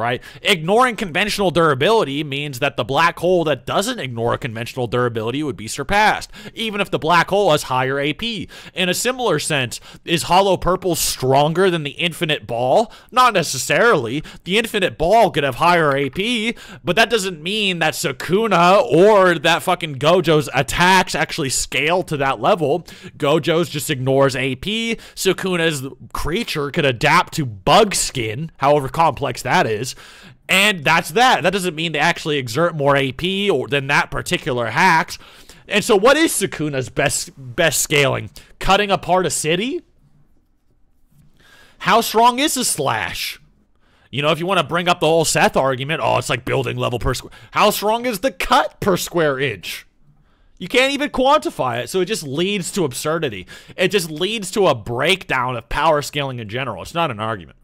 right? Ignoring conventional durability means that the black hole that doesn't ignore conventional durability would be surpassed, even if the black hole has higher AP. In a similar sense, is Hollow Purple stronger than the Infinite Ball? Not necessarily. The Infinite Ball could have higher AP, but that doesn't mean that Sukuna or that fucking Gojo's attacks actually scale to that level. Gojo's just ignores AP. Sukuna's creature could adapt to bug skin, however complex that is. And that's that. That doesn't mean they actually exert more AP or than that particular hacks. And so what is Sukuna's best best scaling? Cutting apart a city? How strong is a slash? You know, if you want to bring up the whole Seth argument, oh, it's like building level per square. How strong is the cut per square inch? You can't even quantify it, so it just leads to absurdity. It just leads to a breakdown of power scaling in general. It's not an argument.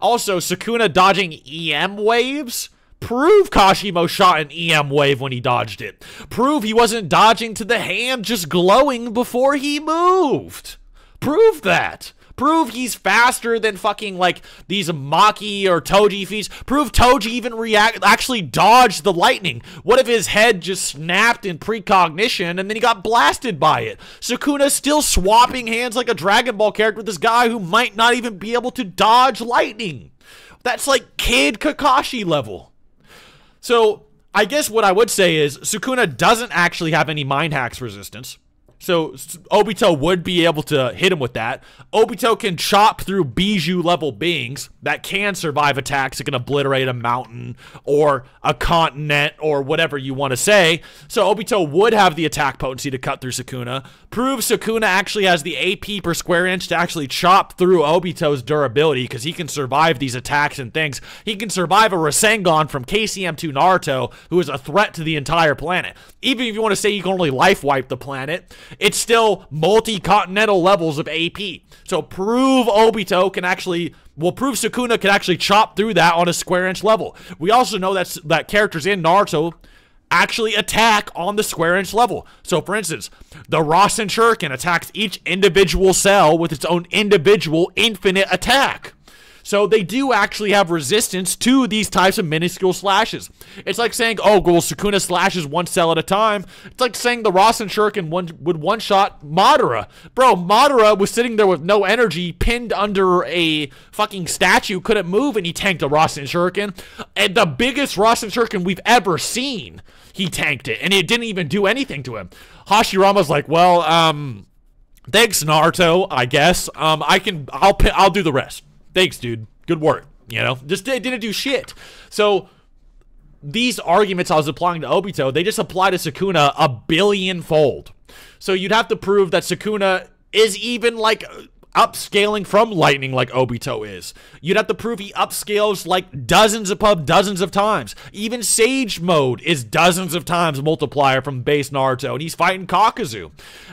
Also, Sukuna dodging EM waves? Prove Kashimo shot an EM wave when he dodged it. Prove he wasn't dodging to the hand just glowing before he moved. Prove that. Prove he's faster than fucking like these Maki or Toji feats. Prove Toji even react actually dodged the lightning. What if his head just snapped in precognition and then he got blasted by it? Sukuna's still swapping hands like a Dragon Ball character with this guy who might not even be able to dodge lightning. That's like Kid Kakashi level. So I guess what I would say is Sukuna doesn't actually have any mind hacks resistance. So Obito would be able to hit him with that. Obito can chop through Bijuu level beings that can survive attacks that can obliterate a mountain or a continent or whatever you want to say. So Obito would have the attack potency to cut through Sukuna. Prove Sukuna actually has the AP per square inch to actually chop through Obito's durability because he can survive these attacks and things. He can survive a Rasengan from KCM2 Naruto, who is a threat to the entire planet. Even if you want to say you can only life wipe the planet, it's still multi-continental levels of AP. So prove Obito can actually well, prove Sukuna can actually chop through that on a square inch level. We also know that that characters in Naruto actually attack on the square inch level. So, for instance, the Rasen Shuriken attacks each individual cell with its own individual infinite attack. So they do actually have resistance to these types of minuscule slashes. It's like saying, oh, well, Sukuna slashes one cell at a time. It's like saying the Rasen Shuriken one, would one-shot Madara. Bro, Madara was sitting there with no energy, pinned under a fucking statue, couldn't move, and he tanked a Rasen Shuriken. And the biggest Rasen Shuriken we've ever seen, he tanked it, and it didn't even do anything to him. Hashirama's like, well, um... Thanks, Naruto. I guess. Um, I can. I'll. I'll do the rest thanks, dude. Good work. You know, just didn't do shit. So these arguments I was applying to Obito, they just apply to Sukuna a billion fold. So you'd have to prove that Sukuna is even like upscaling from lightning like Obito is. You'd have to prove he upscales like dozens upon dozens of times. Even Sage mode is dozens of times multiplier from base Naruto, and he's fighting Kakuzu.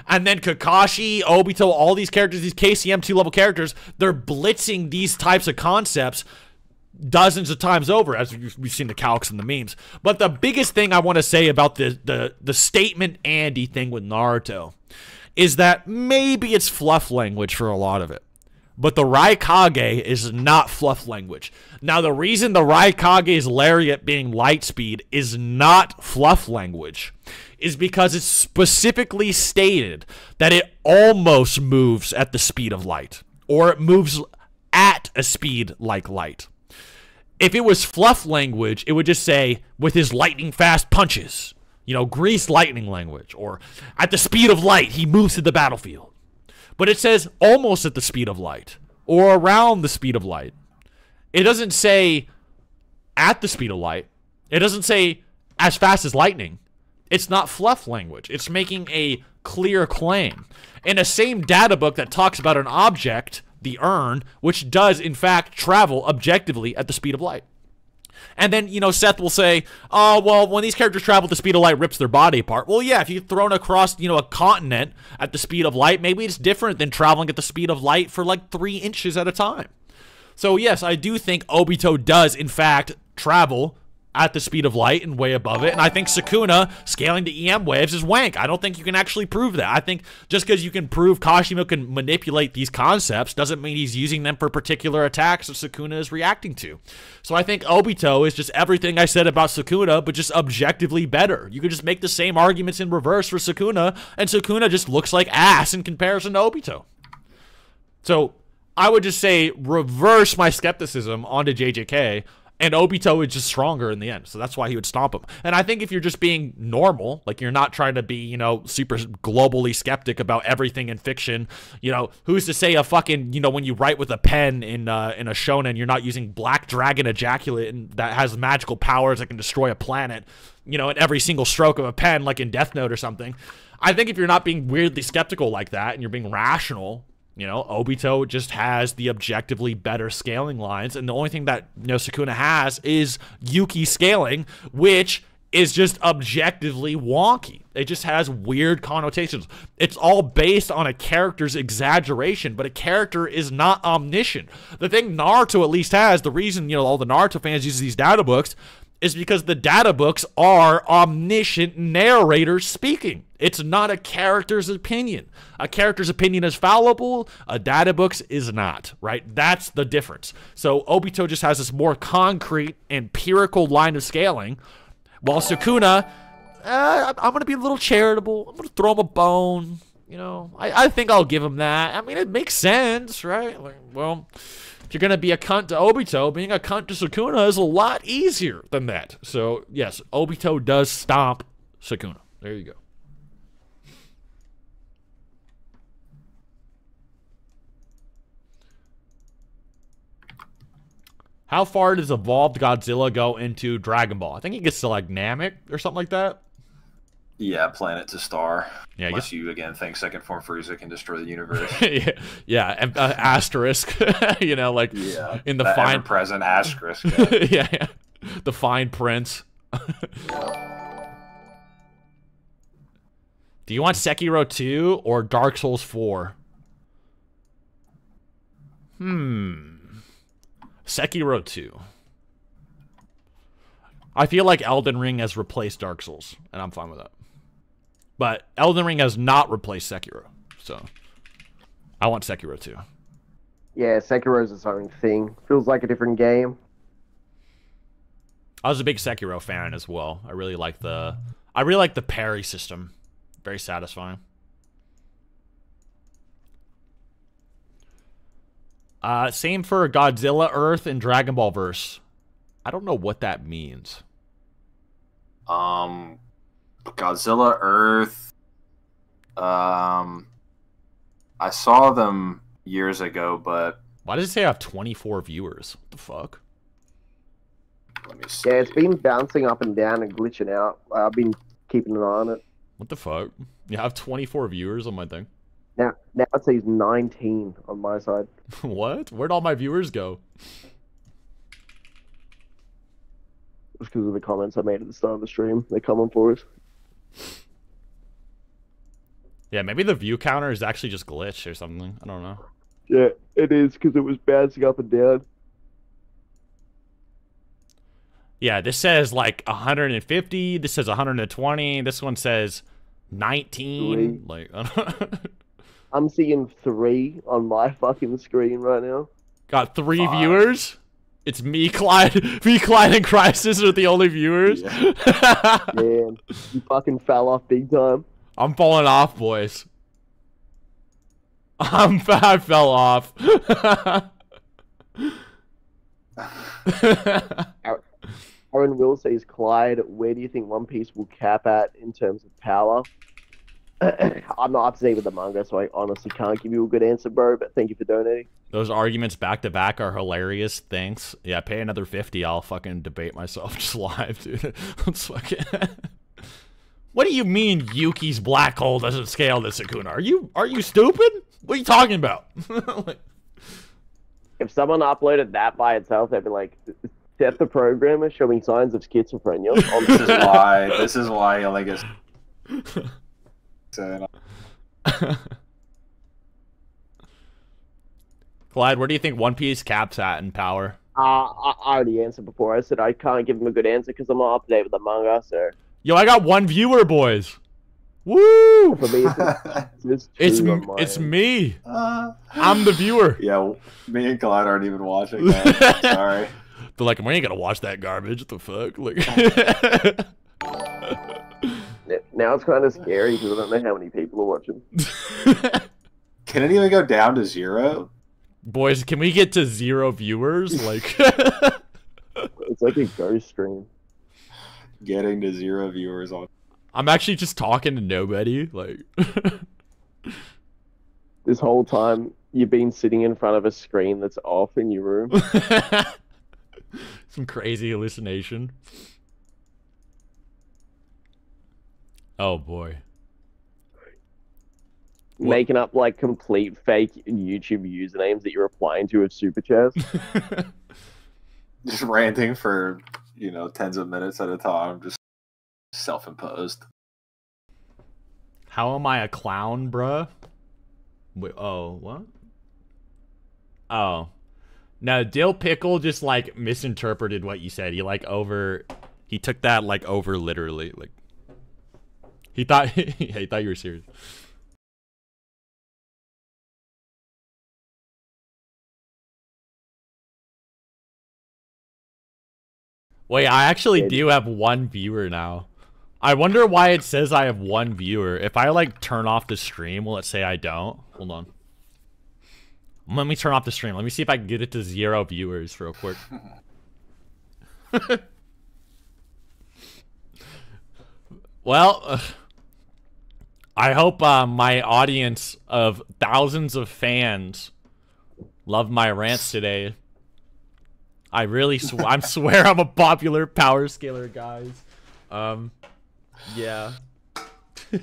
And then Kakashi, Obito, all these characters, these KCM 2 level characters, they're blitzing these types of concepts dozens of times over as we've seen the calcs and the memes. But the biggest thing I want to say about the the the statement Andy thing with Naruto is that maybe it's fluff language for a lot of it. But the Raikage is not fluff language. Now, the reason the Raikage's lariat being light speed is not fluff language is because it's specifically stated that it almost moves at the speed of light, or it moves at a speed like light. If it was fluff language, it would just say, with his lightning fast punches, you know, grease lightning language, or at the speed of light, he moves to the battlefield. But it says almost at the speed of light, or around the speed of light. It doesn't say at the speed of light. It doesn't say as fast as lightning. It's not fluff language. It's making a clear claim. In the same data book that talks about an object, the urn, which does in fact travel objectively at the speed of light. And then, you know, Seth will say, oh, well, when these characters travel at the speed of light, rips their body apart. Well, yeah, if you're thrown across, you know, a continent at the speed of light, maybe it's different than traveling at the speed of light for like three inches at a time. So, yes, I do think Obito does, in fact, travel at the speed of light and way above it. And I think Sukuna scaling to EM waves is wank. I don't think you can actually prove that. I think just because you can prove Kashimo can manipulate these concepts doesn't mean he's using them for particular attacks that Sukuna is reacting to. So I think Obito is just everything I said about Sukuna, but just objectively better. You could just make the same arguments in reverse for Sukuna, and Sukuna just looks like ass in comparison to Obito. So I would just say reverse my skepticism onto JJK and Obito is just stronger in the end, so that's why he would stomp him. And I think if you're just being normal, like you're not trying to be, you know, super globally skeptic about everything in fiction, you know, who's to say a fucking, you know, when you write with a pen in uh, in a shonen, you're not using Black Dragon ejaculate and that has magical powers that can destroy a planet, you know, at every single stroke of a pen, like in Death Note or something. I think if you're not being weirdly skeptical like that and you're being rational, you know, Obito just has the objectively better scaling lines, and the only thing that you know Sukuna has is Yuki scaling, which is just objectively wonky. It just has weird connotations. It's all based on a character's exaggeration, but a character is not omniscient. The thing Naruto at least has, the reason, you know, all the Naruto fans use these data books is because the data books are omniscient narrators speaking. It's not a character's opinion. A character's opinion is fallible, a data book's is not, right? That's the difference. So Obito just has this more concrete, empirical line of scaling, while Sukuna, uh, I'm going to be a little charitable. I'm going to throw him a bone. You know, I, I think I'll give him that. I mean, it makes sense, right? Like, well, you're going to be a cunt to Obito, being a cunt to Sukuna is a lot easier than that. So, yes, Obito does stomp Sukuna. There you go. How far does Evolved Godzilla go into Dragon Ball? I think he gets to like Namek or something like that. Yeah, planet to star. Yeah, I Unless guess- you again think second form Frieza can destroy the universe. yeah, yeah, and, uh, asterisk. you know, like yeah, in the fine, present asterisk. yeah. yeah, yeah, the fine print. Do you want Sekiro 2 or Dark Souls 4? Hmm. Sekiro 2. I feel like Elden Ring has replaced Dark Souls, and I'm fine with that. But Elden Ring has not replaced Sekiro, so I want Sekiro 2. Yeah, Sekiro's its own thing. Feels like a different game. I was a big Sekiro fan as well. I really like the I really like the parry system. Very satisfying. Uh, same for Godzilla Earth and Dragon Ball Verse. I don't know what that means. Um, Godzilla Earth. Um, I saw them years ago, but Why does it say I have 24 viewers? What the fuck? let me see. Yeah, it's been bouncing up and down and glitching out. I've been keeping an eye on it. What the fuck? Yeah, I have 24 viewers on my thing. Now, now it says 19 on my side. what? Where'd all my viewers go? Just because of the comments I made at the start of the stream. They're coming for us. Yeah, maybe the view counter is actually just glitched or something. I don't know. Yeah, it is because it was bouncing up and down. Yeah, this says like 150. This says 120. This one says 19. Like, I don't I'm seeing three on my fucking screen right now. got three Five. viewers. It's me, Clyde. Me, Clyde, and Crisis are the only viewers. Man, you fucking fell off big time. I'm falling off, boys. I'm I fell off. Aaron Will says, Clyde, where do you think One Piece will cap at in terms of power? I'm not up to date with the manga, so I honestly can't give you a good answer, bro. But thank you for donating. Those arguments back to back are hilarious. Thanks. Yeah, pay another 50. I'll fucking debate myself just live, dude. Let's fucking. what do you mean Yuki's black hole doesn't scale to Sukuna? Are you are you stupid? What are you talking about? Like, If someone uploaded that by itself, they'd be like, "Set the programmer showing signs of schizophrenia." on This is why. This is why he only gets. Clyde, where do you think One Piece caps at in power? Uh, I, I already answered before. I said I can't give him a good answer because I'm not up to date with the manga. So Yo, I got one viewer, boys. Woo! for me, it's, it's, It's two m- on my it's me. uh, I'm the viewer. Yeah, me and Clyde aren't even watching that. Sorry. They're like, we ain't gonna watch that garbage. What the fuck? Like, Now it's kind of scary because I don't know how many people are watching. Can it even go down to zero? boys, can we get to zero viewers? Like, It's like a ghost stream. Getting to zero viewers on. I'm actually just talking to nobody. Like, This whole time you've been sitting in front of a screen that's off in your room. some crazy hallucination. Oh boy. What? making up like complete fake YouTube usernames that you're applying to with super chats. Just ranting for, you know, tens of minutes at a time. Just self imposed. How am I a clown, bruh? Wait, oh, what? Oh. No, Dill Pickle just like misinterpreted what you said. He like over he took that like over literally. Like he thought he thought you were serious. Wait, I actually do have one viewer now. I wonder why it says I have one viewer. If I like turn off the stream, will it say I don't? Hold on. Let me turn off the stream. Let me see if I can get it to zero viewers real quick. well, uh, I hope uh, my audience of thousands of fans love my rants today. I really, sw- I swear, I'm a popular power scaler, guys. Um, yeah.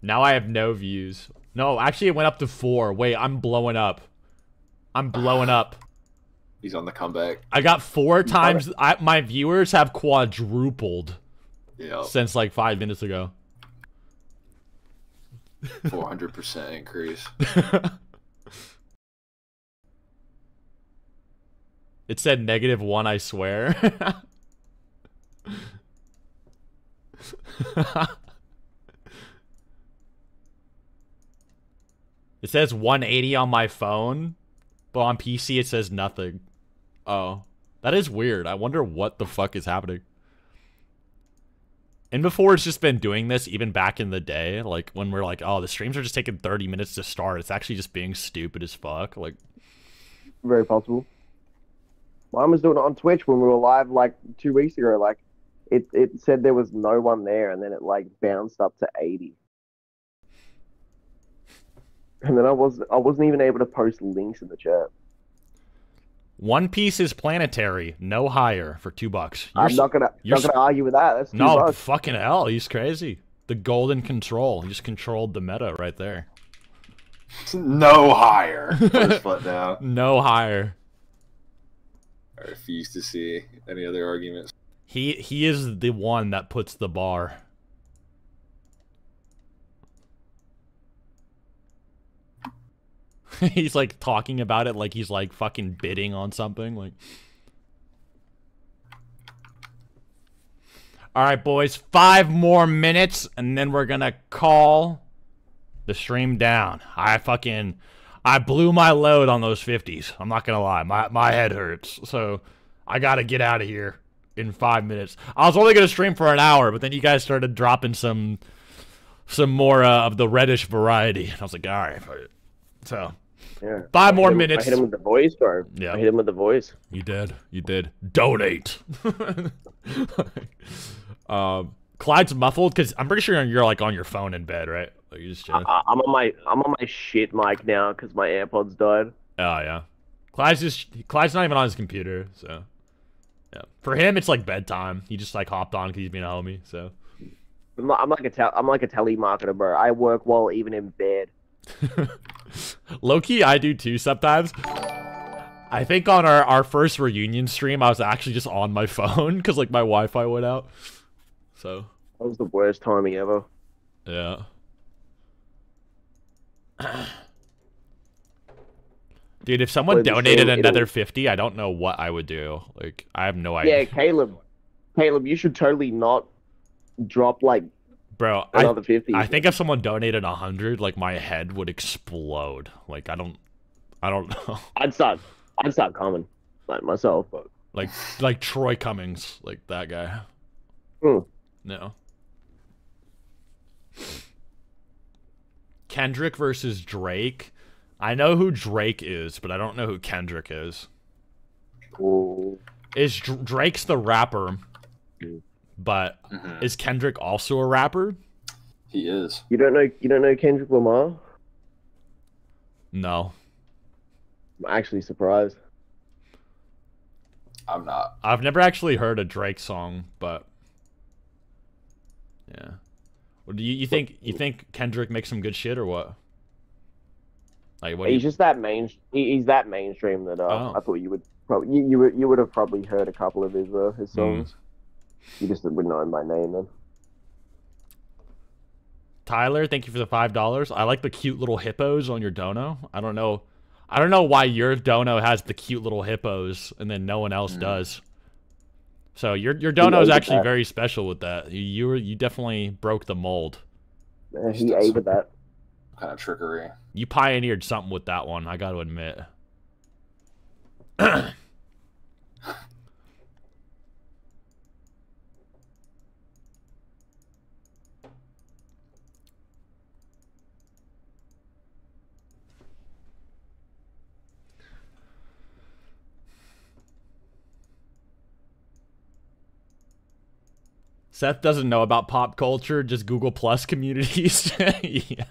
now I have no views. No, actually, it went up to four. Wait, I'm blowing up. I'm blowing up. He's on the comeback. I got four times. I, my viewers have quadrupled Yeah, since like five minutes ago. 400% increase. It said negative one, I swear. it says 180 on my phone, but on PC it says nothing. Oh, that is weird. I wonder what the fuck is happening. And before it's just been doing this even back in the day, like when we're like, oh, the streams are just taking 30 minutes to start. It's actually just being stupid as fuck. Like, Very possible. Mine was doing it on Twitch when we were live like two weeks ago. Like it, it said there was no one there, and then it like bounced up to eighty. And then I was I wasn't even able to post links in the chat. One Piece is planetary, no higher for two bucks. You're I'm not gonna you're not gonna argue with that. That's two no bucks. fucking hell. He's crazy. The golden control. He just controlled the meta right there. No higher. Put his foot down. No higher. I refuse to see any other arguments. He he is the one that puts the bar. he's like talking about it like he's like fucking bidding on something like All right, boys, 5 more minutes and then we're to call the stream down. I fucking I blew my load on those 50s. I'm not to lie. My my head hurts. So I got to get out of here in 5 minutes. I was only to stream for an hour, but then you guys started dropping some some more uh, of the reddish variety. and I was like, "All right." Fuck it." So, Yeah. Five more him- minutes. I hit him with the voice, bro. Yeah. I hit him with the voice. You did. You did. Donate. um, Clyde's muffled because I'm pretty sure you're like on your phone in bed, right? Like you just chilling. I, I'm on my I'm on my shit mic now because my AirPods died. oh yeah. Clyde's just Clyde's not even on his computer, so yeah. For him, it's like bedtime. He just like hopped on because he's being a homie. So I'm, I'm like a I'm like a telemarketer, bro. I work well even in bed. low key, I do too sometimes. I think on our, our first reunion stream, I was actually just on my phone because like my Wi-Fi went out. So That was the worst timing ever. Yeah. Dude, if someone donated another 50, I don't know what I would do. Like, I have no idea. Yeah. Caleb. Caleb, you should totally not drop like Bro, I. I think if someone donated 100, like, my head would explode. Like, I don't, I don't know. I'd stop. I'd stop coming, like myself. But Like, like Troy Cummings, like that guy. Hmm. No. Kendrick versus Drake. I know who Drake is, but I don't know who Kendrick is. Ooh. Is Dr- Drake's the rapper, Mm. But Mhm. is Kendrick also a rapper? He is. you don't know you don't know Kendrick Lamar? No, I'm actually surprised. I'm not. I've never actually heard a Drake song, but yeah. Well, do you, you think you think Kendrick makes some good shit or what? Like what? he's you- just that main. He's that mainstream that uh, Oh. I thought you would probably you, you would you would have probably heard a couple of his uh, Hmm. his songs. You just wouldn't know him by name then. Tyler, thank you for the five dollars. I like the cute little hippos on your dono. I don't know, I don't know why your dono has the cute little hippos and then no one else Mm. does. So your your dono is actually that. very special with that. You you, were, you definitely broke the mold. Uh, he Just- ate that. Kind of trickery. You pioneered something with that one. I got to admit. Seth doesn't know about pop culture, just Google Plus communities. yeah.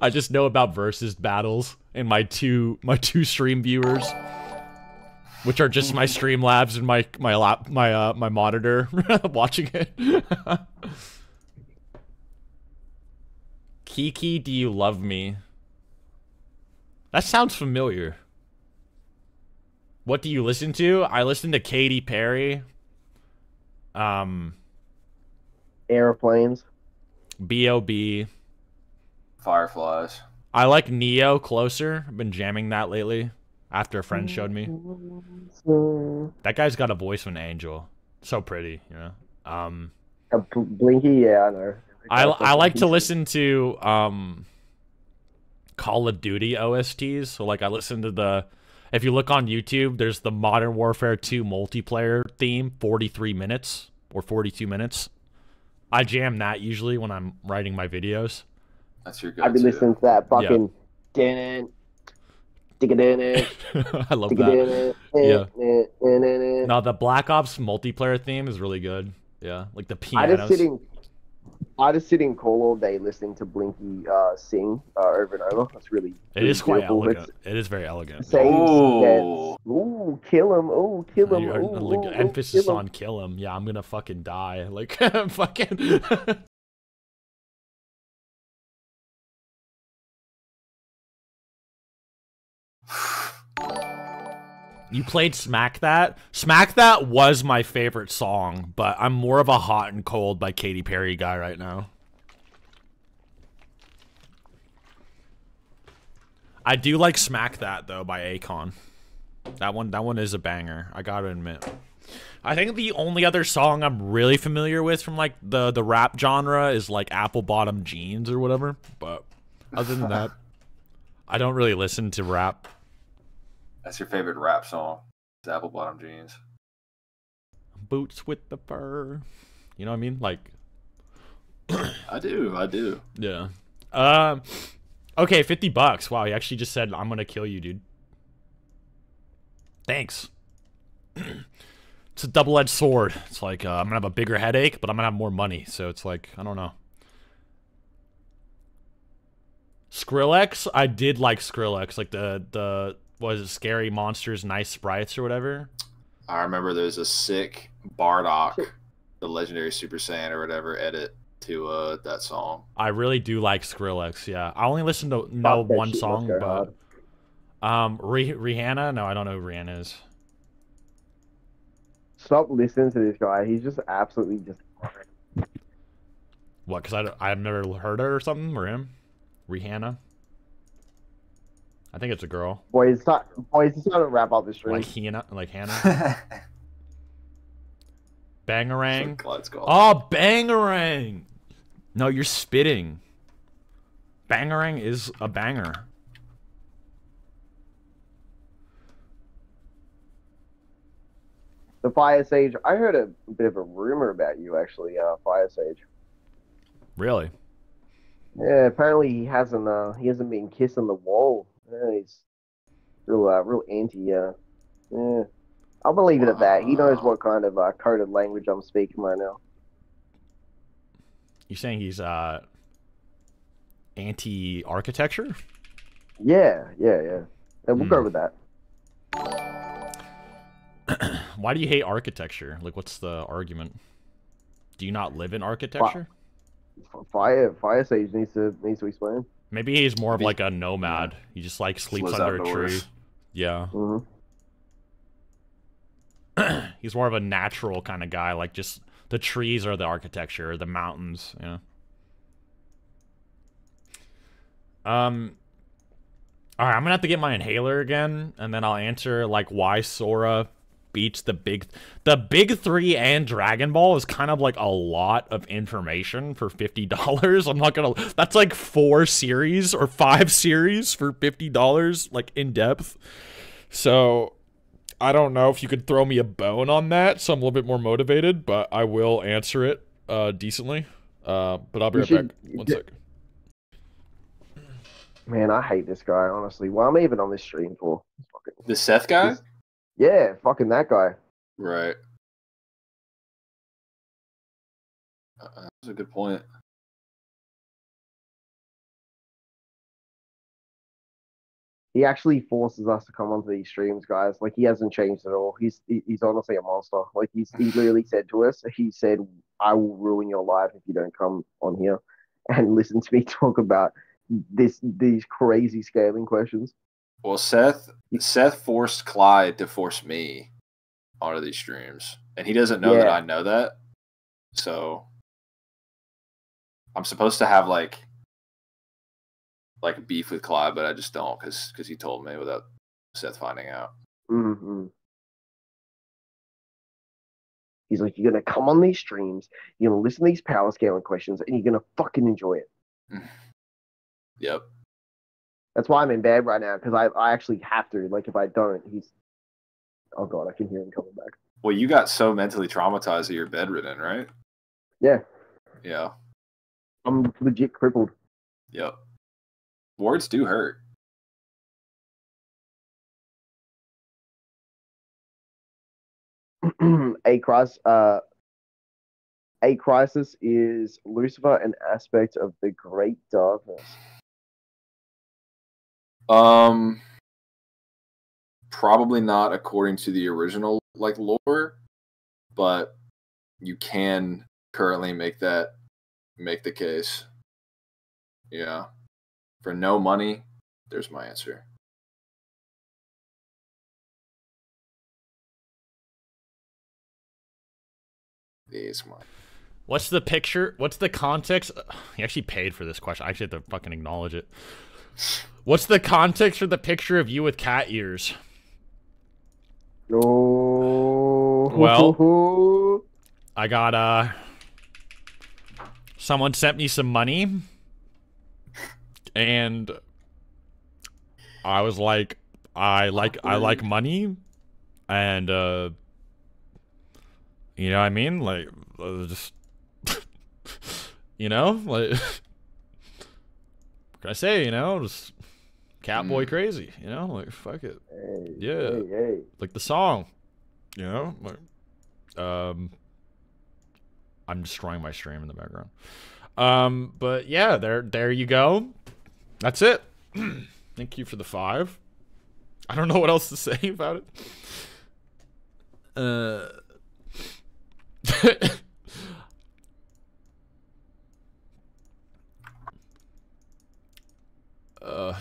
I just know about versus battles and my two my two stream viewers, which are just my stream labs and my my lap my uh my monitor watching it. Kiki, do you love me? That sounds familiar. What do you listen to? I listen to Katy Perry. Um, Airplanes. B.O.B. Fireflies. I like Ne-Yo closer. I've been jamming that lately after a friend showed me. That guy's got a voice of an angel. So pretty, you know. Um Bl- Blinky, yeah, I know. I I like to listen to um Call of Duty OSTs. So like I listen to the if you look on YouTube, there's the Modern Warfare 2 multiplayer theme, 43 minutes or 42 minutes. I jam that usually when I'm writing my videos. That's your good. I've been listening to that fucking. Dun Dig it in it. I love that. in. Yeah. No, the Black Ops multiplayer theme is really good. Yeah, like the I just sit in. I just sit in call all day listening to Blinky uh, sing uh, over and over. That's really. It really is quite beautiful. elegant. It's- It is very elegant. Saves Oh. ooh, kill him, ooh, kill him, You ooh, heard- ooh, like, ooh, emphasis kill him. on kill him. Yeah, I'm gonna fucking die. Like fucking. You played Smack That? Smack That was my favorite song, but I'm more of a Hot and Cold by Katy Perry guy right now. I do like Smack That though by Akon. That one that one is a banger. I got to admit. I think the only other song I'm really familiar with from like the the rap genre is like Apple Bottom Jeans or whatever, but other than that I don't really listen to rap. That's your favorite rap song. It's Apple Bottom Jeans. Boots with the fur. You know what I mean? Like I do. I do. Yeah. Um. Okay, fifty bucks. Wow, he actually just said, "I'm gonna kill you, dude." Thanks. it's a double-edged sword. It's like uh, I'm gonna have a bigger headache, but I'm gonna have more money. So it's like I don't know. Skrillex, I did like Skrillex, like the the what is it, scary monsters, nice sprites or whatever. I remember there's a sick Bardock, the legendary Super Saiyan or whatever, edit to uh that song. I really do like Skrillex. Yeah, I only listen to know Fuck that one song, but um, Rih- Rihanna. No, I don't know who Rihanna is. Stop listening to this guy. He's just absolutely just. What? Because I don't- I've never heard her or something or him. Rihanna. I think it's a girl. Boys, start, boys, it's time to wrap up this stream. Like Hannah, like Hannah. Bangarang. Let's go. Oh, Bangarang. No, you're spitting. Bangarang is a banger. The Fire Sage. I heard a bit of a rumor about you, actually. Uh, Fire Sage. Really? Yeah, apparently he hasn't. Uh, he hasn't been kissing the wall. He's real, uh, real anti. Uh, yeah, I'll believe it at that. He knows what kind of uh, coded language I'm speaking right now. You're saying he's uh anti-architecture? Yeah, yeah, yeah. And we'll go Hmm. with that. Why do you hate architecture? Like, what's the argument? Do you not live in architecture? Fire, Fire Sage needs to needs to explain. Maybe he's more of like a nomad. He just like sleeps under a tree. Yeah. hmm he's more of a natural kind of guy. Like just the trees are the architecture, the mountains. You know. Um. All right, I'm gonna have to get my inhaler again, and then I'll answer like why Sora beats the big, the big three and Dragon Ball is kind of like a lot of information for fifty dollars. I'm not gonna. That's like four series or five series for fifty dollars, like in depth. So I don't know if you could throw me a bone on that, so I'm a little bit more motivated, but I will answer it uh, decently. Uh, but I'll be You right should- back. One d- sec. Man, I hate this guy. Honestly, what am I even on this stream for? The Seth guy? Yeah, fucking that guy. Right. Uh, That's a good point. He actually forces us to come onto these streams, guys. Like he hasn't changed at all. He's he, he's honestly a monster. Like he's he literally said to us, he said, "I will ruin your life if you don't come on here and listen to me talk about this these crazy scaling questions." Well, Seth Seth forced Clyde to force me onto these streams, and he doesn't know that I know that. So I'm supposed to have like like beef with Clyde, but I just don't because because he told me without Seth finding out. hmm He's like, "You're gonna come on these streams, you're gonna listen to these power scaling questions, and you're gonna fucking enjoy it." Yep. That's why I'm in bed right now because I I actually have to. Like if I don't, he's oh god, I can hear him coming back. Well, you got so mentally traumatized that you're bedridden, right? Yeah, Yeah. I'm legit crippled. Yep. Words do hurt. hey, Cross. Uh, A crisis is Lucifer an aspect of the Great Darkness? Um, probably not according to the original like lore, but you can currently make that make the case. Yeah, for no money, there's my answer. There's my. What's the picture? What's the context? He actually paid for this question. I actually have to fucking acknowledge it. What's the context for the picture of you with cat ears? Well- I got uh someone sent me some money and I was like I like I like money and uh you know what I mean? Like uh, just you know? Like can I say you know just catboy Mm. crazy you know like fuck it Hey, Yeah. Hey, hey. like the song, you know. Like, um, I'm destroying my stream in the background. Um, but yeah, there, there you go. That's it. Thank you for the five. I don't know what else to say about it. Uh. uh,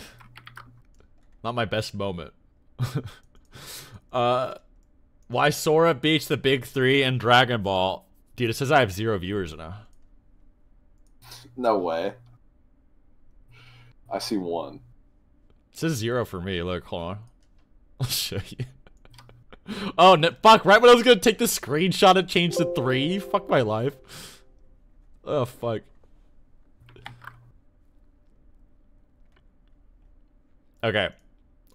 not my best moment. uh, why Sora beats the big three in Dragon Ball? Dude, it says I have zero viewers now. No way. I see one. It says zero for me. Look, hold on. I'll show you. Oh, no, fuck. Right when I was going to take the screenshot, it changed to three. Fuck my life. Oh, fuck. Okay.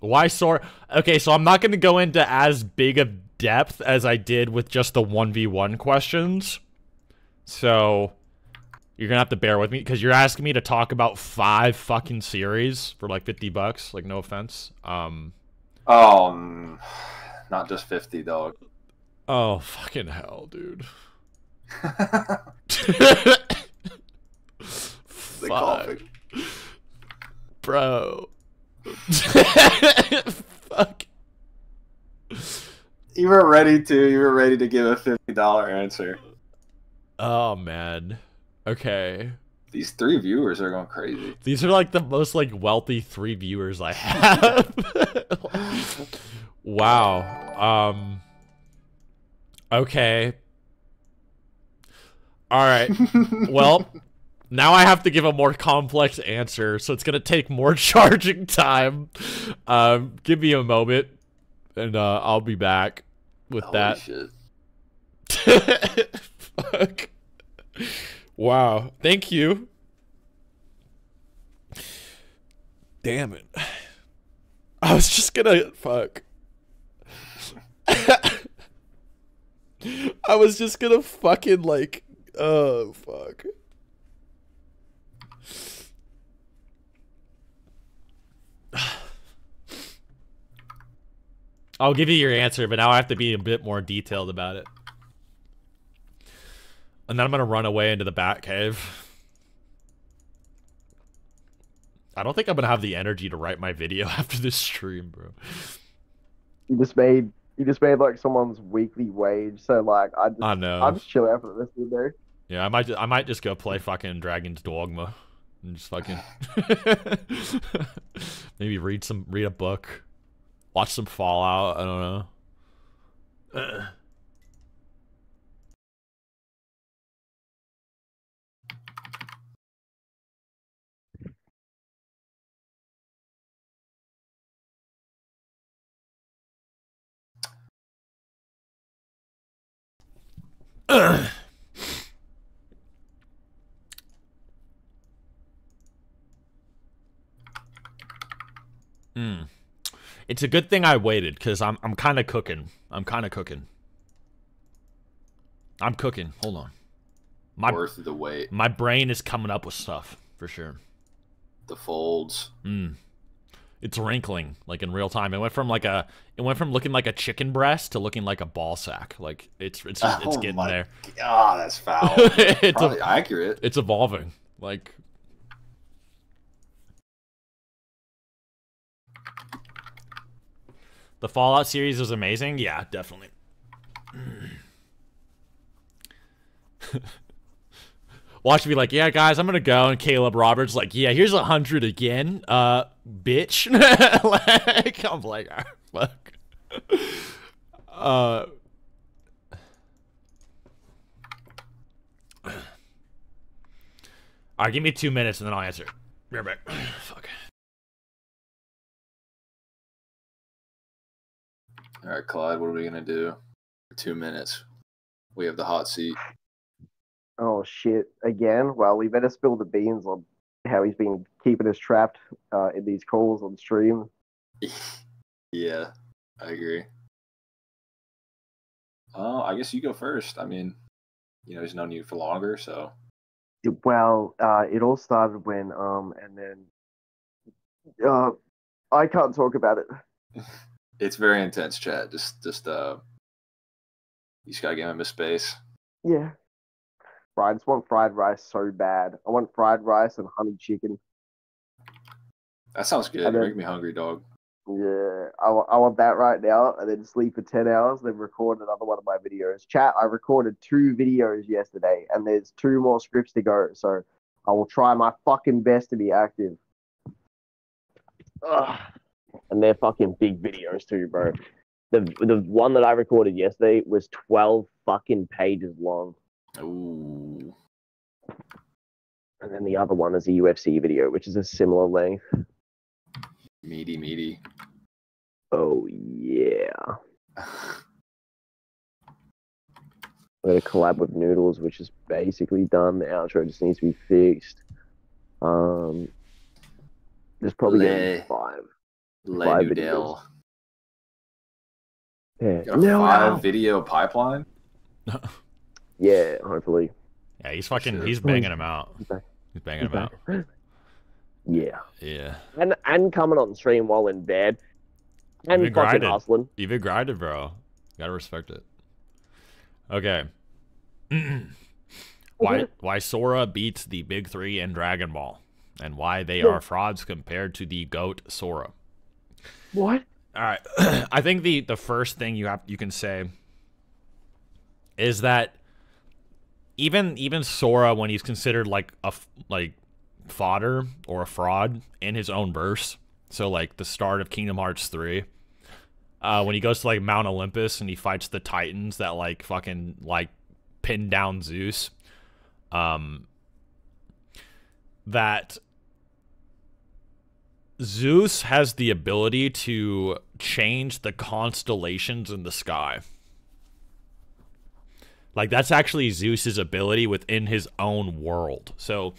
Why Sora? Okay, so I'm not going to go into as big of depth as I did with just the 1v1 questions. So, you're going to have to bear with me because you're asking me to talk about five fucking series for like 50 bucks. Like, no offense. Um, Oh, not just fifty, dog. oh, fucking hell, dude. Fuck, bro. Fuck. You were ready to. You were ready to give a fifty dollar answer. Oh man. Okay. These three viewers are going crazy. These are like the most like wealthy three viewers I have. wow. Um Okay. All right. Well, now I have to give a more complex answer, so it's going to take more charging time. Um give me a moment and uh I'll be back with Holy that. shit. Fuck. Wow. Thank you. Damn it. I was just gonna fuck. I was just gonna fucking like oh fuck. I'll give you your answer, but now I have to be a bit more detailed about it. And then I'm gonna run away into the bat cave. I don't think I'm gonna have the energy to write my video after this stream, bro. You just made you just made like someone's weekly wage. So like I just I know. I'm just chill out for the rest of the day. Yeah, I might ju- I might just go play fucking Dragon's Dogma and just fucking maybe read some read a book, watch some Fallout. I don't know. Uh. Hmm. It's a good thing I waited because I'm I'm kind of cooking. I'm kind of cooking. I'm cooking. Hold on. My Worth the wait. my brain is coming up with stuff for sure. The folds. Mm. It's wrinkling like in real time. It went from like a it went from looking like a chicken breast to looking like a ball sack. Like it's it's it's Oh getting my there. God, that's foul. it's Probably a, accurate. it's evolving. Like the Fallout series was amazing. Yeah, definitely. Watch me like, yeah, guys, I'm gonna go, and Caleb Roberts like, yeah, here's a hundred again, uh, bitch. like, I'm like, ah, fuck. Uh. All right, give me two minutes and then I'll answer. Right back. Fuck. All right, Clyde, what are we gonna do? Two minutes. We have the hot seat. Oh shit! Again? Well, we better spill the beans on how he's been keeping us trapped uh, in these calls on stream. yeah, I agree. Oh, I guess you go first. I mean, you know, he's known you for longer, so Well, uh, it all started when um, and then uh, I can't talk about it. it's very intense, chat. Just, just uh, you just gotta give him his space. Yeah. I just want fried rice so bad. I want fried rice and honey chicken. That sounds good. And You then- make me hungry, dog. Yeah, I, wa- I want that right now, and then sleep for 10 hours, then record another one of my videos. Chat, I recorded two videos yesterday, and there's two more scripts to go, so I will try my fucking best to be active. Ugh. And they're fucking big videos too, bro. The, the one that I recorded yesterday was 12 fucking pages long, Ooh, and then the other one is a UFC video, which is a similar length. meaty, meaty. Oh, yeah. I'm gonna collab with Noodles, which is basically done. The outro just needs to be fixed. Um, there's probably five. Le Five Yeah, Got a no, five no. video pipeline. yeah, hopefully. Yeah, he's fucking. Sure. He's banging him out. He's banging him out. Yeah, Yeah, and and coming on stream while in bed, and been fucking grinding. hustling. you've been grinded, bro. Gotta respect it. Okay. why why Sora beats the big three in Dragon Ball, and why they are frauds compared to the goat Sora. What? All right. I think the the first thing you have you can say is that even even Sora when he's considered like a like fodder or a fraud in his own verse. So like the start of Kingdom Hearts 3 uh when he goes to like Mount Olympus and he fights the titans that like fucking like pin down Zeus um that Zeus has the ability to change the constellations in the sky. Like that's actually Zeus's ability within his own world. So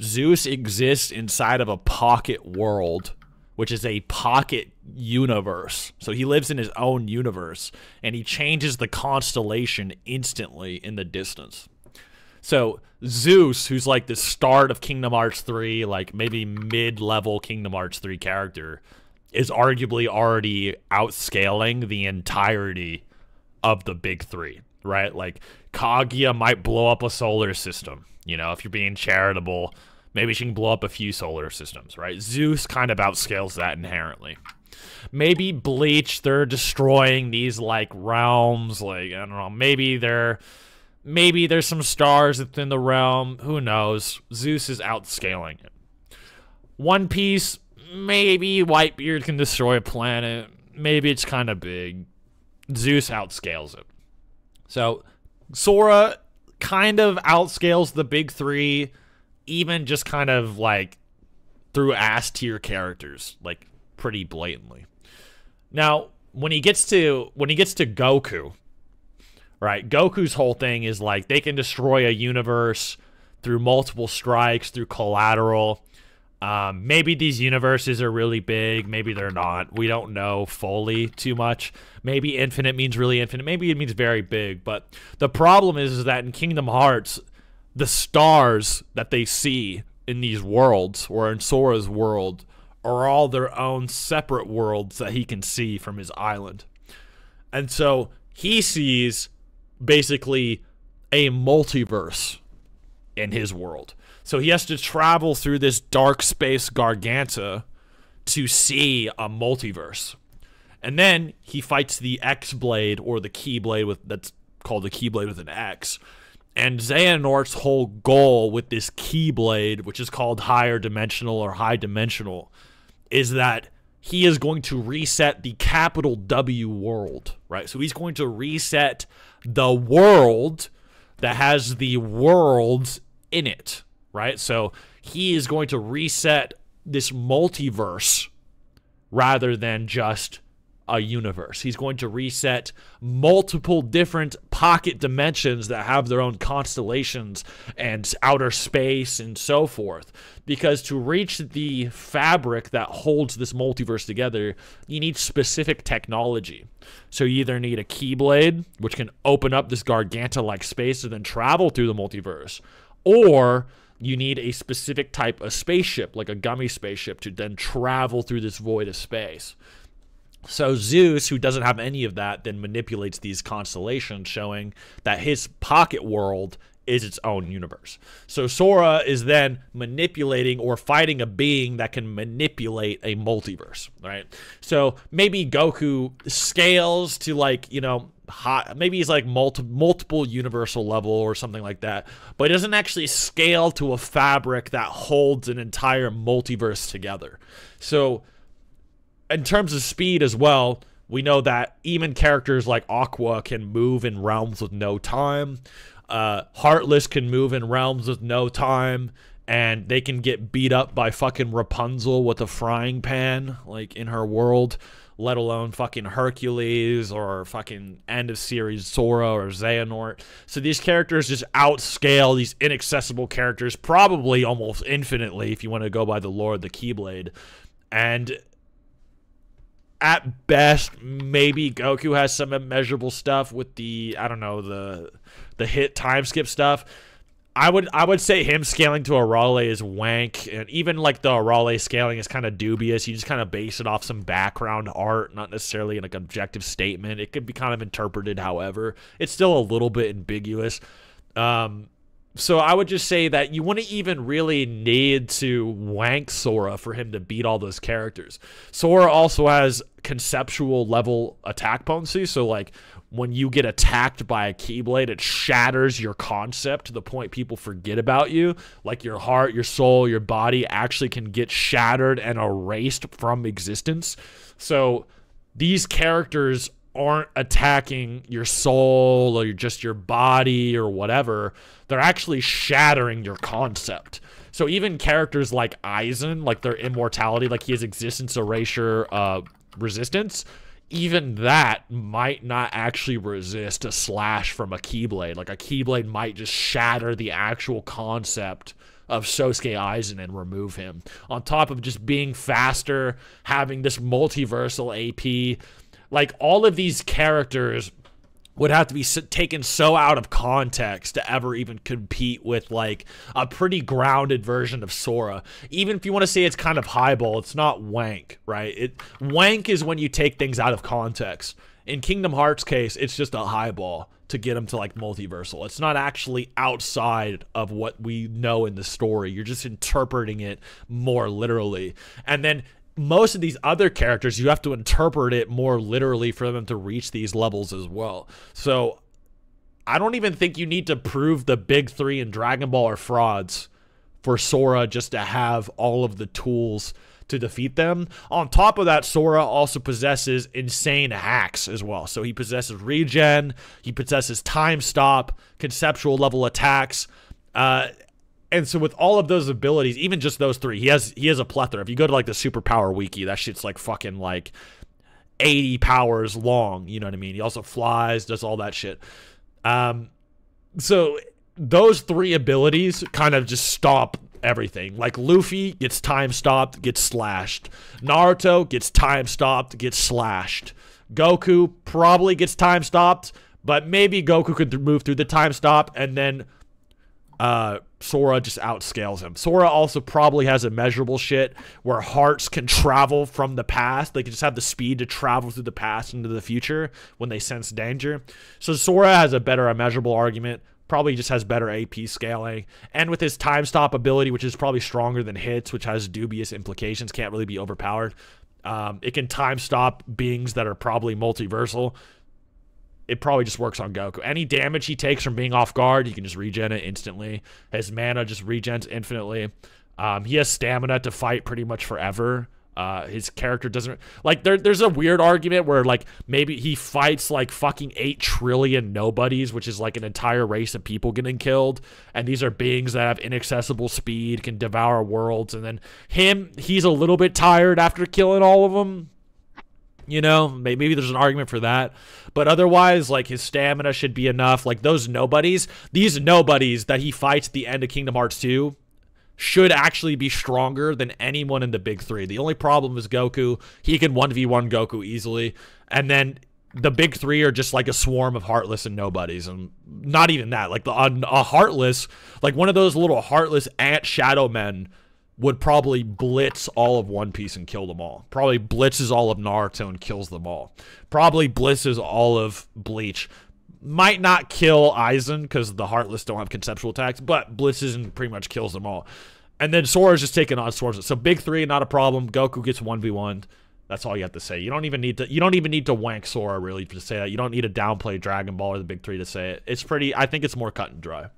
Zeus exists inside of a pocket world, which is a pocket universe. So he lives in his own universe and he changes the constellation instantly in the distance. So Zeus, who's like the start of Kingdom Hearts 3, like maybe mid-level Kingdom Hearts 3 character, is arguably already outscaling the entirety of the big three, right? Like Kaguya might blow up a solar system. You know, if you're being charitable, maybe she can blow up a few solar systems, right? Zeus kind of outscales that inherently. Maybe Bleach, they're destroying these like realms, like I don't know, maybe they're maybe there's some stars within the realm. Who knows? Zeus is outscaling it. One Piece, maybe Whitebeard can destroy a planet. Maybe it's kind of big. Zeus outscales it. So Sora kind of outscales the big three, even just kind of like through ass tier characters, like pretty blatantly. Now, when he gets to when he gets to Goku, right? Goku's whole thing is like they can destroy a universe through multiple strikes, through collateral. Um, maybe these universes are really big, maybe they're not. We don't know fully too much. Maybe infinite means really infinite, maybe it means very big. But the problem is, is that in Kingdom Hearts, the stars that they see in these worlds or in Sora's world are all their own separate worlds that he can see from his island. And so he sees basically a multiverse in his world. So he has to travel through this dark space Garganta to see a multiverse. And then he fights the X Blade or the Keyblade with that's called the Keyblade with an X. And Xehanort's whole goal with this Keyblade, which is called higher dimensional or high dimensional, is that he is going to reset the capital W world, right? So he's going to reset the world that has the worlds in it, right? So he is going to reset this multiverse rather than just a universe. He's going to reset multiple different pocket dimensions that have their own constellations and outer space and so forth. Because to reach the fabric that holds this multiverse together, you need specific technology. So you either need a Keyblade, which can open up this Garganta like space and then travel through the multiverse, or you need a specific type of spaceship, like a gummy spaceship, to then travel through this void of space. So Zeus, who doesn't have any of that, then manipulates these constellations, showing that his pocket world is its own universe. So Sora is then manipulating or fighting a being that can manipulate a multiverse, right? So maybe Goku scales to like, you know, hot, maybe he's like multi- multiple universal level or something like that, but it doesn't actually scale to a fabric that holds an entire multiverse together. So in terms of speed as well, we know that even characters like Aqua can move in realms with no time. Uh, Heartless can move in realms with no time, and they can get beat up by fucking Rapunzel with a frying pan, like in her world, let alone fucking Hercules or fucking end of series Sora or Xehanort. So these characters just outscale these inaccessible characters, probably almost infinitely if you want to go by the lore of the Keyblade. And at best, maybe Goku has some immeasurable stuff with the I don't know the the hit time skip stuff. I would I would say him scaling to Arale is wank, and even like the Arale scaling is kind of dubious. You just kind of base it off some background art, not necessarily like an objective statement. It could be kind of interpreted, however, it's still a little bit ambiguous. Um, so I would just say that you wouldn't even really need to wank Sora for him to beat all those characters. Sora also has conceptual level attack potency, so like when you get attacked by a Keyblade, it shatters your concept to the point people forget about you. Like your heart, your soul, your body actually can get shattered and erased from existence. So these characters aren't attacking your soul or just your body or whatever. They're actually shattering your concept. So even characters like Aizen, like their immortality, like has existence erasure uh, resistance, even that might not actually resist a slash from a Keyblade. Like a Keyblade might just shatter the actual concept of Sosuke Aizen and remove him. On top of just being faster, having this multiversal AP, like all of these characters would have to be taken so out of context to ever even compete with like a pretty grounded version of Sora. Even if you want to say it's kind of highball, it's not wank, right? It wank is when you take things out of context. In Kingdom Hearts case, it's just a highball to get them to like multiversal. It's not actually outside of what we know in the story. You're just interpreting it more literally. And then most of these other characters, you have to interpret it more literally for them to reach these levels as well. So I don't even think you need to prove the big three in Dragon Ball are frauds for Sora just to have all of the tools to defeat them. On top of that, Sora also possesses insane hacks as well. So he possesses regen, he possesses time stop, conceptual level attacks. Uh, and so with all of those abilities, even just those three, he has he has a plethora. If you go to like the superpower wiki, that shit's like fucking like 80 powers long, you know what I mean? He also flies, does all that shit. Um so those three abilities kind of just stop everything. Like Luffy gets time stopped, gets slashed. Naruto gets time stopped, gets slashed. Goku probably gets time stopped, but maybe Goku could move through the time stop and then uh, Sora just outscales him. Sora also probably has a measurable shit where hearts can travel from the past. They can just have the speed to travel through the past into the future when they sense danger. So Sora has a better immeasurable argument. Probably just has better AP scaling. And with his time stop ability, which is probably stronger than hits, which has dubious implications, can't really be overpowered. Um, it can time stop beings that are probably multiversal it probably just works on Goku. Any damage he takes from being off guard, he can just regen it instantly. His mana just regens infinitely. Um, he has stamina to fight pretty much forever. Uh, his character doesn't like there. There's a weird argument where like maybe he fights like fucking eight trillion nobodies, which is like an entire race of people getting killed, and these are beings that have inaccessible speed, can devour worlds, and then him, he's a little bit tired after killing all of them you know, maybe there's an argument for that. But otherwise, like his stamina should be enough. Like those nobodies, these nobodies that he fights at the end of Kingdom Hearts 2 should actually be stronger than anyone in the big three. The only problem is Goku. He can 1v1 Goku easily. And then the big three are just like a swarm of heartless and nobodies. And not even that. Like the, a, a heartless, like one of those little heartless ant shadow men would probably blitz all of One Piece and kill them all. Probably blitzes all of Naruto and kills them all. Probably blitzes all of Bleach. Might not kill Aizen because the Heartless don't have conceptual attacks, but blitzes and pretty much kills them all. And then Sora's just taking on Swords. So big three, not a problem. Goku gets one v one. That's all you have to say. You don't even need to. You don't even need to wank Sora really to say that. You don't need to downplay Dragon Ball or the big three to say it. It's pretty. I think it's more cut and dry.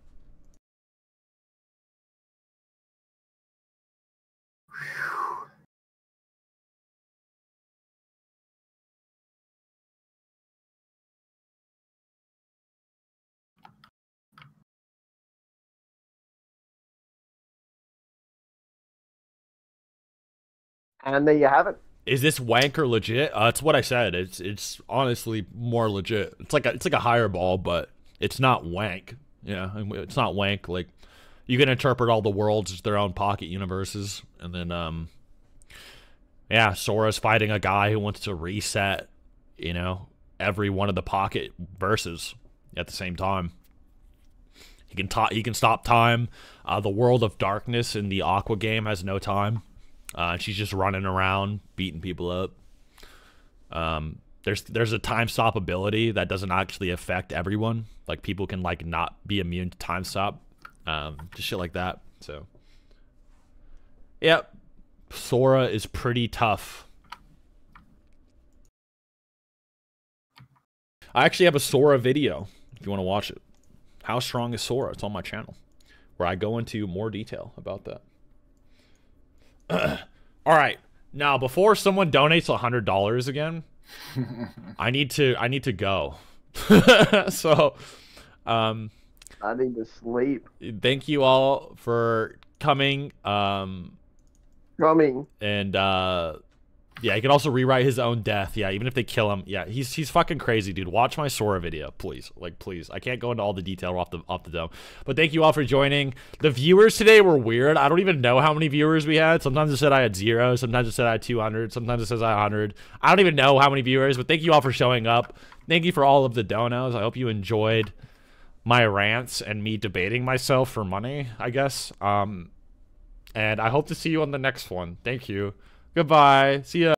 And there you have it. Is this wanker legit? Uh, it's what I said. It's it's honestly more legit. It's like a, it's like a higher ball, but it's not wank. Yeah, it's not wank. Like you can interpret all the worlds as their own pocket universes, and then um, yeah, Sora's fighting a guy who wants to reset. You know, every one of the pocket verses at the same time. He can ta- he can stop time. Uh, the world of darkness in the Aqua game has no time. Uh, she's just running around beating people up. Um, there's there's a time stop ability that doesn't actually affect everyone. Like people can like not be immune to time stop, um, just shit like that. So, yep, Sora is pretty tough. I actually have a Sora video if you want to watch it. How strong is Sora? It's on my channel, where I go into more detail about that. All right. Now, before someone donates a hundred dollars again, I need to I need to go. so, um, I need to sleep. Thank you all for coming. Um, coming and uh, yeah, he can also rewrite his own death. Yeah, even if they kill him. Yeah, he's he's fucking crazy, dude. Watch my Sora video, please. Like, please. I can't go into all the detail off the off the dome. But thank you all for joining. The viewers today were weird. I don't even know how many viewers we had. Sometimes it said I had zero. Sometimes it said I had 200. Sometimes it says I had 100. I don't even know how many viewers. But thank you all for showing up. Thank you for all of the donos. I hope you enjoyed my rants and me debating myself for money. I guess. Um, and I hope to see you on the next one. Thank you. Goodbye. See ya.